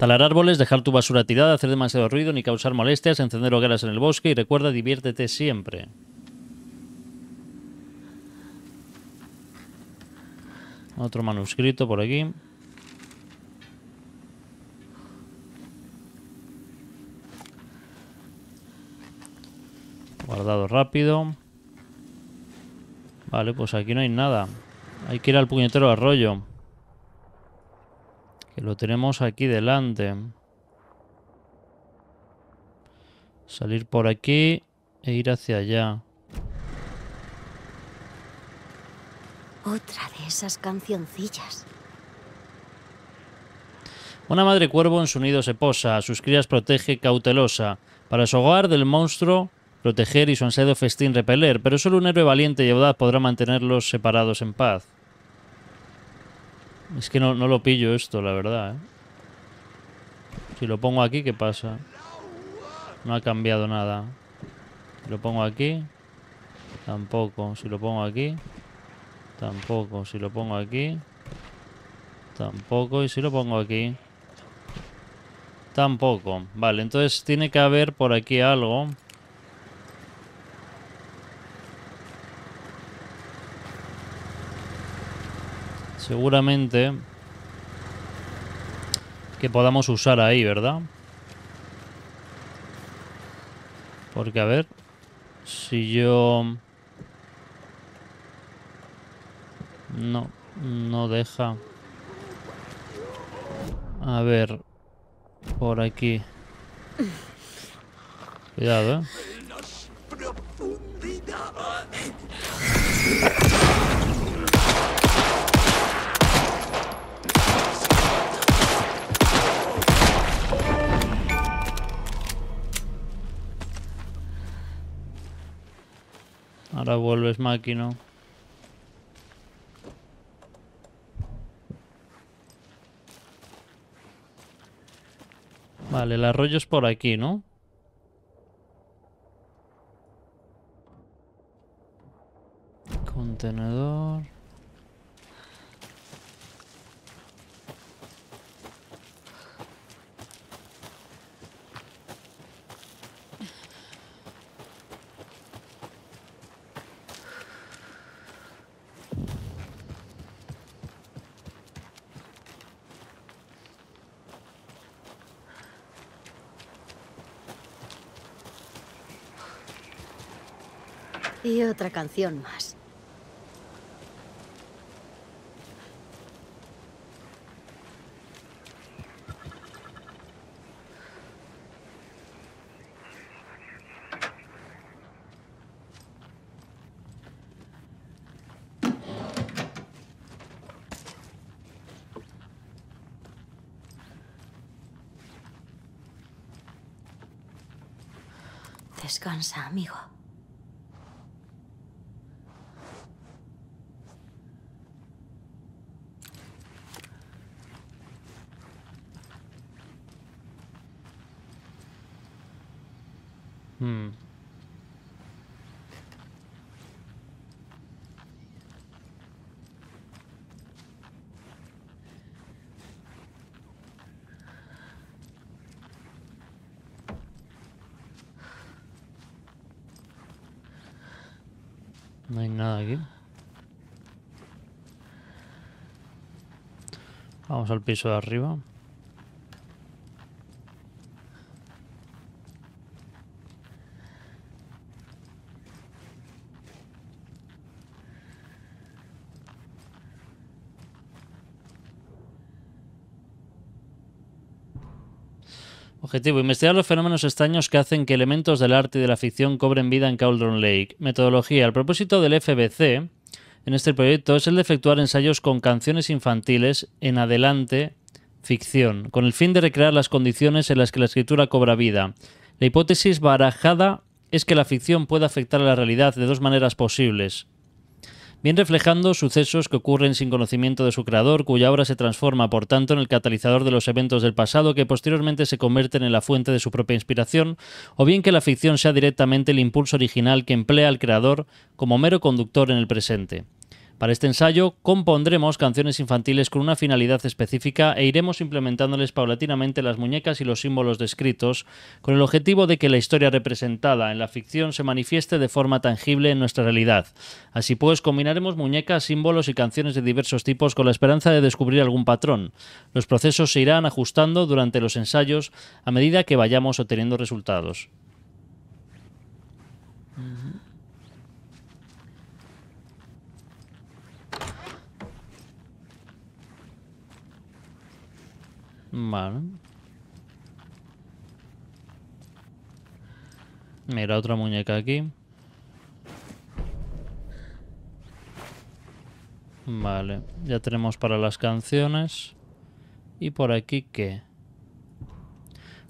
Talar árboles, dejar tu basura tirada, hacer demasiado ruido ni causar molestias, encender hogueras en el bosque y recuerda, diviértete siempre. Otro manuscrito por aquí. Guardado rápido. Vale, pues aquí no hay nada. Hay que ir al puñetero arroyo. Que lo tenemos aquí delante. Salir por aquí e ir hacia allá. Otra de esas cancioncillas. Una madre cuervo en su nido se posa, a sus crías protege cautelosa. Para su hogar del monstruo, proteger y su ansiado festín repeler, pero solo un héroe valiente y audaz podrá mantenerlos separados en paz. Es que no, no lo pillo esto, la verdad. ¿eh? Si lo pongo aquí, ¿qué pasa? No ha cambiado nada. Si lo pongo aquí, tampoco. Si lo pongo aquí, tampoco. Si lo pongo aquí, tampoco. Y si lo pongo aquí, tampoco. Vale, entonces tiene que haber por aquí algo. Seguramente que podamos usar ahí, ¿verdad? Porque a ver, si yo... No, no deja. A ver, por aquí. Cuidado, ¿eh? Ahora vuelves máquina. Vale, el arroyo es por aquí, ¿no? Contenedor. Y otra canción más. Descansa, amigo. Hmm. No hay nada aquí. Vamos al piso de arriba. Objetivo: investigar los fenómenos extraños que hacen que elementos del arte y de la ficción cobren vida en Cauldron Lake. Metodología: el propósito del FBC en este proyecto es el de efectuar ensayos con canciones infantiles en adelante ficción, con el fin de recrear las condiciones en las que la escritura cobra vida. La hipótesis barajada es que la ficción puede afectar a la realidad de dos maneras posibles bien reflejando sucesos que ocurren sin conocimiento de su creador, cuya obra se transforma, por tanto, en el catalizador de los eventos del pasado que posteriormente se convierten en la fuente de su propia inspiración, o bien que la ficción sea directamente el impulso original que emplea al creador como mero conductor en el presente. Para este ensayo compondremos canciones infantiles con una finalidad específica e iremos implementándoles paulatinamente las muñecas y los símbolos descritos, con el objetivo de que la historia representada en la ficción se manifieste de forma tangible en nuestra realidad. Así pues, combinaremos muñecas, símbolos y canciones de diversos tipos con la esperanza de descubrir algún patrón. Los procesos se irán ajustando durante los ensayos a medida que vayamos obteniendo resultados. Vale. Mira, otra muñeca aquí. Vale, ya tenemos para las canciones. ¿Y por aquí qué?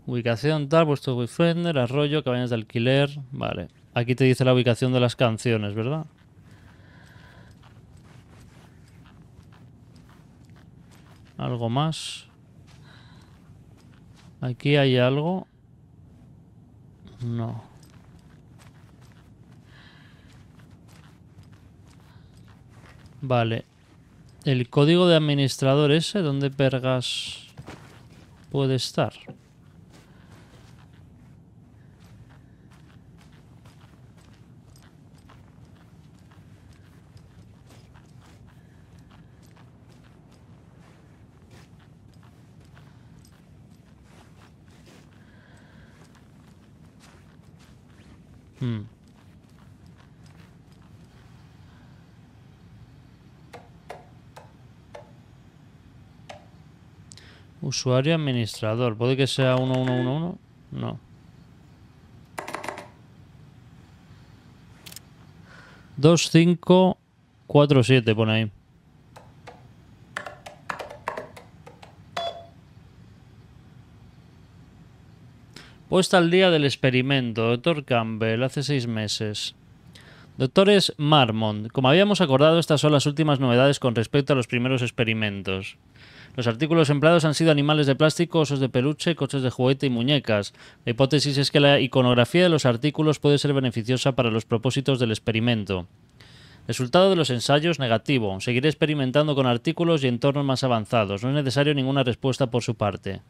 Ubicación tal, puesto Wayfinder, arroyo, cabañas de alquiler. Vale, aquí te dice la ubicación de las canciones, ¿verdad? ¿Algo más? Aquí hay algo. No. Vale. El código de administrador ese, ¿dónde pergas puede estar? Hmm. Usuario administrador. ¿Puede que sea 1111? No. Dos, cinco, cuatro, siete, pone ahí. Puesta al día del experimento, doctor Campbell, hace seis meses. Doctores Marmont, como habíamos acordado, estas son las últimas novedades con respecto a los primeros experimentos. Los artículos empleados han sido animales de plástico, osos de peluche, coches de juguete y muñecas. La hipótesis es que la iconografía de los artículos puede ser beneficiosa para los propósitos del experimento. Resultado de los ensayos negativo. Seguiré experimentando con artículos y entornos más avanzados. No es necesario ninguna respuesta por su parte.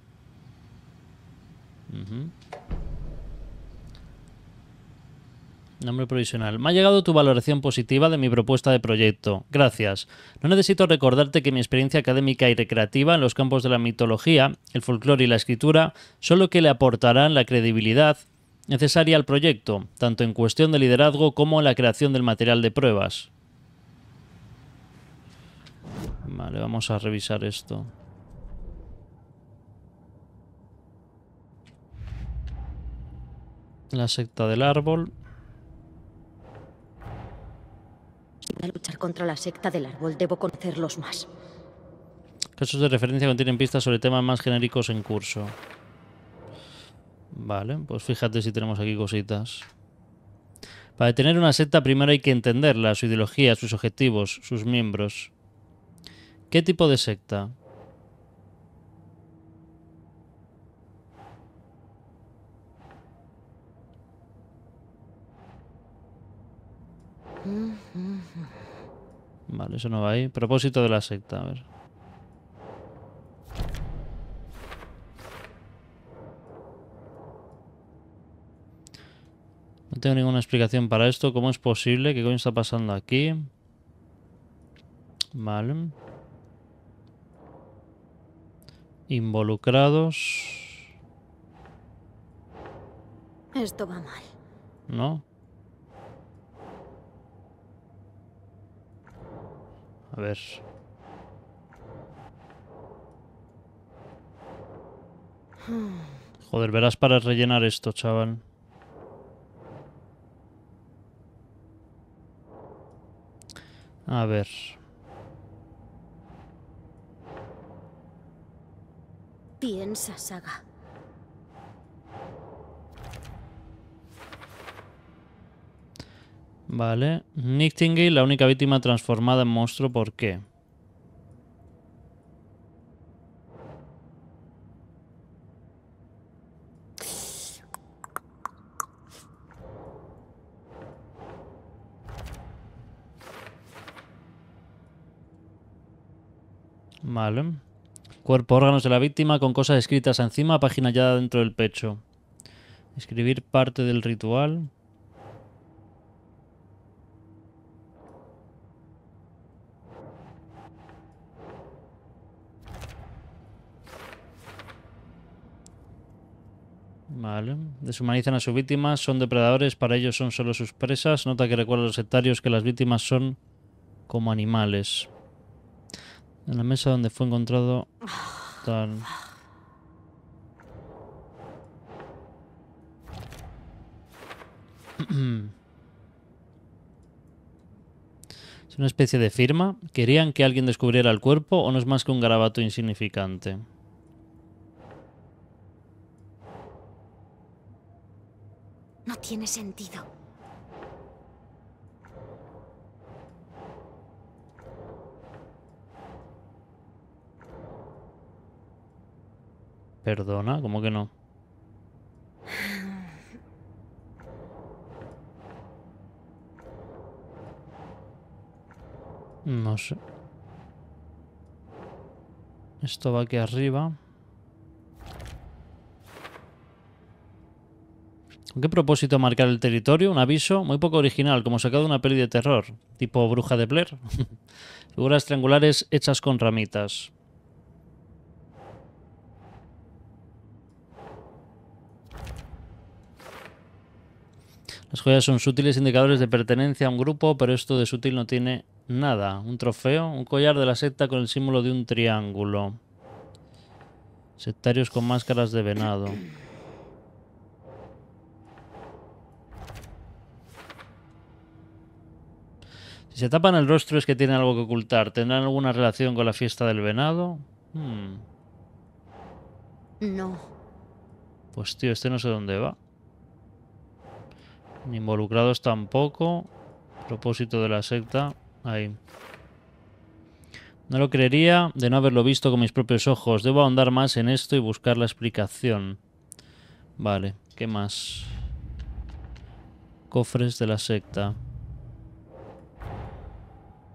Nombre provisional. Me ha llegado tu valoración positiva de mi propuesta de proyecto. Gracias. No necesito recordarte que mi experiencia académica y recreativa en los campos de la mitología, el folclore y la escritura son lo que le aportarán la credibilidad necesaria al proyecto, tanto en cuestión de liderazgo como en la creación del material de pruebas. Vale, vamos a revisar esto. La secta del árbol. a luchar contra la secta del árbol, debo conocerlos más. Casos de referencia contienen pistas sobre temas más genéricos en curso. Vale, pues fíjate si tenemos aquí cositas. Para tener una secta primero hay que entenderla, su ideología, sus objetivos, sus miembros. ¿Qué tipo de secta? Vale, eso no va ahí. Propósito de la secta, a ver. No tengo ninguna explicación para esto. ¿Cómo es posible? ¿Qué coño está pasando aquí? Vale. Involucrados. Esto va mal. ¿No? A ver. Joder, verás para rellenar esto, chaval. A ver. Piensa, Saga. Vale. Nightingale, la única víctima transformada en monstruo, ¿por qué? Vale. Cuerpo, órganos de la víctima con cosas escritas encima, página ya dentro del pecho. Escribir parte del ritual. Vale. Deshumanizan a sus víctimas, son depredadores, para ellos son solo sus presas. Nota que recuerda a los sectarios que las víctimas son como animales. En la mesa donde fue encontrado... Es una especie de firma. ¿Querían que alguien descubriera el cuerpo o no es más que un garabato insignificante? No tiene sentido. Perdona, ¿cómo que no? No sé. Esto va aquí arriba. ¿Con qué propósito marcar el territorio? Un aviso muy poco original, como sacado de una peli de terror, tipo Bruja de Blair. Figuras triangulares hechas con ramitas. Las joyas son sutiles indicadores de pertenencia a un grupo, pero esto de sutil no tiene nada. Un trofeo, un collar de la secta con el símbolo de un triángulo. Sectarios con máscaras de venado. Se tapan el rostro es que tienen algo que ocultar. ¿Tendrán alguna relación con la fiesta del venado? Hmm. No. Pues tío, este no sé dónde va. Ni involucrados tampoco. Propósito de la secta. Ahí. No lo creería de no haberlo visto con mis propios ojos. Debo ahondar más en esto y buscar la explicación. Vale, ¿qué más? Cofres de la secta.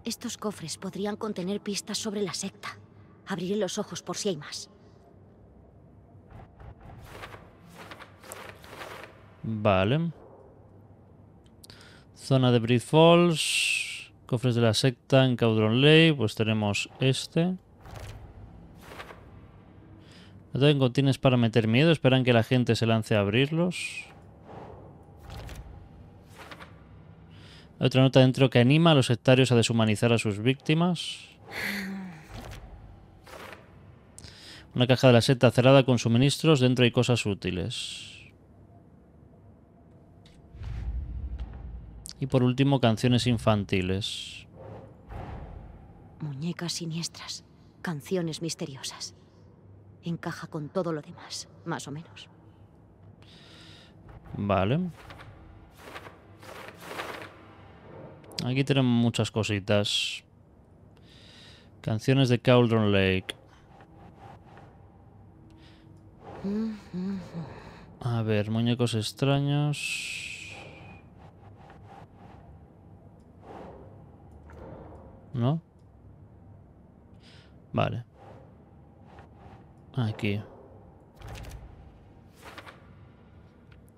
Estos cofres podrían contener pistas sobre la secta. Abriré los ojos por si hay más. Vale. Zona de Breed Falls. Cofres de la secta en Caudron Lake. Pues tenemos este. No tengo tienes para meter miedo. Esperan que la gente se lance a abrirlos. Hay otra nota dentro que anima a los sectarios a deshumanizar a sus víctimas. Una caja de la secta cerrada con suministros. Dentro hay cosas útiles. Y por último, canciones infantiles. Muñecas siniestras. Canciones misteriosas. Encaja con todo lo demás, más o menos. Vale. Aquí tenemos muchas cositas. Canciones de Cauldron Lake. A ver, muñecos extraños. ¿No? Vale. Aquí.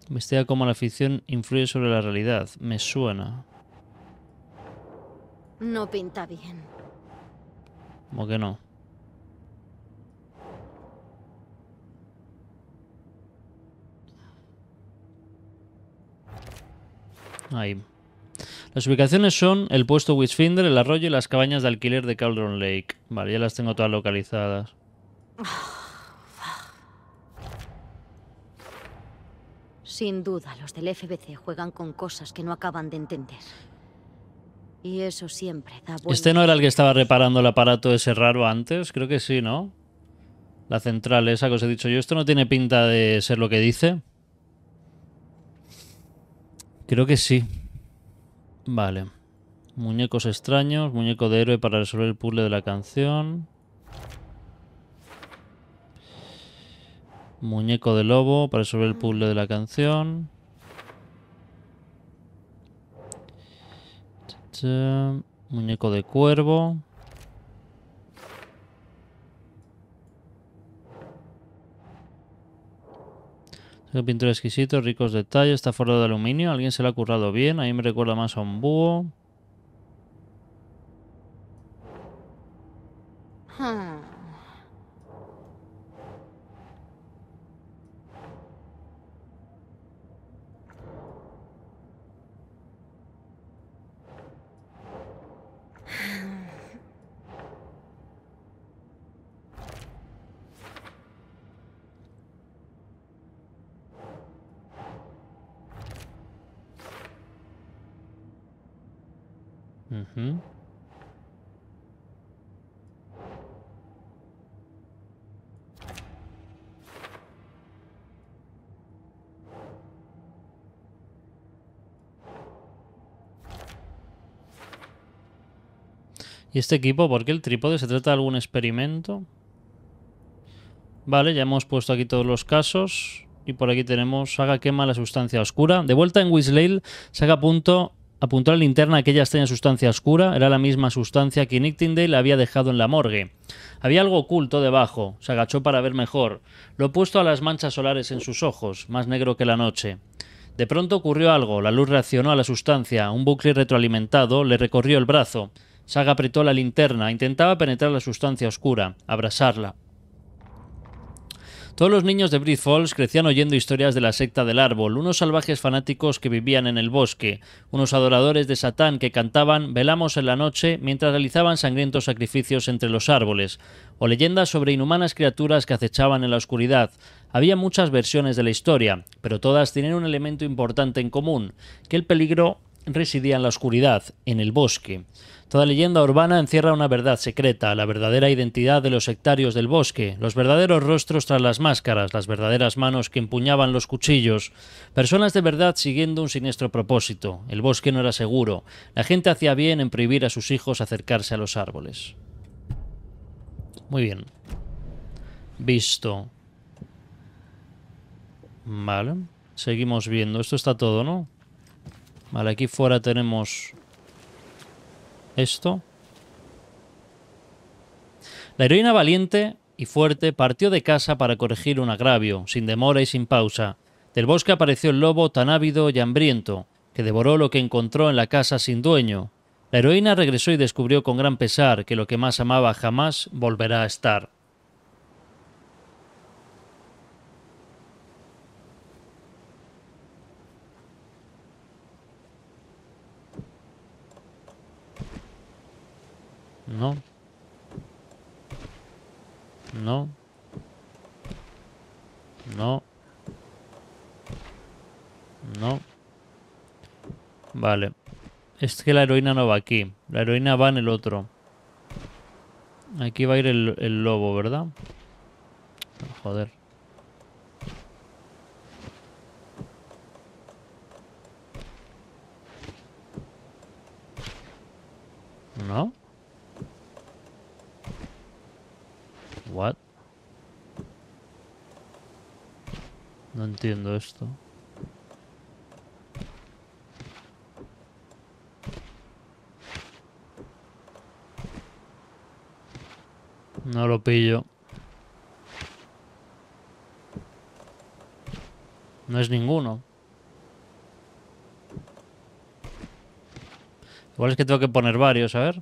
Investiga cómo la ficción influye sobre la realidad. Me suena. No pinta bien. ¿Cómo que no? Ahí. Las ubicaciones son el puesto Witchfinder, el arroyo y las cabañas de alquiler de Cauldron Lake. Vale, ya las tengo todas localizadas. Sin duda, los del FBC juegan con cosas que no acaban de entender. Y eso siempre da buen... ¿Este no era el que estaba reparando el aparato ese raro antes? Creo que sí, ¿no? La central esa que os he dicho yo. Esto no tiene pinta de ser lo que dice. Creo que sí. Vale. Muñecos extraños, muñeco de héroe para resolver el puzzle de la canción. Muñeco de lobo para resolver el puzzle de la canción. Muñeco de cuervo. Pintura exquisito, ricos detalles, está forrado de aluminio. Alguien se lo ha currado bien. A mí me recuerda más a un búho. Hmm. ¿Y este equipo? ¿Por qué el trípode? ¿Se trata de algún experimento? Vale, ya hemos puesto aquí todos los casos. Y por aquí tenemos Saga quema la sustancia oscura. De vuelta en Wislale, Saga apuntó, apuntó a la linterna aquella extraña sustancia oscura. Era la misma sustancia que Nightingale había dejado en la morgue. Había algo oculto debajo. Se agachó para ver mejor. Lo opuesto a las manchas solares en sus ojos, más negro que la noche. De pronto ocurrió algo. La luz reaccionó a la sustancia. Un bucle retroalimentado le recorrió el brazo. Saga apretó la linterna. Intentaba penetrar la sustancia oscura, abrasarla. Todos los niños de Breath Falls crecían oyendo historias de la secta del árbol, unos salvajes fanáticos que vivían en el bosque, unos adoradores de Satán que cantaban Velamos en la noche mientras realizaban sangrientos sacrificios entre los árboles, o leyendas sobre inhumanas criaturas que acechaban en la oscuridad. Había muchas versiones de la historia, pero todas tenían un elemento importante en común, que el peligro residía en la oscuridad, en el bosque. Toda leyenda urbana encierra una verdad secreta, la verdadera identidad de los sectarios del bosque, los verdaderos rostros tras las máscaras, las verdaderas manos que empuñaban los cuchillos, personas de verdad siguiendo un siniestro propósito. El bosque no era seguro, la gente hacía bien en prohibir a sus hijos acercarse a los árboles. Muy bien. Visto. Vale. Seguimos viendo. Esto está todo, ¿no? Vale, aquí fuera tenemos esto. La heroína valiente y fuerte partió de casa para corregir un agravio, sin demora y sin pausa. Del bosque apareció el lobo tan ávido y hambriento, que devoró lo que encontró en la casa sin dueño. La heroína regresó y descubrió con gran pesar que lo que más amaba jamás volverá a estar. No. No. No. No. Vale. Es que la heroína no va aquí. La heroína va en el otro. Aquí va a ir el, el lobo, ¿verdad? Joder. ¿No? What? No entiendo esto. No lo pillo. No es ninguno. Igual es que tengo que poner varios, a ver.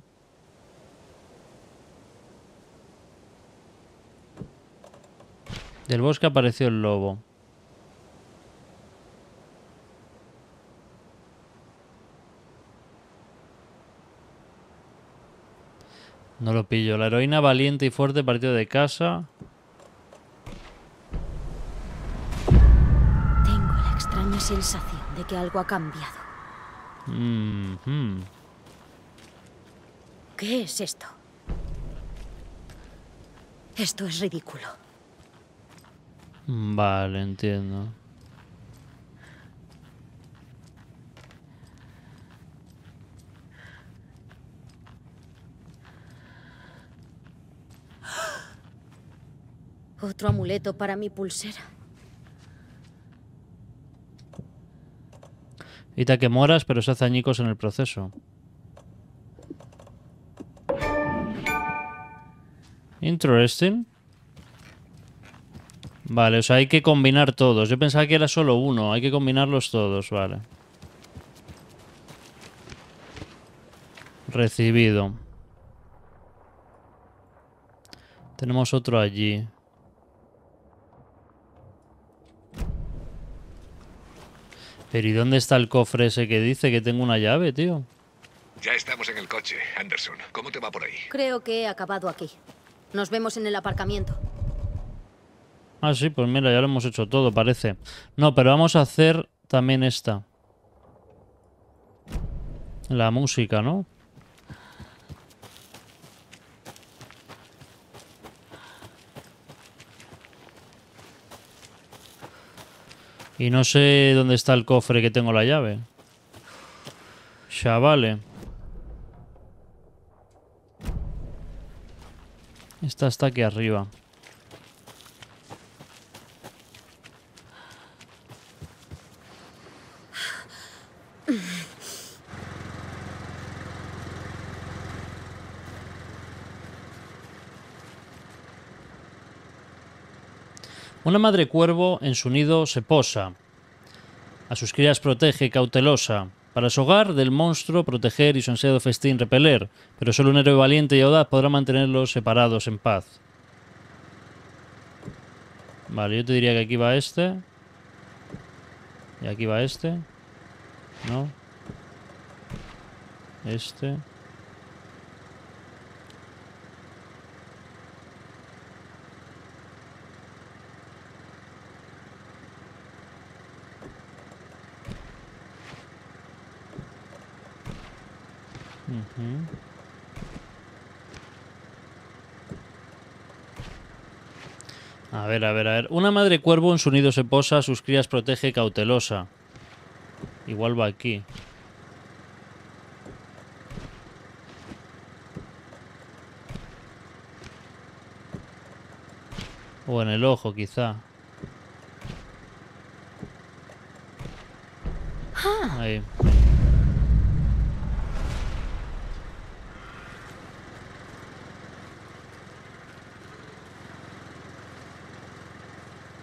Del bosque apareció el lobo. No lo pillo. La heroína valiente y fuerte partió de casa. Tengo la extraña sensación de que algo ha cambiado. Mhm. ¿Qué es esto? Esto es ridículo. Vale, entiendo. Otro amuleto para mi pulsera. Evita que mueras, pero se hace añicos en el proceso. Interesting. Vale, o sea, hay que combinar todos. Yo pensaba que era solo uno. Hay que combinarlos todos, vale. Recibido. Tenemos otro allí. Pero ¿y dónde está el cofre ese que dice que tengo una llave, tío? Ya estamos en el coche, Anderson. ¿Cómo te va por ahí? Creo que he acabado aquí. Nos vemos en el aparcamiento. Ah, sí, pues mira, ya lo hemos hecho todo, parece. No, pero vamos a hacer también esta. La música, ¿no? Y no sé dónde está el cofre que tengo la llave. Chavale. Esta está aquí arriba. Una madre cuervo en su nido se posa. A sus crías protege cautelosa. Para su hogar del monstruo proteger y su ansiado festín repeler, pero solo un héroe valiente y audaz podrá mantenerlos separados en paz. Vale, yo te diría que aquí va este. Y aquí va este. ¿No? Este. A ver, a ver, a ver. Una madre cuervo en su nido se posa, sus crías protege cautelosa. Igual va aquí. O en el ojo, quizá. Ahí.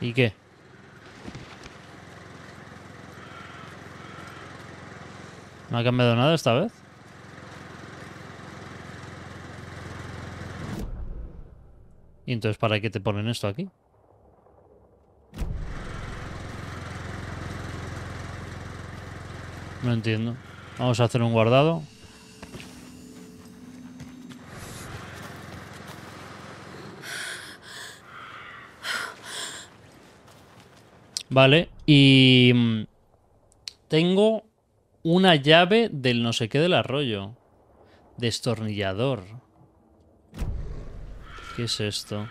¿Y qué? ¿No ha cambiado nada esta vez? ¿Y entonces para qué te ponen esto aquí? No entiendo. Vamos a hacer un guardado. Vale, y mm, tengo una llave del no sé qué del arroyo. Destornillador. ¿Qué es esto?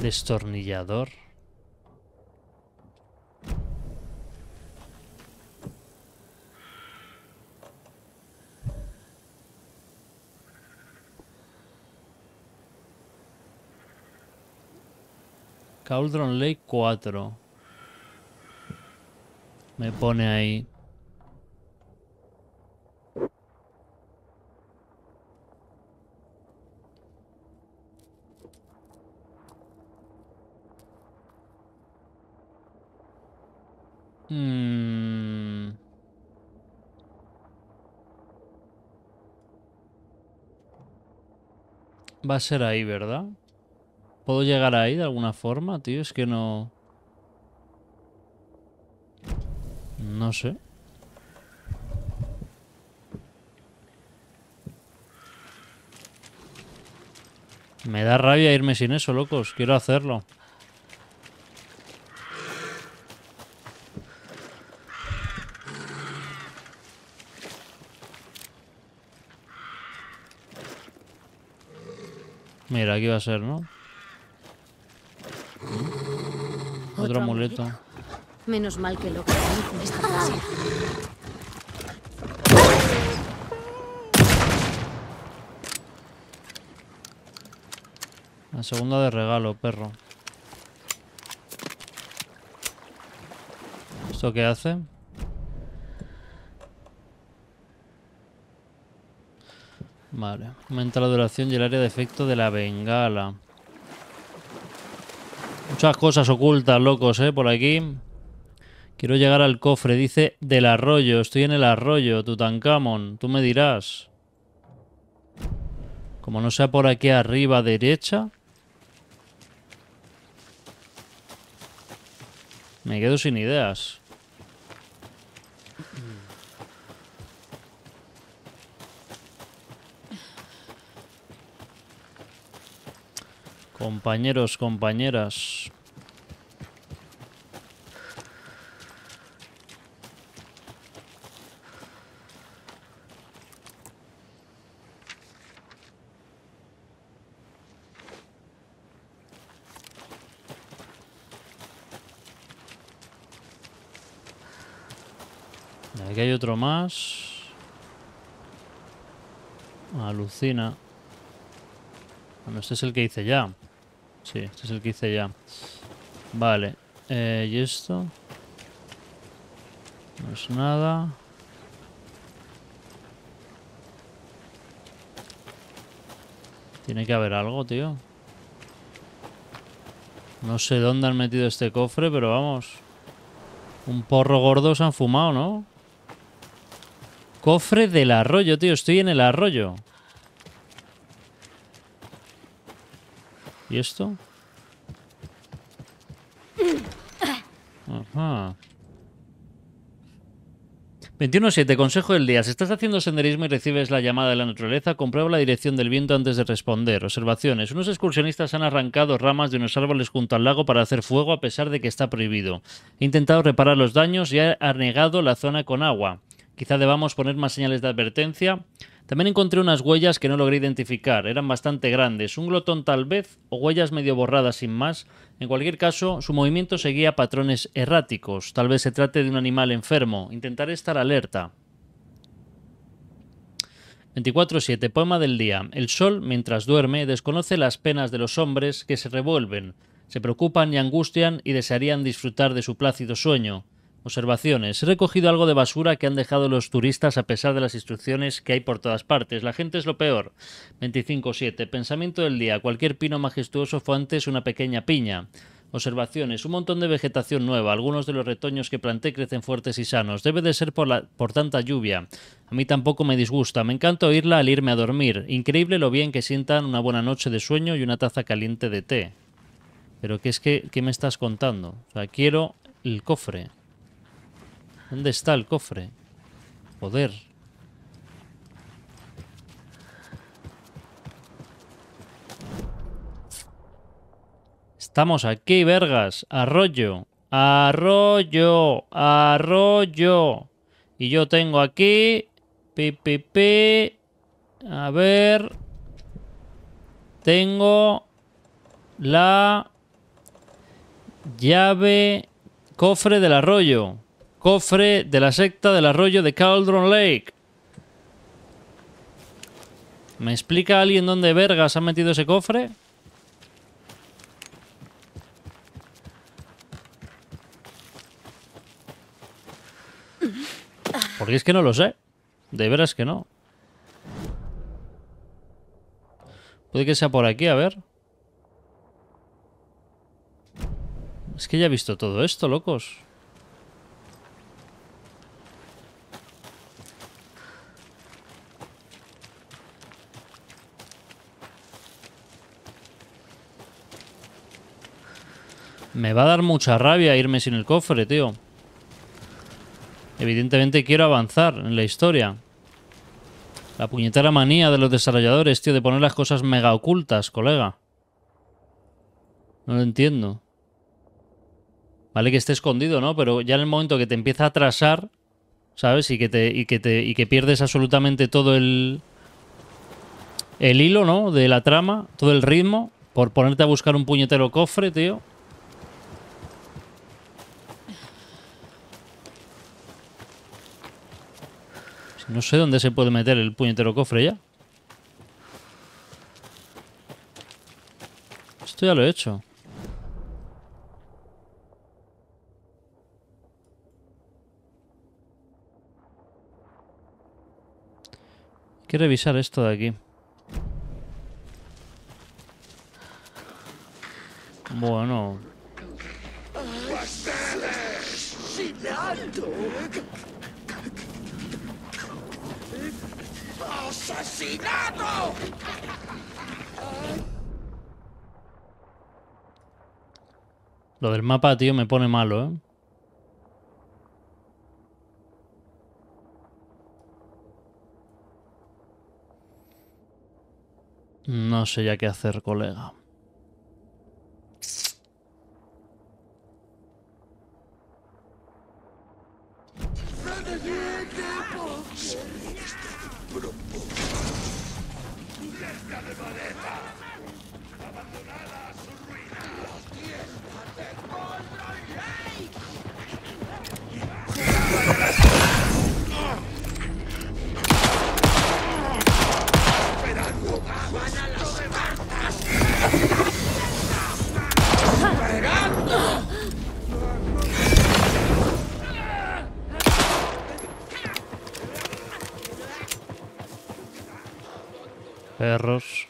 Destornillador. Cauldron Lake 4. Me pone ahí. Mm. Va a ser ahí, ¿verdad? ¿Puedo llegar ahí de alguna forma, tío? Es que no... No sé. Me da rabia irme sin eso, locos. Quiero hacerlo. Mira, aquí va a ser, ¿no? Otro amuleto. Menos mal que lo con esta frase. La segunda de regalo, perro. ¿Esto qué hace? Vale. Aumenta la duración y el área de efecto de la bengala. Muchas cosas ocultas, locos, ¿eh? Por aquí. Quiero llegar al cofre. Dice del arroyo. Estoy en el arroyo, Tutankamón. Tú me dirás. Como no sea por aquí arriba, derecha. Me quedo sin ideas. Compañeros, compañeras. Aquí hay otro más. Alucina. Bueno, este es el que hice ya. Sí, este es el que hice ya. Vale. Eh, ¿Y esto? No es nada. Tiene que haber algo, tío. No sé dónde han metido este cofre, pero vamos. Un porro gordo se han fumado, ¿no? Cofre del arroyo, tío. Estoy en el arroyo. ¿Y esto? Ajá. 21.7. Consejo del día. Si estás haciendo senderismo y recibes la llamada de la naturaleza, comprueba la dirección del viento antes de responder. Observaciones. Unos excursionistas han arrancado ramas de unos árboles junto al lago para hacer fuego a pesar de que está prohibido. He intentado reparar los daños y ha anegado la zona con agua. Quizá debamos poner más señales de advertencia. También encontré unas huellas que no logré identificar. Eran bastante grandes. Un glotón tal vez, o huellas medio borradas sin más. En cualquier caso, su movimiento seguía patrones erráticos. Tal vez se trate de un animal enfermo. Intentaré estar alerta. 24.7. Poema del día. El sol, mientras duerme, desconoce las penas de los hombres que se revuelven, se preocupan y angustian y desearían disfrutar de su plácido sueño. Observaciones. He recogido algo de basura que han dejado los turistas a pesar de las instrucciones que hay por todas partes. La gente es lo peor. 25.7. Pensamiento del día. Cualquier pino majestuoso fue antes una pequeña piña. Observaciones. Un montón de vegetación nueva. Algunos de los retoños que planté crecen fuertes y sanos. Debe de ser por, por tanta lluvia. A mí tampoco me disgusta. Me encanta oírla al irme a dormir. Increíble lo bien que sientan una buena noche de sueño y una taza caliente de té. Pero ¿qué es que qué me estás contando? Quiero el cofre. ¿Dónde está el cofre? Joder. Estamos aquí, vergas. Arroyo. Arroyo. Arroyo. Y yo tengo aquí... Pi, pi, pi. A ver... Tengo... La... Llave... Cofre del arroyo. Cofre de la secta del arroyo de Cauldron Lake. ¿Me explica alguien dónde vergas ha metido ese cofre? Porque es que no lo sé. De veras que no. Puede que sea por aquí, a ver. Es que ya he visto todo esto, locos. Me va a dar mucha rabia irme sin el cofre, tío. Evidentemente quiero avanzar en la historia. La puñetera manía de los desarrolladores, tío, de poner las cosas mega ocultas, colega. No lo entiendo. Vale que esté escondido, ¿no? Pero ya en el momento que te empieza a atrasar, ¿sabes? Y que te, y que te, y que pierdes absolutamente todo el el hilo, ¿no? De la trama, todo el ritmo, por ponerte a buscar un puñetero cofre, tío. No sé dónde se puede meter el puñetero cofre ya. Esto ya lo he hecho. Hay que revisar esto de aquí. Bueno. Lo del mapa, tío, me pone malo, ¿eh? No sé ya qué hacer, colega. Perros.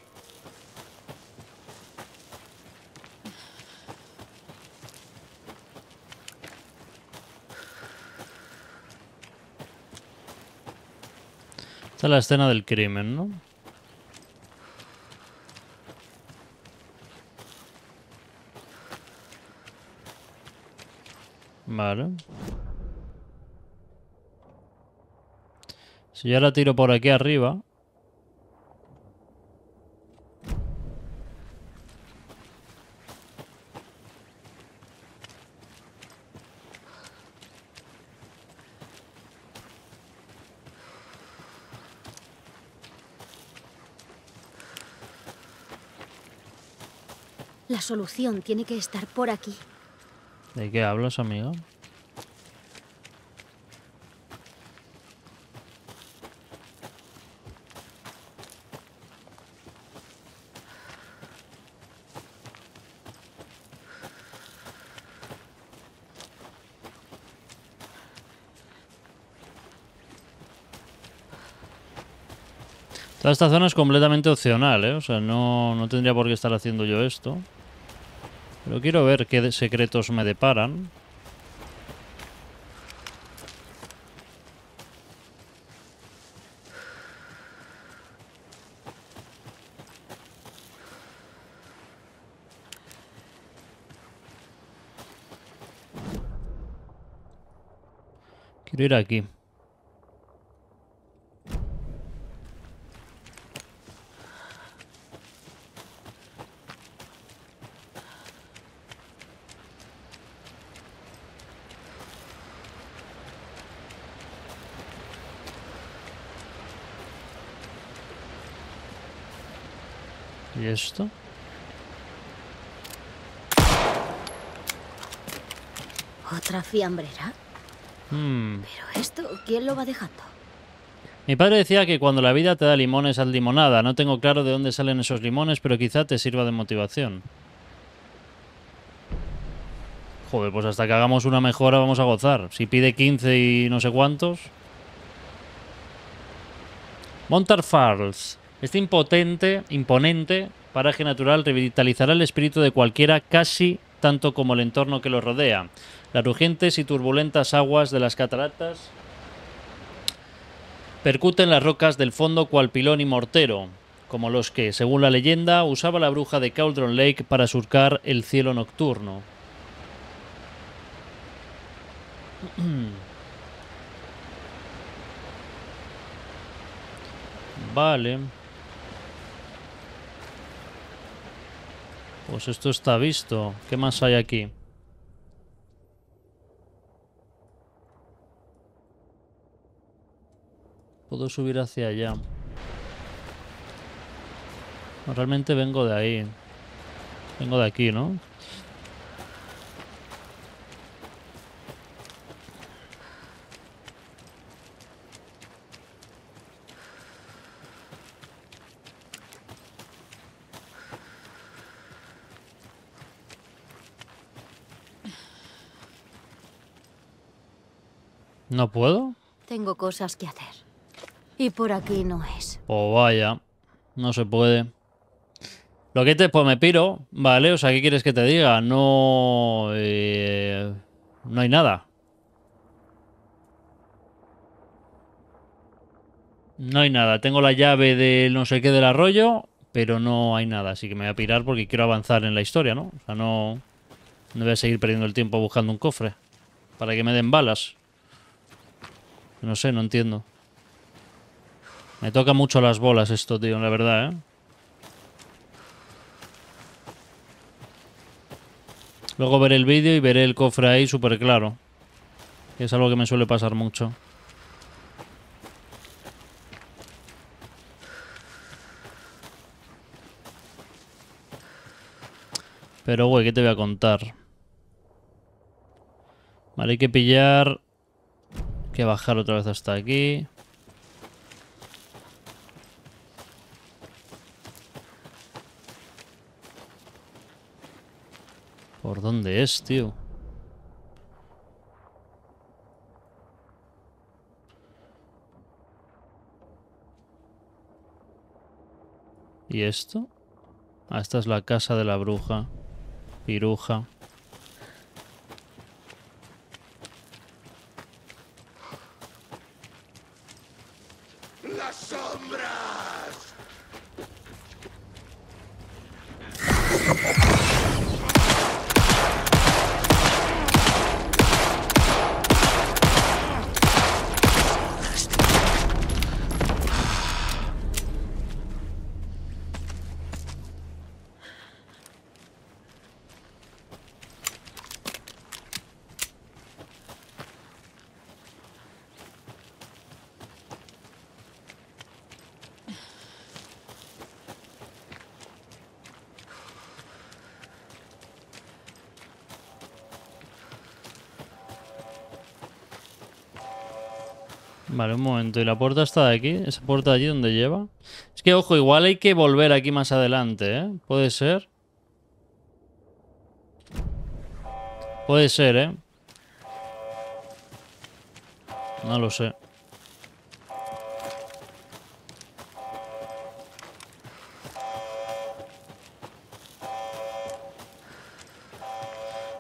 Es la escena del crimen, ¿no? Si yo ahora tiro por aquí arriba... La solución tiene que estar por aquí. ¿De qué hablas, amigo? Toda esta zona es completamente opcional, ¿eh? O sea, no, no tendría por qué estar haciendo yo esto. Pero quiero ver qué secretos me deparan. Quiero ir aquí. ¿Y esto? ¿Otra fiambrera? Hmm. Pero esto, ¿quién lo va dejando? Mi padre decía que cuando la vida te da limones haz limonada. No tengo claro de dónde salen esos limones, pero quizá te sirva de motivación. Joder, pues hasta que hagamos una mejora vamos a gozar. Si pide 15 y no sé cuántos. Montar Falls. Este impotente, imponente paraje natural revitalizará el espíritu de cualquiera casi tanto como el entorno que lo rodea. Las rugientes y turbulentas aguas de las cataratas percuten las rocas del fondo cual pilón y mortero, como los que, según la leyenda, usaba la bruja de Cauldron Lake para surcar el cielo nocturno. Vale. Pues esto está visto. ¿Qué más hay aquí? Puedo subir hacia allá. Realmente vengo de ahí. Vengo de aquí, ¿no? ¿No puedo? Tengo cosas que hacer. Y por aquí no es. Oh, vaya. No se puede. Lo que te... Pues me piro, ¿vale? O sea, ¿qué quieres que te diga? No... eh, no hay nada. No hay nada. Tengo la llave del no sé qué del arroyo, pero no hay nada. Así que me voy a pirar porque quiero avanzar en la historia, ¿no? O sea, no... No voy a seguir perdiendo el tiempo buscando un cofre. Para que me den balas. No sé, no entiendo. Me toca mucho las bolas esto, tío, la verdad, ¿eh? Luego veré el vídeo y veré el cofre ahí súper claro. Que es algo que me suele pasar mucho. Pero, güey, ¿qué te voy a contar? Vale, hay que pillar... Que bajar otra vez hasta aquí. ¿Por dónde es, tío? ¿Y esto? Ah, esta es la casa de la bruja. Piruja. ¡Las sombras! ¿Y la puerta está de aquí? ¿Esa puerta de allí donde lleva? Es que, ojo, igual hay que volver aquí más adelante, ¿eh? Puede ser. Puede ser, ¿eh? No lo sé.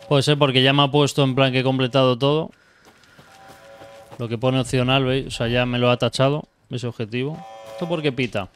Puede ser porque ya me ha puesto en plan que he completado todo. Lo que pone opcional, ¿veis? O sea, ya me lo ha tachado ese objetivo. ¿Esto por qué pita?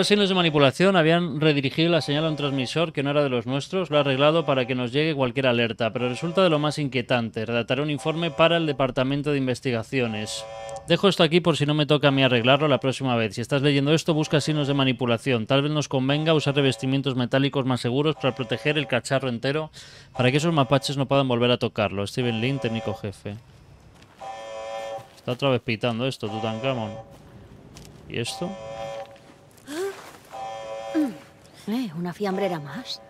Claro, signos de manipulación habían redirigido la señal a un transmisor que no era de los nuestros, lo ha arreglado para que nos llegue cualquier alerta, pero resulta de lo más inquietante. Redactaré un informe para el Departamento de Investigaciones. Dejo esto aquí por si no me toca a mí arreglarlo la próxima vez. Si estás leyendo esto, busca signos de manipulación. Tal vez nos convenga usar revestimientos metálicos más seguros para proteger el cacharro entero, para que esos mapaches no puedan volver a tocarlo. Steven Lin, técnico jefe. Está otra vez pitando esto, Tutankamón. ¿Y esto? Eh, una fiambrera más.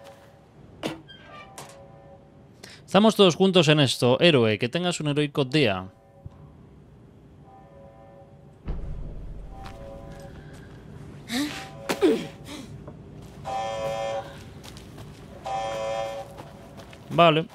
Estamos todos juntos en esto. Héroe, que tengas un heroico día. Vale.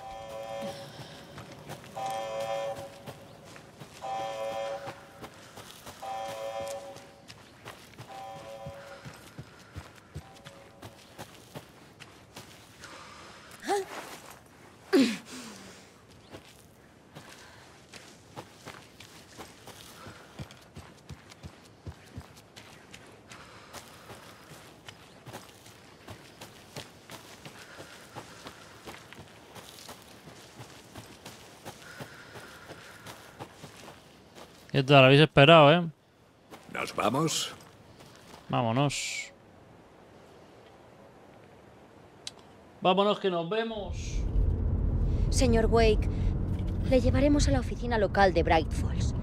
¿Qué tal? ¿Habéis esperado, eh? ¿Nos vamos? Vámonos. Vámonos que nos vemos. Señor Wake, le llevaremos a la oficina local de Bright Falls.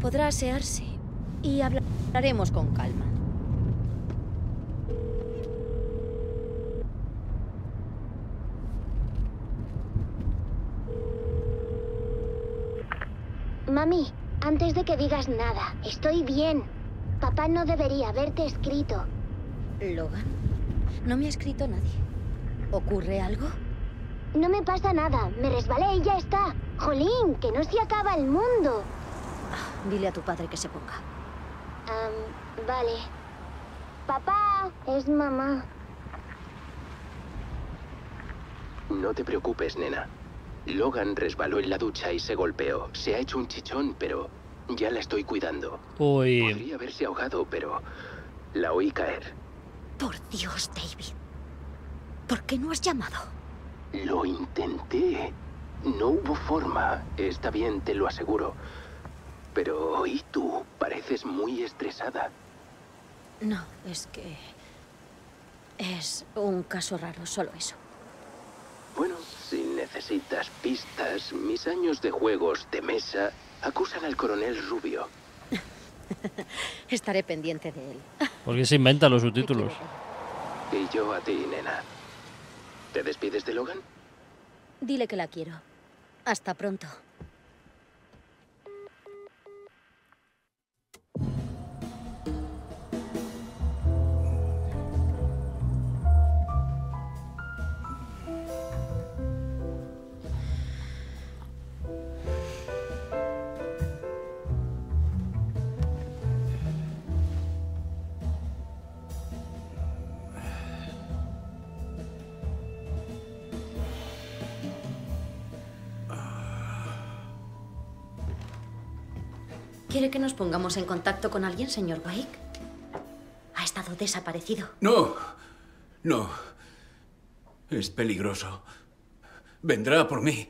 Podrá asearse y hablaremos con calma. Mami, antes de que digas nada, estoy bien. Papá no debería haberte escrito. ¿Logan? No me ha escrito nadie. ¿Ocurre algo? No me pasa nada, me resbalé y ya está. Jolín, que no se acaba el mundo. Ah, dile a tu padre que se ponga. Vale. Papá, es mamá. No te preocupes, nena. Logan resbaló en la ducha y se golpeó. Se ha hecho un chichón, pero ya la estoy cuidando. Uy. Podría haberse ahogado, pero la oí caer. Por Dios, David. ¿Por qué no has llamado? Lo intenté. No hubo forma. Está bien, te lo aseguro. Pero, ¿y tú? Pareces muy estresada. No, es que... Es un caso raro, solo eso. Bueno, si necesitas pistas, mis años de juegos de mesa acusan al coronel Rubio. Estaré pendiente de él. ¿Por qué se inventan los subtítulos? Y yo a ti, nena. ¿Te despides de Logan? Dile que la quiero. Hasta pronto. ¿Quiere que nos pongamos en contacto con alguien, señor Wake? Ha estado desaparecido. No, no. Es peligroso. Vendrá por mí.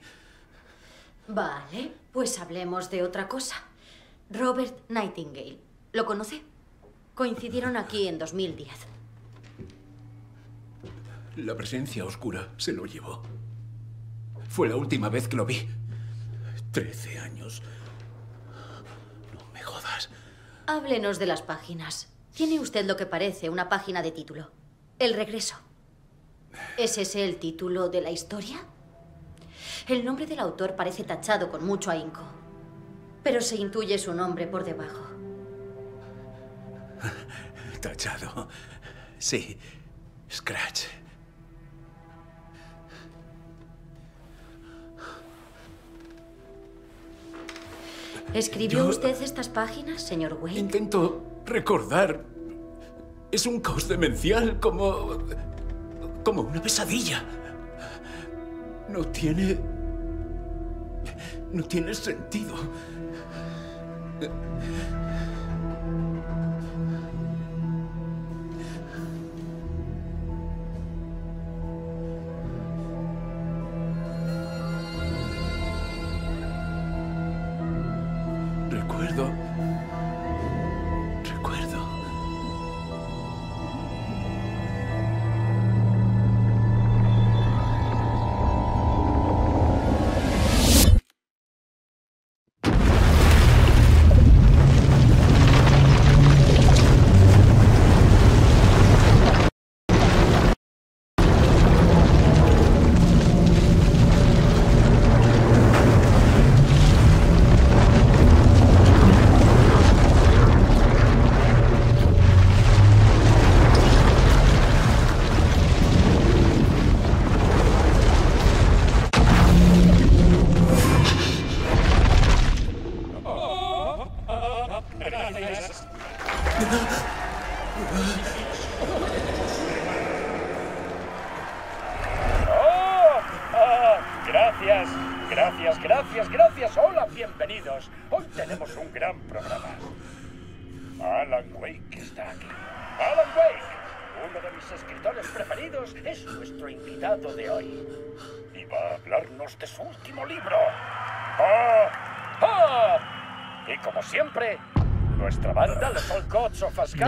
Vale, pues hablemos de otra cosa. Robert Nightingale. ¿Lo conoce? Coincidieron aquí en 2010. La presencia oscura se lo llevó. Fue la última vez que lo vi. Trece años. Háblenos de las páginas. Tiene usted lo que parece una página de título. El regreso. ¿Es ese el título de la historia? El nombre del autor parece tachado con mucho ahínco, pero se intuye su nombre por debajo. Tachado. Sí. Scratch. ¿Escribió Yo- usted estas páginas, señor Wake? Intento recordar. Es un caos demencial como. como una pesadilla. No tiene. no tiene sentido.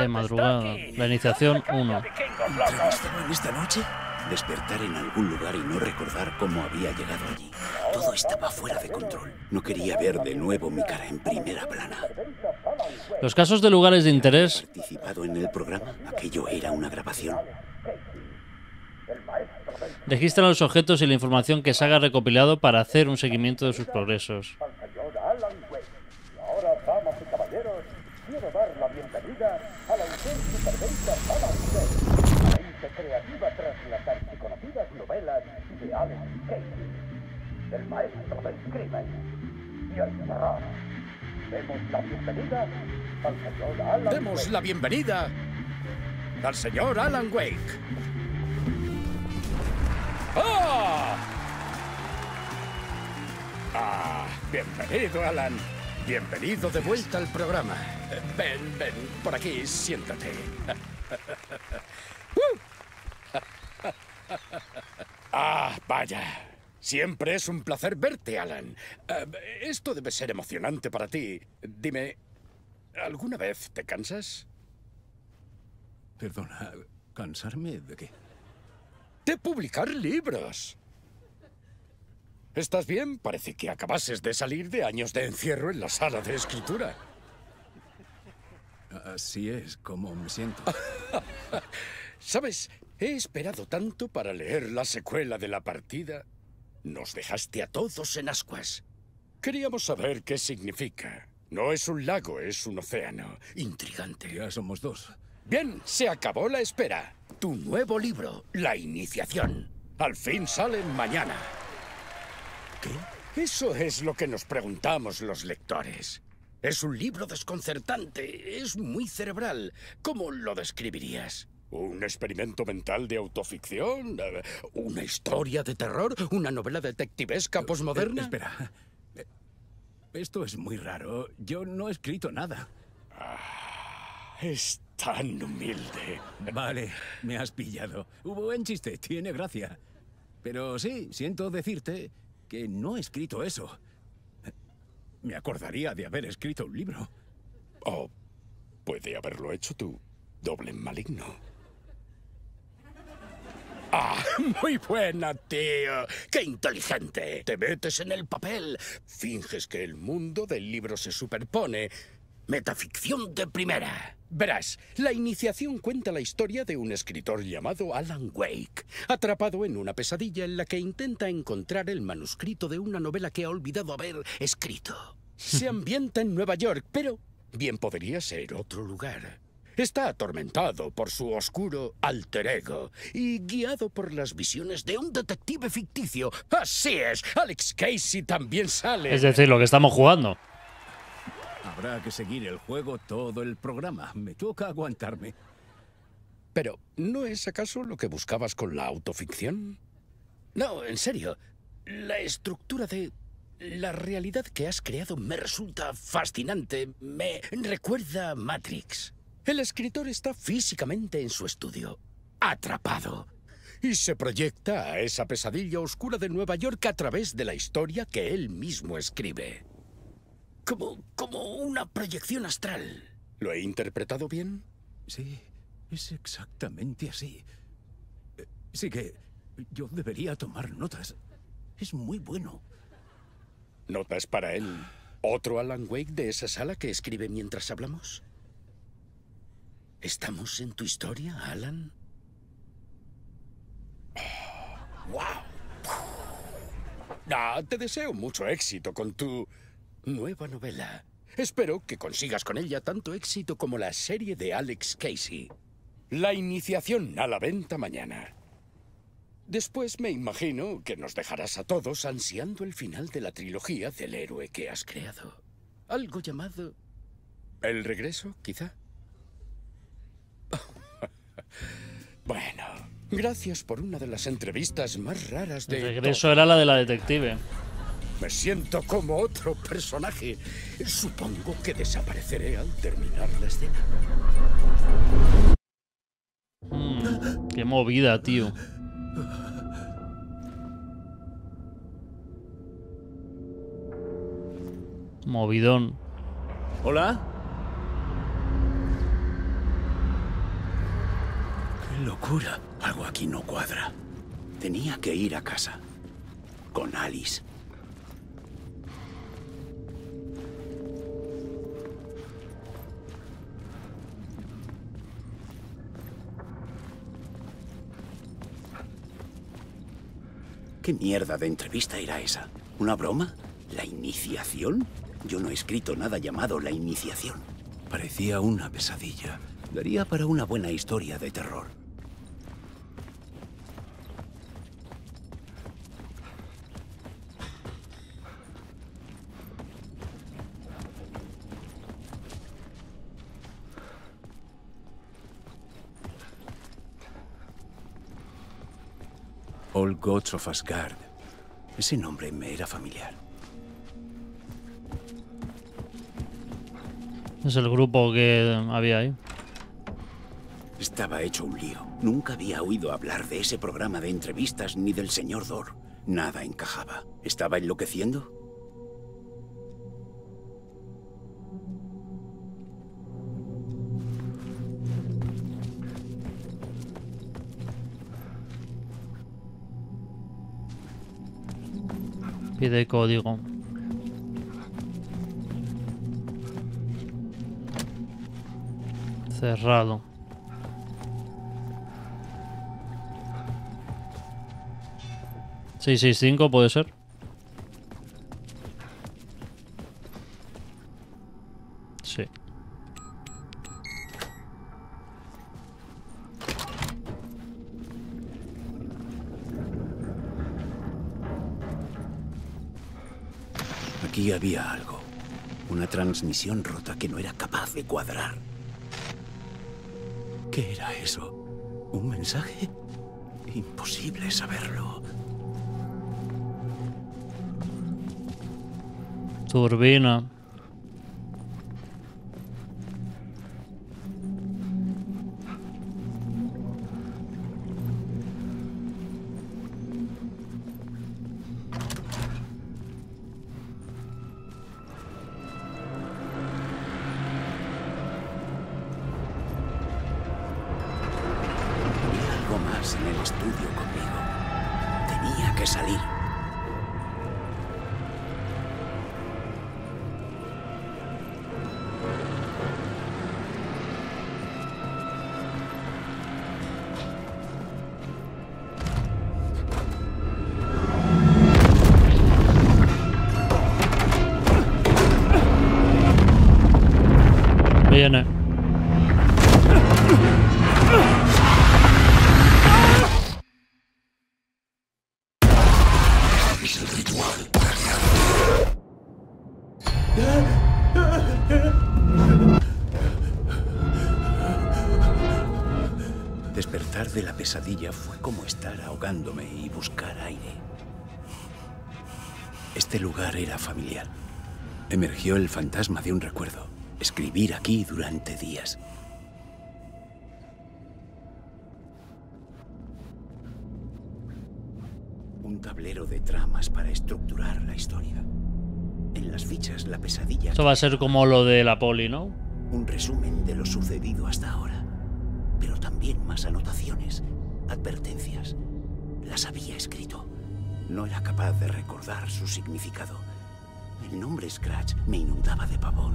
De madrugada. La iniciación 1. Vikingos locos. ¿Entrevistaron esta noche? Despertar en algún lugar y no recordar cómo había llegado allí. Todo estaba fuera de control. No quería ver de nuevo mi cara en primera plana. Los casos de lugares de interés ¿Participado en el programa? ¿Aquello era una grabación? registran los objetos y la información que se haga recopilado para hacer un seguimiento de sus progresos. señor Alan Wake. Y ahora, damas y caballeros, quiero dar la bienvenida a la autor superventa Alan Wake, la mente creativa tras las archiconocidas novelas de Alan Kane, el maestro del crimen y el terror. Demos la bienvenida al señor Alan Demos Wake. la bienvenida al señor Alan Wake. ¡Ah! Ah, bienvenido, Alan. Bienvenido de vuelta al programa. Ven, ven, por aquí, siéntate. Ah, vaya. Siempre es un placer verte, Alan. Eh, esto debe ser emocionante para ti. Dime, ¿alguna vez te cansas? Perdona, ¿cansarme de qué? De publicar libros. ¿Estás bien? Parece que acabases de salir de años de encierro en la sala de escritura. Así es como me siento. ¿Sabes? He esperado tanto para leer la secuela de la partida. Nos dejaste a todos en ascuas. Queríamos saber qué significa. No es un lago, es un océano. Intrigante. Ya somos dos. Bien, se acabó la espera. Tu nuevo libro, La Iniciación. Al fin sale mañana. ¿Qué? Eso es lo que nos preguntamos los lectores. Es un libro desconcertante, es muy cerebral. ¿Cómo lo describirías? ¿Un experimento mental de autoficción? Eh, ¿Una historia de terror? ¿Una novela detectivesca posmoderna? espera. esto es muy raro. Yo no he escrito nada. Es tan humilde. Vale, me has pillado. Hubo buen chiste, tiene gracia. Pero sí, siento decirte que no he escrito eso. Me acordaría de haber escrito un libro. O puede haberlo hecho tú, doble maligno. ¡Ah! Muy buena, tío. ¡Qué inteligente! Te metes en el papel. Finges que el mundo del libro se superpone. Metaficción de primera. Verás, la iniciación cuenta la historia de un escritor llamado Alan Wake, atrapado en una pesadilla en la que intenta encontrar el manuscrito de una novela que ha olvidado haber escrito. Se ambienta en Nueva York, pero bien podría ser otro lugar. Está atormentado por su oscuro alter ego y guiado por las visiones de un detective ficticio. Así es, Alex Casey también sale. Es decir, lo que estamos jugando. Habrá que seguir el juego todo el programa. Me toca aguantarme. Pero, ¿no es acaso lo que buscabas con la autoficción? No, en serio. La estructura de la realidad que has creado me resulta fascinante. Me recuerda a Matrix. El escritor está físicamente en su estudio, atrapado, y se proyecta a esa pesadilla oscura de Nueva York a través de la historia que él mismo escribe. Como, como una proyección astral. ¿Lo he interpretado bien? Sí, es exactamente así. Eh, Sí que yo debería tomar notas. Es muy bueno. ¿Notas para él otro Alan Wake de esa sala que escribe mientras hablamos? ¿Estamos en tu historia, Alan? ¡Wow! Ah, te deseo mucho éxito con tu nueva novela. Espero que consigas con ella tanto éxito como la serie de Alex Casey. La iniciación a la venta mañana. Después me imagino que nos dejarás a todos ansiando el final de la trilogía del héroe que has creado. Algo llamado... ¿El regreso, quizá? Bueno, gracias por una de las entrevistas más raras de... El regreso era la de la detective. Me siento como otro personaje. Supongo que desapareceré al terminar la escena. Mm, qué movida, tío. Movidón. ¿Hola? ¡Qué locura! Algo aquí no cuadra. Tenía que ir a casa. Con Alice. ¿Qué mierda de entrevista era esa? ¿Una broma? ¿La iniciación? Yo no he escrito nada llamado La Iniciación. Parecía una pesadilla. Daría para una buena historia de terror. All Gods of Asgard. Ese nombre me era familiar. Es el grupo que había ahí. Estaba hecho un lío. Nunca había oído hablar de ese programa de entrevistas ni del señor Dor. Nada encajaba. ¿Estaba enloqueciendo? Pide código. Cerrado. ¿Seis, seis, cinco puede ser? Había algo. Una transmisión rota que no era capaz de cuadrar. ¿Qué era eso? ¿Un mensaje? Imposible saberlo. Turbina. Este lugar era familiar. Emergió el fantasma de un recuerdo. Escribir aquí durante días. Un tablero de tramas para estructurar la historia. En las fichas, la pesadilla. Esto va a ser como lo de la poli, ¿no? Un resumen de lo sucedido hasta ahora. Pero también más anotaciones, advertencias. Las había escrito. No era capaz de recordar su significado. El nombre Scratch me inundaba de pavor.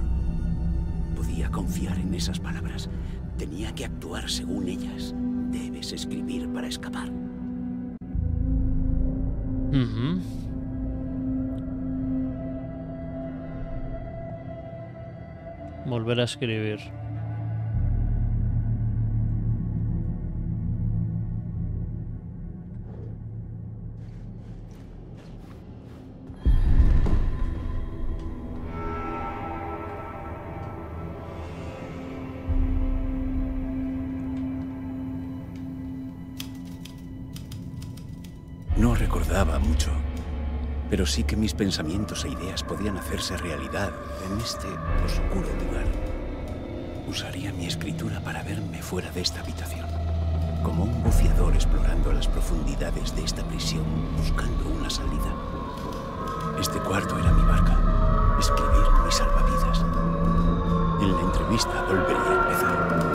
Podía confiar en esas palabras. Tenía que actuar según ellas. Debes escribir para escapar. Volver a escribir. Pero sí que mis pensamientos e ideas podían hacerse realidad en este oscuro lugar. Usaría mi escritura para verme fuera de esta habitación, como un buceador explorando las profundidades de esta prisión, buscando una salida. Este cuarto era mi barca, escribir mi salvavidas. En la entrevista volvería a empezar.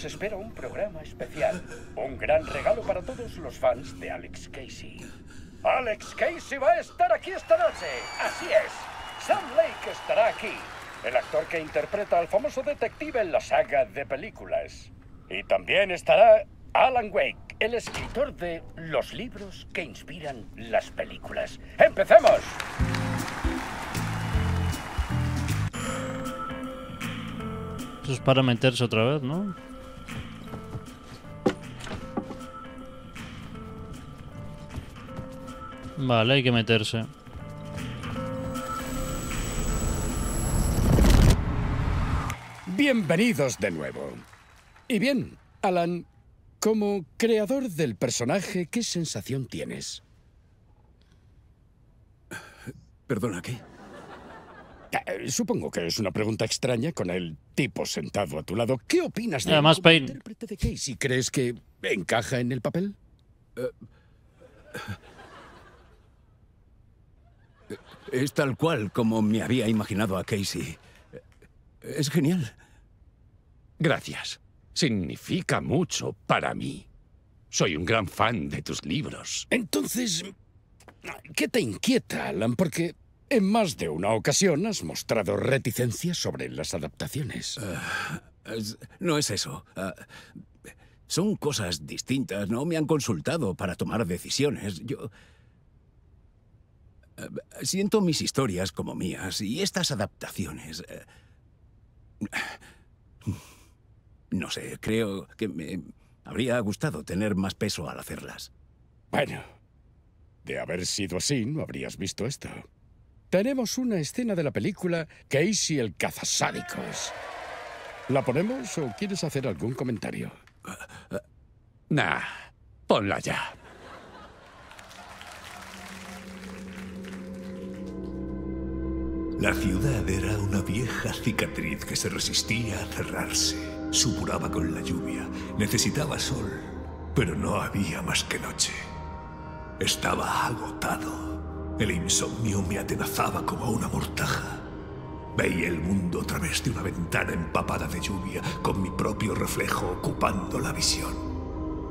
Nos espera un programa especial. Un gran regalo para todos los fans de Alex Casey. Alex Casey va a estar aquí esta noche. Así es. Sam Lake estará aquí. El actor que interpreta al famoso detective en la saga de películas. Y también estará Alan Wake, el escritor de los libros que inspiran las películas. ¡Empecemos! Eso es para meterse otra vez, ¿no? Vale, hay que meterse. Bienvenidos de nuevo. Y bien, Alan, como creador del personaje, ¿qué sensación tienes? Perdona, ¿qué? Eh, Supongo que es una pregunta extraña con el tipo sentado a tu lado. ¿Qué opinas de Además, Payne. intérprete de Casey? ¿Crees que encaja en el papel? Es tal cual como me había imaginado a Casey. Es genial. Gracias. Significa mucho para mí. Soy un gran fan de tus libros. Entonces, ¿qué te inquieta, Alan? Porque en más de una ocasión has mostrado reticencia sobre las adaptaciones. Es- no es eso. Ah, son cosas distintas. No me han consultado para tomar decisiones. Yo... eh, Siento mis historias como mías y estas adaptaciones... eh, No sé, creo que me habría gustado tener más peso al hacerlas. Bueno, de haber sido así, no habrías visto esto. Tenemos una escena de la película Casey el cazasádicos. ¿La ponemos o quieres hacer algún comentario? Nah, ponla ya. La ciudad era una vieja cicatriz que se resistía a cerrarse. Supuraba con la lluvia, necesitaba sol, pero no había más que noche. Estaba agotado. El insomnio me atenazaba como una mortaja. Veía el mundo a través de una ventana empapada de lluvia, con mi propio reflejo ocupando la visión.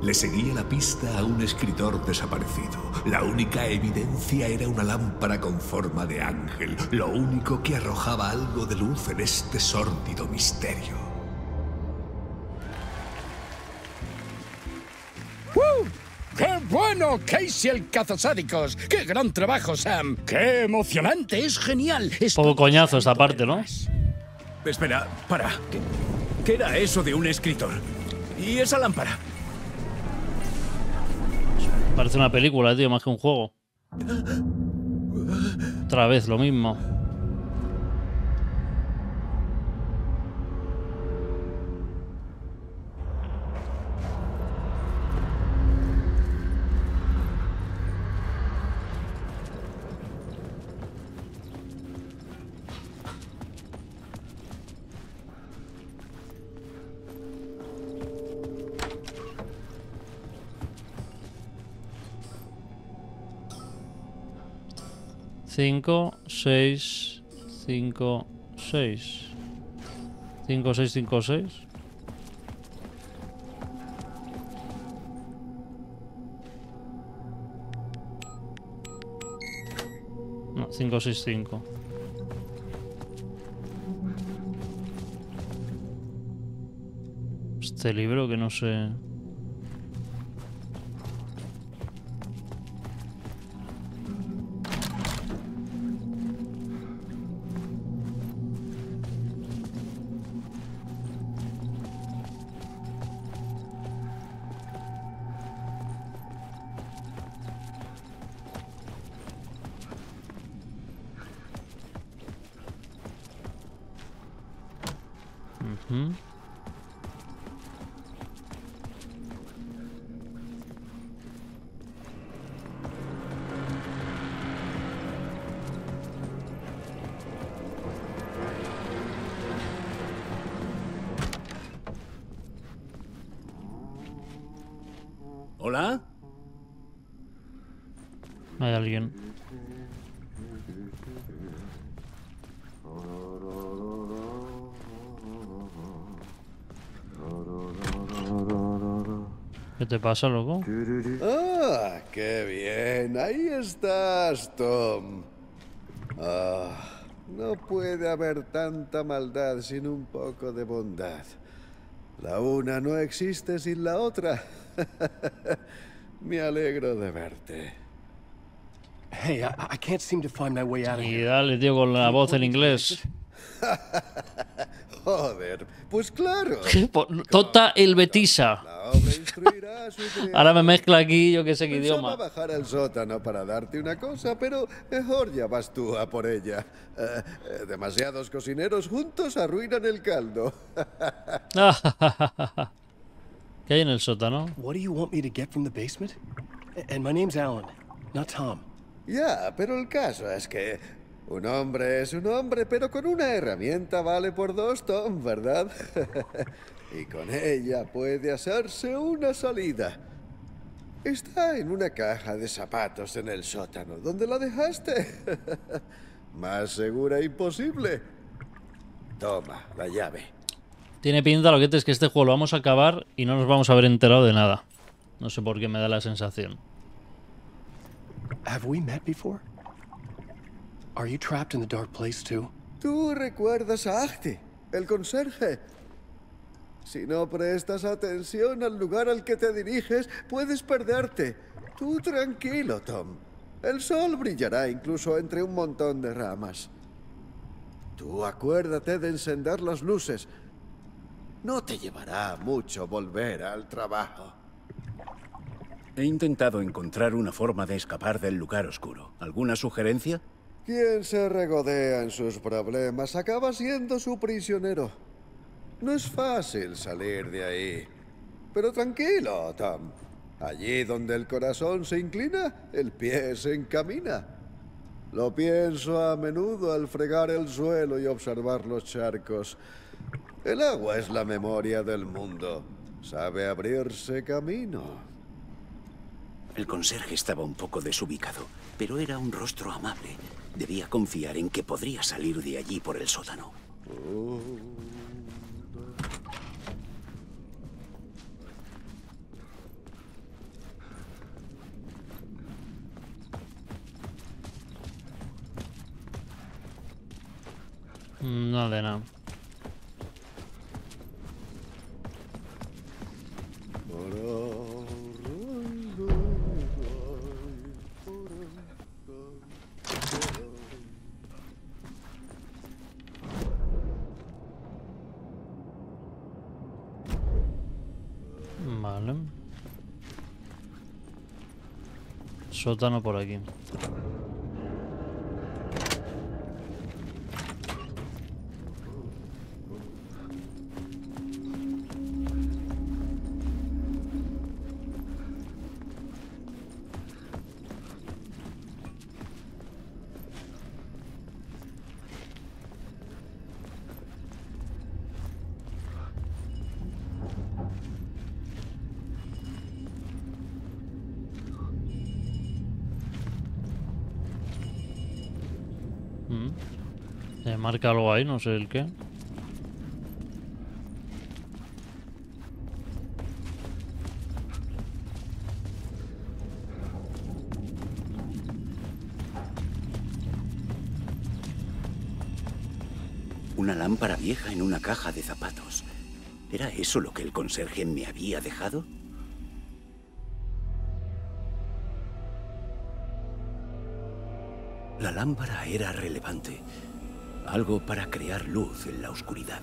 Le seguía la pista a un escritor desaparecido. La única evidencia era una lámpara con forma de ángel, lo único que arrojaba algo de luz en este sórdido misterio. ¡Uh! ¡Qué bueno, Casey el cazasádicos! ¡Qué gran trabajo, Sam! ¡Qué emocionante! ¡Es genial! Es Poco coñazo esta parte, ¿no? Espera, para. ¿Qué, qué era eso de un escritor? ¿Y esa lámpara? Parece una película, tío, más que un juego. Otra vez lo mismo. Cinco, seis, cinco, seis. Cinco, seis, cinco, seis. No, cinco, seis, cinco. Este libro que no sé. ¿Qué te pasa, loco? ¡Ah, qué bien! Ahí estás, Tom. Ah, no puede haber tanta maldad sin un poco de bondad. La una no existe sin la otra. Me alegro de verte. Hey, I, I can't seem to find my way out of Y here. dale, tío, con la voz en inglés. Joder, pues claro. Tota el Betisa. Ahora me mezcla aquí, yo qué sé qué Pensaba idioma. bajar al sótano para darte una cosa, pero mejor ya vas tú a por ella. Eh, eh, demasiados cocineros juntos arruinan el caldo. ¿Qué hay en el sótano? What do you want me to get from the basement? And my name's Alan, not Tom. Ya, pero el caso es que un hombre es un hombre, pero con una herramienta vale por dos, Tom, ¿verdad? y con ella puede hacerse una salida. Está en una caja de zapatos en el sótano. ¿Dónde la dejaste? Más segura imposible. Toma, la llave. Tiene pinta, lo que es que este juego lo vamos a acabar y no nos vamos a haber enterado de nada. No sé por qué me da la sensación. Have we met before? Are you trapped in the dark place too? ¿Tú recuerdas a Ahti, el conserje? Si no prestas atención al lugar al que te diriges, puedes perderte. Tú tranquilo, Tom. El sol brillará incluso entre un montón de ramas. Tú acuérdate de encender las luces. No te llevará mucho volver al trabajo. He intentado encontrar una forma de escapar del lugar oscuro. ¿Alguna sugerencia? Quien se regodea en sus problemas acaba siendo su prisionero. No es fácil salir de ahí. Pero tranquilo, Tom. Allí donde el corazón se inclina, el pie se encamina. Lo pienso a menudo al fregar el suelo y observar los charcos. El agua es la memoria del mundo. Sabe abrirse camino. El conserje estaba un poco desubicado, pero era un rostro amable. Debía confiar en que podría salir de allí por el sótano. No de nada. Vale. Sótano por aquí. Marca algo ahí, no sé el qué. Una lámpara vieja en una caja de zapatos. ¿Era eso lo que el conserje me había dejado? La lámpara era relevante. Algo para crear luz en la oscuridad.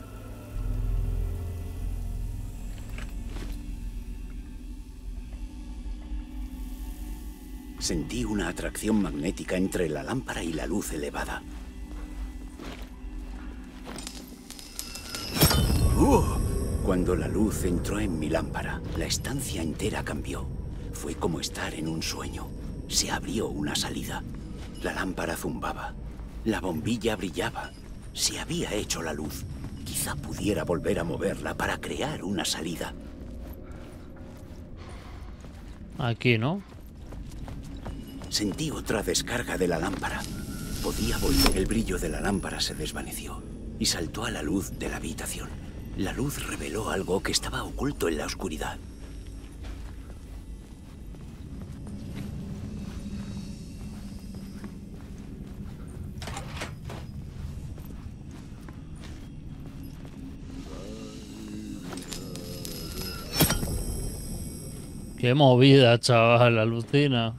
Sentí una atracción magnética entre la lámpara y la luz elevada. ¡Uh! Cuando la luz entró en mi lámpara, la estancia entera cambió. Fue como estar en un sueño. Se abrió una salida. La lámpara zumbaba. La bombilla brillaba. Se había hecho la luz. Quizá pudiera volver a moverla para crear una salida. Aquí, ¿no? Sentí otra descarga de la lámpara. Podía volver. El brillo de la lámpara se desvaneció y saltó a la luz de la habitación. La luz reveló algo que estaba oculto en la oscuridad. Qué movida, chaval, alucina.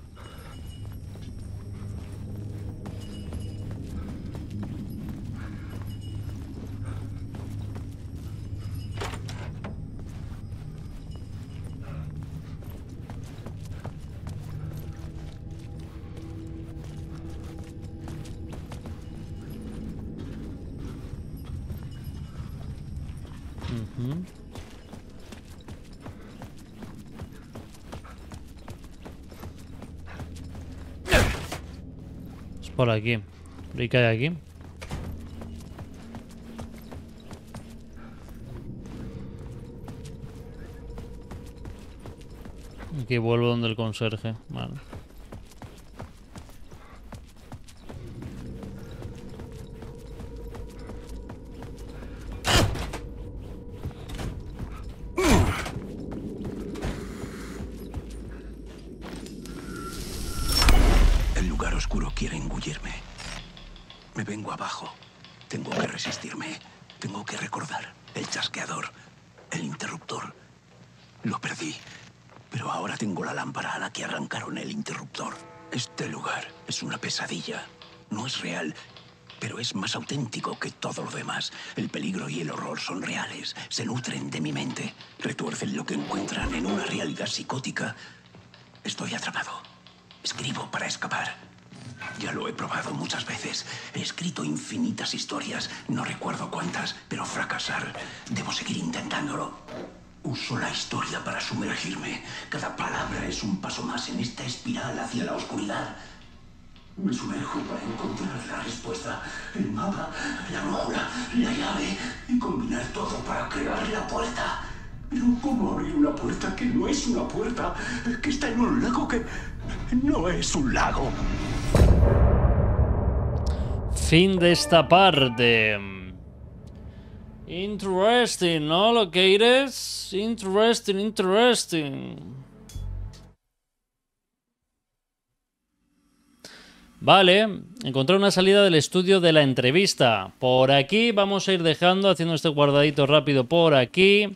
Por aquí. ¿Y qué aquí? Aquí vuelvo donde el conserje. Vale. Se nutren de mi mente, retuercen lo que encuentran en una realidad psicótica. Estoy atrapado. Escribo para escapar. Ya lo he probado muchas veces. He escrito infinitas historias, no recuerdo cuántas, pero fracasar. Debo seguir intentándolo. Uso la historia para sumergirme. Cada palabra es un paso más en esta espiral hacia la oscuridad. Me sumerjo para encontrar la respuesta, el mapa, la brújula, la llave y combinar todo para crear la puerta. Pero ¿cómo abrir una puerta que no es una puerta? Que está en un lago que no es un lago. Fin de esta parte. Interesting, ¿no? Lo que eres. Interesting, interesting. Vale, encontré una salida del estudio de la entrevista. Por aquí vamos a ir dejando, haciendo este guardadito rápido por aquí.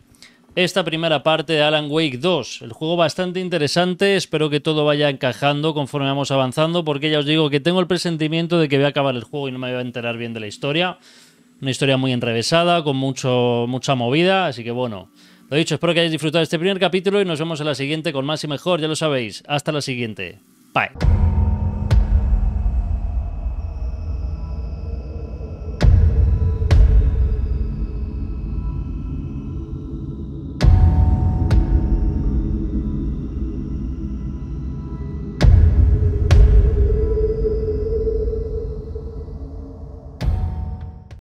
Esta primera parte de Alan Wake 2. El juego bastante interesante, espero que todo vaya encajando conforme vamos avanzando, porque ya os digo que tengo el presentimiento de que voy a acabar el juego y no me voy a enterar bien de la historia. Una historia muy enrevesada, con mucho, mucha movida, así que bueno. Lo dicho, espero que hayáis disfrutado este primer capítulo y nos vemos en la siguiente con más y mejor, ya lo sabéis. Hasta la siguiente. Bye.